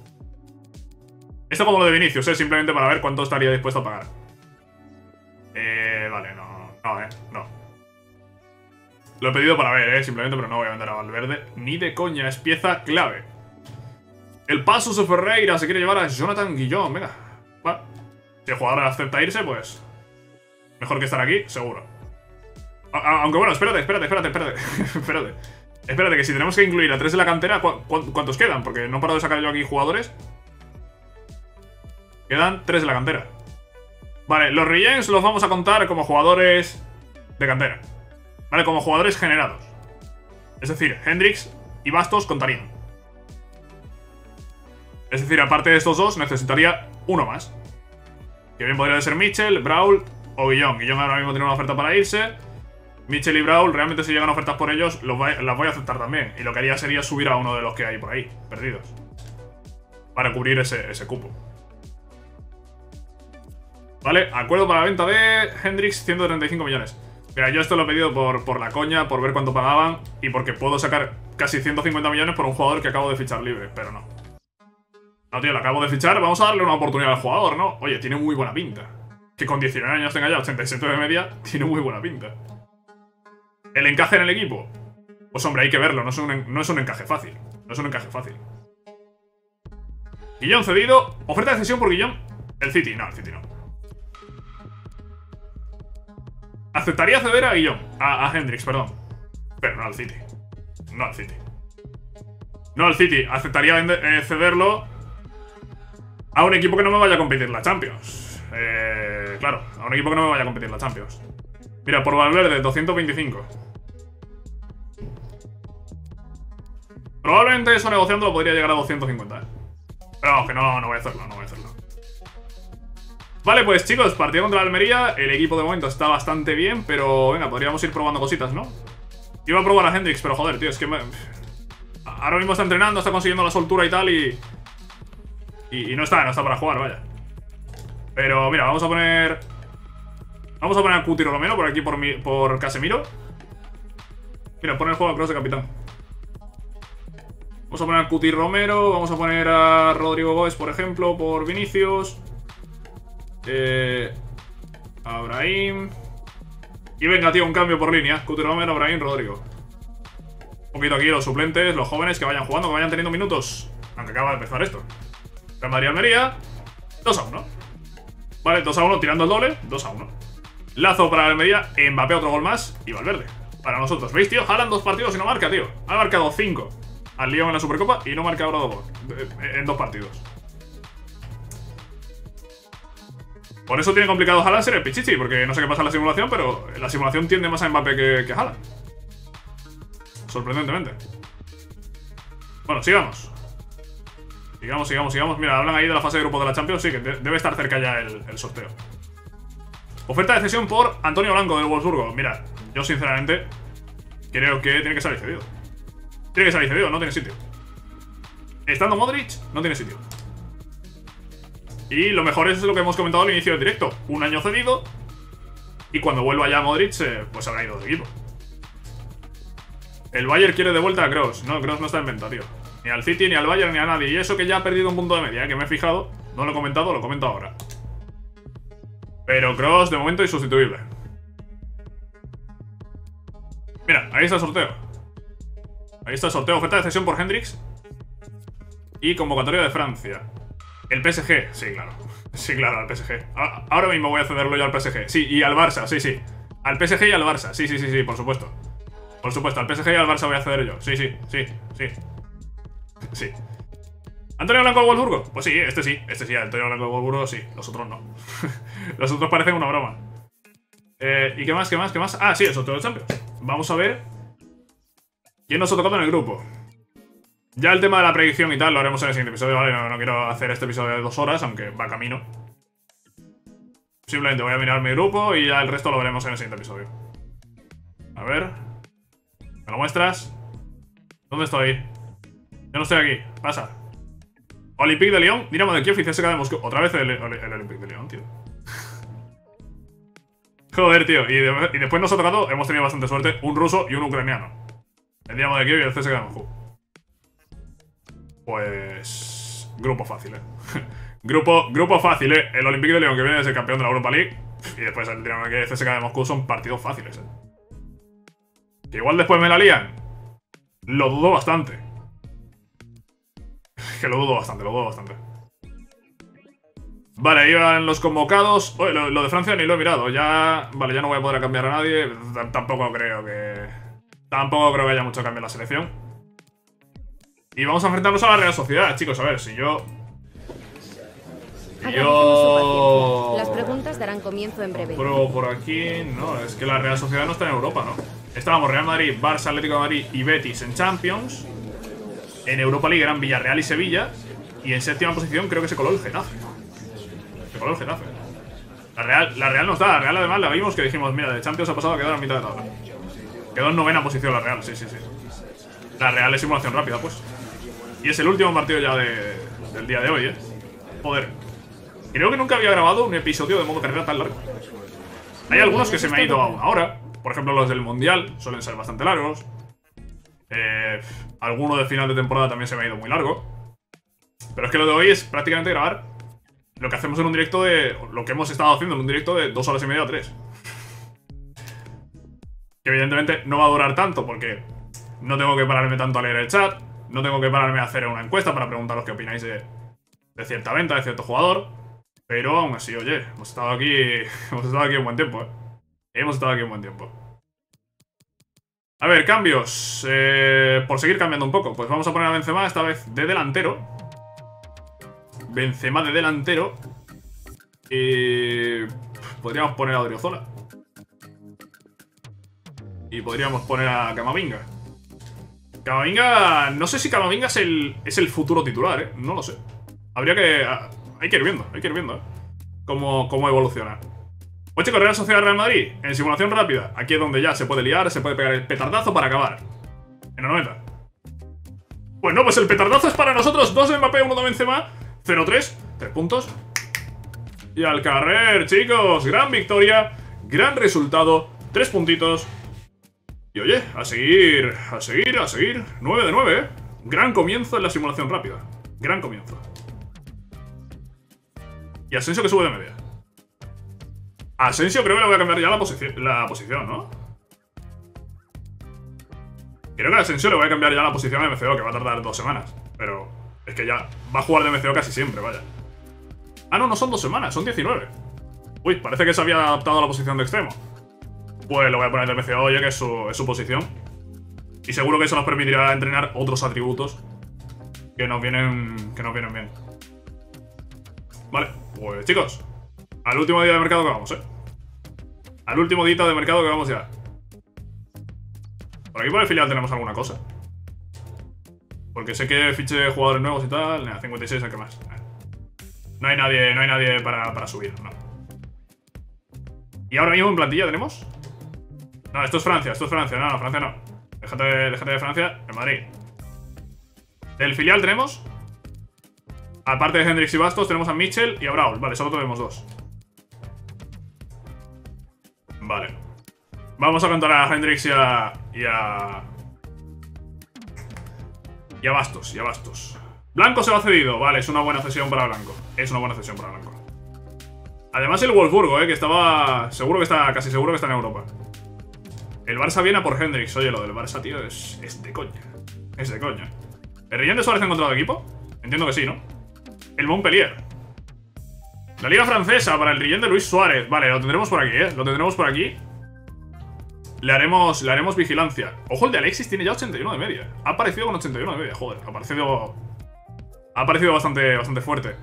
Esto como lo de Vinicius, ¿eh? Simplemente para ver cuánto estaría dispuesto a pagar. Vale, no, no, eh, no. Lo he pedido para ver, eh, simplemente, pero no voy a vender a Valverde. Ni de coña, es pieza clave. El paso de Ferreira se quiere llevar a Jonathan Guillón, venga. Si el jugador acepta irse, pues... Mejor que estar aquí, seguro. aunque bueno, espérate, espérate, espérate, espérate. espérate. Espérate, que si tenemos que incluir a tres de la cantera, cuántos quedan? Porque no he parado de sacar yo aquí jugadores. Quedan tres de la cantera. Vale, los Regens los vamos a contar como jugadores de cantera. Vale, como jugadores generados. Es decir, Hendrix y Bastos contarían. Es decir, aparte de estos dos, necesitaría uno más. Que bien podría ser Mitchell, Brawl o Guillón. Guillón ahora mismo tiene una oferta para irse. Mitchell y Brawl, realmente si llegan ofertas por ellos, las voy a aceptar también. Y lo que haría sería subir a uno de los que hay por ahí, perdidos. Para cubrir ese cupo. Vale, acuerdo para la venta de Hendrix, 135 millones. Mira, yo esto lo he pedido por, por la coña, por ver cuánto pagaban y porque puedo sacar casi 150 millones por un jugador que acabo de fichar libre, pero no. No, tío, lo acabo de fichar, vamos a darle una oportunidad al jugador, ¿no? Oye, tiene muy buena pinta. Que con 19 años tenga ya 87 de media, tiene muy buena pinta. ¿El encaje en el equipo? Pues hombre, hay que verlo, no es un, no es un encaje fácil. No es un encaje fácil. Guillón cedido. Oferta de cesión por Guillón. El City, no, el City no. Aceptaría ceder a Guillón. A, Hendrix, perdón. Pero no al City. No al City. No al City. Aceptaría eh, cederlo a un equipo que no me vaya a competir la Champions. Eh, claro, a un equipo que no me vaya a competir la Champions. Mira, por Valverde, 225. Probablemente eso negociando lo podría llegar a 250. ¿eh? Pero vamos, que no, no voy a hacerlo, no voy a hacerlo. Vale, pues chicos, partido contra la Almería. El equipo de momento está bastante bien, pero venga, podríamos ir probando cositas, ¿no? Iba a probar a Hendrix, pero joder, tío, es que ahora mismo está entrenando, está consiguiendo la soltura y tal y... y... no está, no está para jugar, vaya. Pero mira, vamos a poner... Vamos a poner a Cuti Romero por aquí por, mi... por Casemiro. Mira, pone el juego a cross de capitán. Vamos a poner a Cuti Romero, vamos a poner a Rodrigo Gómez, por ejemplo, por Vinicius. Eh, Abraham. Y venga, tío, un cambio por línea. Cutiromero, Abraham, Rodrigo. Un poquito aquí los suplentes, los jóvenes que vayan jugando, que vayan teniendo minutos. Aunque acaba de empezar esto. Real Madrid Almería. 2 a 1. Vale, 2 a 1 tirando el doble. 2 a 1. Lazo para Almería. Mbappé otro gol más. Y Valverde. Para nosotros. ¿Veis, tío? Jalan dos partidos y no marca, tío. Ha marcado 5 al Lyon en la Supercopa y no marca ahora dos goles. En dos partidos. Por eso tiene complicado Haaland ser el Pichichi, porque no sé qué pasa en la simulación, pero la simulación tiende más a Mbappé que, que Haaland. Sorprendentemente. Bueno, sigamos. Sigamos, sigamos, sigamos. Mira, hablan ahí de la fase de grupo de la Champions. Sí, que debe estar cerca ya el, sorteo. Oferta de cesión por Antonio Blanco del Wolfsburgo. Mira, yo sinceramente creo que tiene que salir cedido. Tiene que salir cedido, no tiene sitio. Estando Modric, no tiene sitio. Y lo mejor es lo que hemos comentado al inicio del directo. Un año cedido. Y cuando vuelva ya Modric, eh, pues habrá ido de equipo. El Bayern quiere de vuelta a Kroos. No, Kroos no está en venta, tío. Ni al City, ni al Bayern, ni a nadie. Y eso que ya ha perdido un punto de media, eh, que me he fijado. No lo he comentado, lo comento ahora. Pero Kroos, de momento, insustituible. Mira, ahí está el sorteo. Ahí está el sorteo. Oferta de cesión por Hendrix. Y convocatoria de Francia. El PSG, sí, claro. Sí, claro, al PSG. Ahora mismo voy a cederlo yo al PSG. Sí, y al Barça, sí, sí. Al PSG y al Barça, sí, sí, sí, sí, por supuesto. Por supuesto, al PSG y al Barça voy a ceder yo. Sí, sí, sí, sí. Sí. ¿Antonio Blanco al Wolfsburgo? Pues sí, este sí, este sí, Antonio Blanco al Wolfsburgo sí, los otros no. los otros parecen una broma. Eh, ¿Y qué más, qué más, qué más? Ah, sí, el sorteo de Champions. Vamos a ver quién nos ha tocado en el grupo. Ya el tema de la predicción y tal lo haremos en el siguiente episodio, ¿vale? No, quiero hacer este episodio de dos horas, aunque va camino. Simplemente voy a mirar mi grupo y ya el resto lo veremos en el siguiente episodio. A ver. ¿Me lo muestras? ¿Dónde estoy? Yo no estoy aquí. Pasa. Olympique de Lyon, Dinamo de Kiev y CSKA de Moscú. Otra vez el, Olympique de Lyon, tío. Joder, tío. Y, y, después nos ha tocado, hemos tenido bastante suerte, un ruso y un ucraniano. El Dinamo de Kiev y el CSKA de Moscú. Pues... Grupo fácil, ¿eh? grupo, grupo fácil, ¿eh? El Olympique de León que viene de ser campeón de la Europa League y después el Dinamo que CSKA de Moscú son partidos fáciles, ¿eh? Que igual después me la lían. Lo dudo bastante. Que lo dudo bastante, lo dudo bastante. Vale, van los convocados. Oye, lo, de Francia ni lo he mirado. Ya. Vale, ya no voy a poder cambiar a nadie. Tampoco creo que. Tampoco creo que haya mucho cambio en la selección. Y vamos a enfrentarnos a la Real Sociedad, chicos. A ver, si yo. Yo. Las preguntas darán comienzo en breve. Pruebo por aquí. No, es que la Real Sociedad no está en Europa, ¿no? Estábamos Real Madrid, Barça, Atlético de Madrid y Betis en Champions. En Europa League eran Villarreal y Sevilla. Y en séptima posición creo que se coló el Getafe. Se coló el Getafe. La Real, la Real no está. La Real además la vimos que dijimos, mira, de Champions ha pasado a quedar en mitad de tabla. Quedó en novena posición la Real, sí, sí, sí. La Real es simulación rápida, pues. Y es el último partido ya de- del día de hoy, ¿eh? Joder. Creo que nunca había grabado un episodio de modo carrera tan largo. Hay algunos que se me ha ido a una hora. Por ejemplo, los del Mundial suelen ser bastante largos. Eh, alguno de final de temporada también se me ha ido muy largo. Pero es que lo de hoy es prácticamente grabar lo que hacemos en un directo de. Lo que hemos estado haciendo en un directo de dos horas y media o tres. Que evidentemente no va a durar tanto porque no tengo que pararme tanto a leer el chat. No tengo que pararme a hacer una encuesta para preguntaros qué opináis de, cierta venta, de cierto jugador. Pero aún así, oye, hemos estado aquí. Hemos estado aquí un buen tiempo, eh. Hemos estado aquí un buen tiempo. A ver, cambios. Eh, por seguir cambiando un poco, pues vamos a poner a Benzema esta vez de delantero. Benzema de delantero. Y. Podríamos poner a Odriozola. Y podríamos poner a Camavinga. Camavinga. No sé si Camavinga es el, es el futuro titular, ¿eh? No lo sé. Habría que. ah, Hay que ir viendo, hay que ir viendo, ¿eh? Cómo, cómo evoluciona. Pues chicos, Real Sociedad Real Madrid, en simulación rápida. Aquí es donde ya se puede liar, se puede pegar el petardazo para acabar. En el 90. Pues no, pues el petardazo es para nosotros. 2 de Mbappé, 1 de Benzema. 0-3, 3 puntos. Y al carrer, chicos. Gran victoria, gran resultado. 3 puntitos. Y oye, a seguir, a seguir, a seguir. 9 de 9, ¿eh? Gran comienzo en la simulación rápida. Gran comienzo. Y Asensio que sube de media. Asensio creo que le voy a cambiar ya la, posici- la posición, ¿no? Creo que a Asensio le voy a cambiar ya la posición a MCO, que va a tardar dos semanas. Pero es que ya va a jugar de MCO casi siempre, vaya. Ah, no, no son dos semanas, son 19. Uy, parece que se había adaptado a la posición de extremo. Pues lo voy a poner de MCO, ya que es su, es su posición. Y seguro que eso nos permitirá entrenar otros atributos que nos vienen, que nos vienen bien. Vale, pues chicos, al último día de mercado que vamos, ¿eh? Al último día de mercado que vamos ya. Por aquí por el filial tenemos alguna cosa. Porque sé que fiche jugadores nuevos y tal. Nada, 56, ¿qué más? Nah. No hay nadie, no hay nadie para, para subir, no. ¿Y ahora mismo en plantilla tenemos? No, esto es Francia, esto es Francia. No, no, Francia no. Déjate, de- Francia, en Madrid. Del filial tenemos. Aparte de Hendrix y Bastos, tenemos a Mitchell y a Brawl. Vale, solo tenemos dos. Vale. Vamos a contar a Hendrix y a. y a. Y a Bastos, y a Bastos. Blanco se va cedido. Vale, es una buena cesión para Blanco. Es una buena cesión para Blanco. Además el Wolfsburgo, eh, que estaba. Seguro que está. casi seguro que está en Europa. El Barça viene a por Hendrix. Oye, lo del Barça, tío, es. es de coña. Es de coña. ¿El Rillén de Suárez ha encontrado equipo? Entiendo que sí, ¿no? El Montpellier. La Liga Francesa para el Rillén de Luis Suárez. Vale, lo tendremos por aquí, ¿eh? Lo tendremos por aquí. Le haremos, le haremos vigilancia. Ojo, el de Alexis tiene ya 81 de media. Ha aparecido con 81 de media, joder. Ha aparecido... Ha aparecido bastante, bastante fuerte.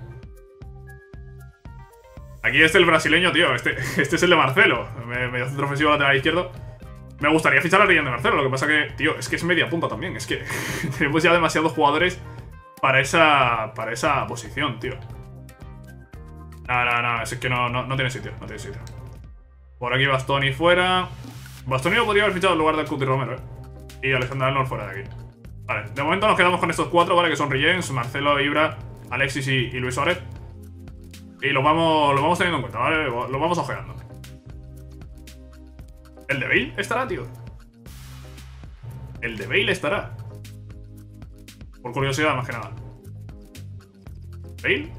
Aquí este el brasileño, tío. Este, este es el de Marcelo. Me- Medio centro ofensivo lateral izquierdo. Me gustaría fichar al Rillén de Marcelo. Lo que pasa que, tío, es que es media punta también. Es que tenemos ya demasiados jugadores para esa, para esa posición, tío. No, no, no, es que no, no, no tiene sitio, no tiene sitio. Por aquí Bastoni fuera. Bastoni lo podría haber fichado en lugar de Cuti Romero, eh. Y Alexander Arnold fuera de aquí. Vale, de momento nos quedamos con estos cuatro, ¿vale? Que son Rillens, Marcelo, Ibra, Alexis y, y Luis Suárez. Y lo vamos, lo vamos teniendo en cuenta, ¿vale? Lo vamos ojeando. ¿El de Bale estará, tío? ¿El de Bale estará? Por curiosidad, más que nada. ¿Bale?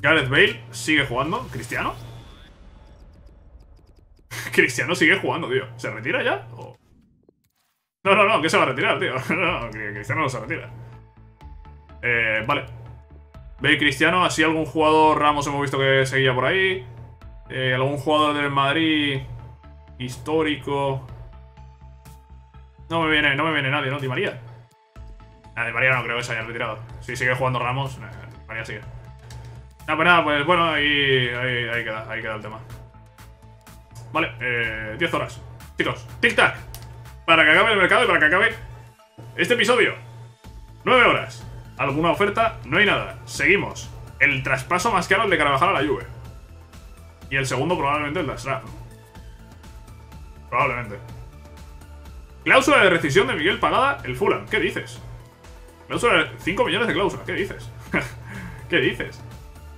Gareth Bale sigue jugando. ¿Cristiano? Cristiano sigue jugando, tío. ¿Se retira ya? ¿O- No, no, no, que se va a retirar, tío. No, Cristiano no se retira. Eh, vale. Ve Cristiano, así algún jugador Ramos hemos visto que seguía por ahí. Eh, algún jugador del Madrid histórico. No me viene, no me viene nadie, ¿no? Di María. Ah, Di María no creo que se haya retirado. Si sigue jugando Ramos, eh, María sigue. No, pues nada, pues bueno, ahí, ahí, queda, ahí queda el tema. Vale, eh, 10 horas. Chicos, tic-tac. Para que acabe el mercado y para que acabe este episodio. 9 horas. ¿Alguna oferta? No hay nada. Seguimos. El traspaso más caro de Carvajal a la Juve. Y el segundo probablemente el de. Probablemente. Cláusula de rescisión de Miguel pagada el Fulham. ¿Qué dices? Cláusula de 5 millones de cláusula. ¿Qué dices? ¿Qué dices?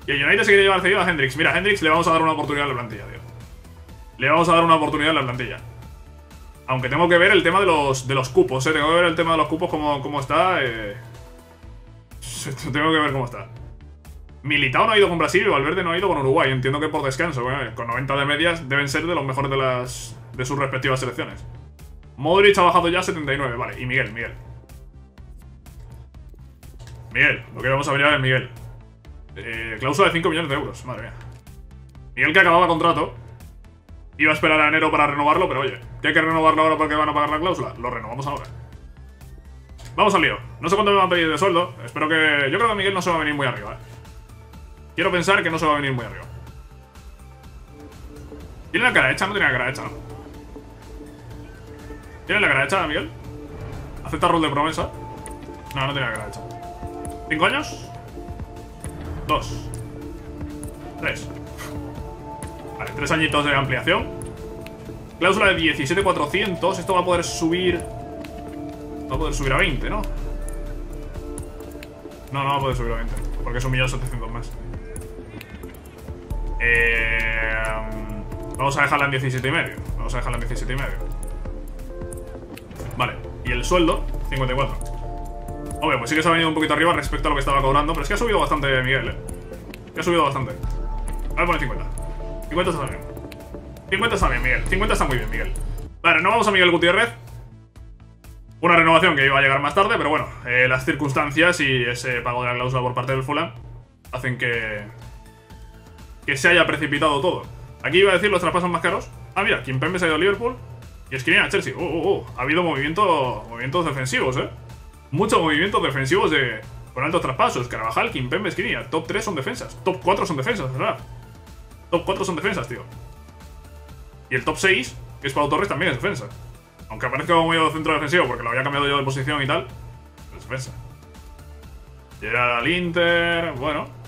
Y el United se quiere llevar cedido a Hendrix. Mira, a Hendrix le vamos a dar una oportunidad en la plantilla, tío. Le vamos a dar una oportunidad en la plantilla. Aunque tengo que ver el tema de los, de los cupos, ¿eh? Tengo que ver el tema de los cupos cómo, cómo está. Eh... Tengo que ver cómo está. Militao no ha ido con Brasil y Valverde no ha ido con Uruguay. Entiendo que por descanso. con 90 de medias deben ser de los mejores de, las, de sus respectivas selecciones. Modric ha bajado ya 79, vale. Y Miguel, Miguel. Miguel, lo que vamos a mirar es Miguel. Eh, cláusula de 5 millones de euros, madre mía. Miguel que acababa contrato. Iba a esperar a enero para renovarlo, pero oye, ¿qué hay que renovarlo ahora porque van a pagar la cláusula? Lo renovamos ahora. Vamos al lío. No sé cuánto me van a pedir de sueldo. Espero que... Yo creo que Miguel no se va a venir muy arriba, ¿eh? Quiero pensar que no se va a venir muy arriba. ¿Tiene la cara hecha? No tiene la cara hecha. ¿Tiene la cara hecha, Miguel? ¿Acepta rol de promesa? No, no tiene la cara hecha. ¿Cinco años? Dos. Tres. Vale, tres añitos de ampliación. Cláusula de 17.400. Esto va a poder subir... Va a poder subir a 20, ¿no? No, no va a poder subir a 20. Porque es 1.700.000 más. Eh, vamos a dejarla en 17,5. Vamos a dejarla en 17,5. Vale, y el sueldo, 54. Obvio, pues sí que se ha venido un poquito arriba respecto a lo que estaba cobrando, pero es que ha subido bastante Miguel, eh. Que ha subido bastante. A poner 50. 50 está bien. 50 está bien, Miguel. 50 está muy bien, Miguel. Vale, no vamos a Miguel Gutiérrez. Una renovación que iba a llegar más tarde, pero bueno, eh, las circunstancias y ese pago de la cláusula por parte del Fulham hacen que, que se haya precipitado todo. Aquí iba a decir los traspasos más caros. Ah, mira, Kimpembe se ha ido a Liverpool y Skriniar a Chelsea. Uh, uh, uh. Ha habido movimiento, movimientos defensivos, ¿eh? Muchos movimientos defensivos de, con altos traspasos. Carvajal, Kimpembe, Skriniar. Top 3 son defensas. Top 4 son defensas, ¿verdad? Top 4 son defensas, tío. Y el top 6, que es Pau Torres, también es defensa. Aunque aparezca como medio centro defensivo porque lo había cambiado yo de posición y tal. Es defensa. Llega al Inter. Bueno.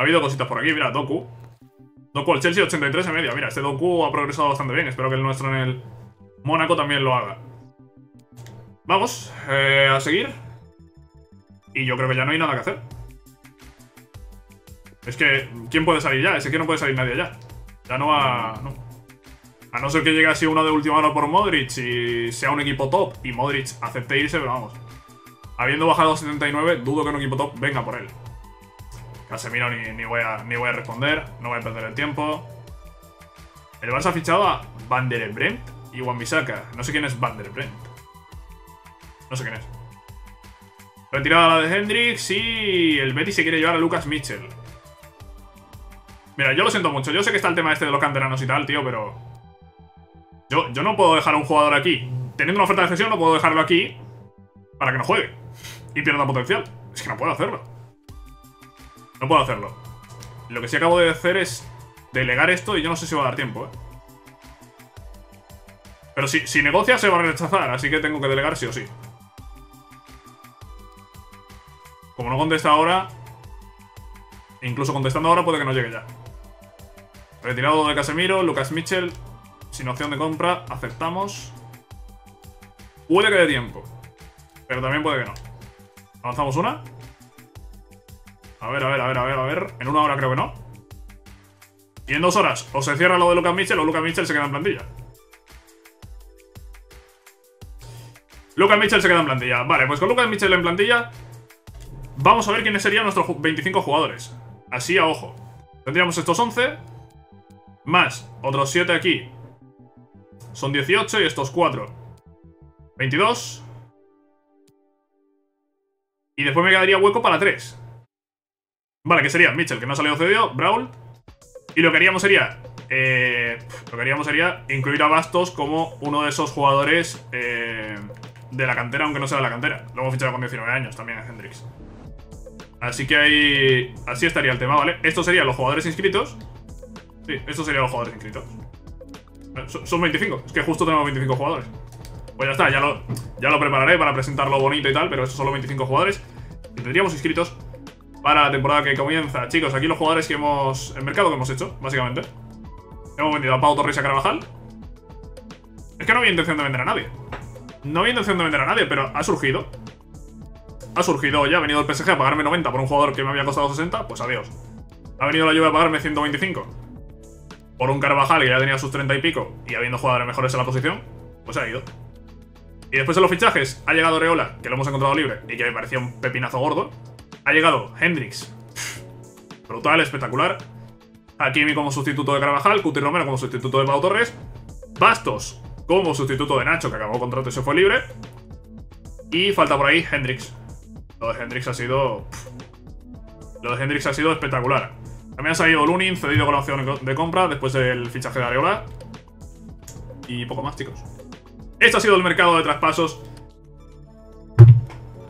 Ha habido cositas por aquí, mira, Doku. Doku al Chelsea 83 y media. Mira, este Doku ha progresado bastante bien. Espero que el nuestro en el Mónaco también lo haga. Vamos, eh, a seguir. Y yo creo que ya no hay nada que hacer. Es que, ¿quién puede salir ya? Es que no puede salir nadie ya. Ya no va... No. A no ser que llegue así uno de última hora por Modric y sea un equipo top y Modric acepte irse, pero vamos. Habiendo bajado a 79, dudo que un equipo top venga por él. Casemiro ni, ni, voy a, ni voy a responder, no voy a perder el tiempo. El Barça ha fichado a Van der Brent y wan No sé quién es Van der Brent. No sé quién es. Retirada la de Hendrix y el Betty se quiere llevar a Lucas Mitchell. Mira, yo lo siento mucho. Yo sé que está el tema este de los canteranos y tal, tío, pero... Yo, yo no puedo dejar a un jugador aquí. Teniendo una oferta de cesión, no puedo dejarlo aquí para que no juegue. Y pierda potencial. Es que no puedo hacerlo. No puedo hacerlo. Lo que sí acabo de hacer es delegar esto y yo no sé si va a dar tiempo, ¿eh? Pero si, si negocia se va a rechazar, así que tengo que delegar sí o sí. Como no contesta ahora... Incluso contestando ahora puede que no llegue ya. Retirado de Casemiro, Lucas Mitchell, sin opción de compra, aceptamos. Puede que dé tiempo, pero también puede que no. Avanzamos una. A ver, a ver, a ver, a ver, a ver. En una hora creo que no. Y en dos horas, o se cierra lo de Lucas Mitchell o Lucas Mitchell se queda en plantilla. Lucas Mitchell se queda en plantilla. Vale, pues con Lucas Mitchell en plantilla Vamos a ver quiénes serían nuestros 25 jugadores Así a ojo Tendríamos estos 11 Más otros 7 aquí Son 18 y estos 4 22 Y después me quedaría hueco para tres. Vale, que sería Mitchell, que no ha salido cedido, Brawl. Y lo que haríamos sería. Eh, lo que haríamos sería incluir a Bastos como uno de esos jugadores eh, de la cantera, aunque no sea de la cantera. Lo hemos fichado con 19 años también a Hendrix. Así que ahí. Así estaría el tema, ¿vale? Estos serían los jugadores inscritos. Sí, estos serían los jugadores inscritos. Eh, son 25, es que justo tenemos 25 jugadores. Pues ya está, ya lo, ya lo prepararé para presentarlo bonito y tal, pero estos son los 25 jugadores que tendríamos inscritos para la temporada que comienza. Chicos, aquí los jugadores que hemos... El mercado que hemos hecho, básicamente. Hemos vendido a Pau Torres y a Carvajal. Es que no había intención de vender a nadie. No había intención de vender a nadie, pero ha surgido. Ha surgido ya, ha venido el PSG a pagarme 90 por un jugador que me había costado 60, pues adiós. Ha venido la lluvia a pagarme 125 por un Carvajal que ya tenía sus 30 y pico y habiendo jugadores mejores en la posición, pues ha ido. Y después de los fichajes ha llegado Reola, que lo hemos encontrado libre y que me parecía un pepinazo gordo. Ha llegado Hendrix, brutal, espectacular. Hakimi como sustituto de Carvajal, Cuti Romero como sustituto de Pau Torres. Bastos como sustituto de Nacho, que acabó contrato y se fue libre. Y falta por ahí Hendrix. Lo de Hendrix ha sido... Lo de Hendrix ha sido espectacular. También ha salido Lunin, cedido con la opción de compra después del fichaje de Areola. Y poco más, chicos. Esto ha sido el mercado de traspasos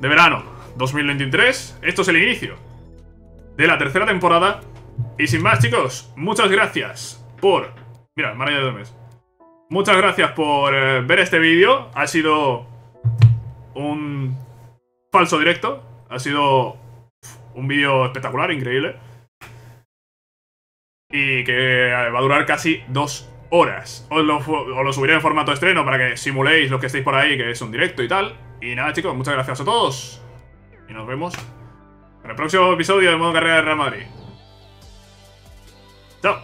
de verano 2023. Esto es el inicio de la tercera temporada. Y sin más, chicos, muchas gracias por... Mira, manager del mes. Muchas gracias por eh, ver este vídeo. Ha sido un falso directo. Ha sido un vídeo espectacular, increíble. Y que va a durar casi dos horas. Os lo, subiré en formato estreno para que simuléis lo que estéis por ahí, que es un directo y tal. Y nada, chicos, muchas gracias a todos. Y nos vemos en el próximo episodio de modo carrera de Real ¡Chao!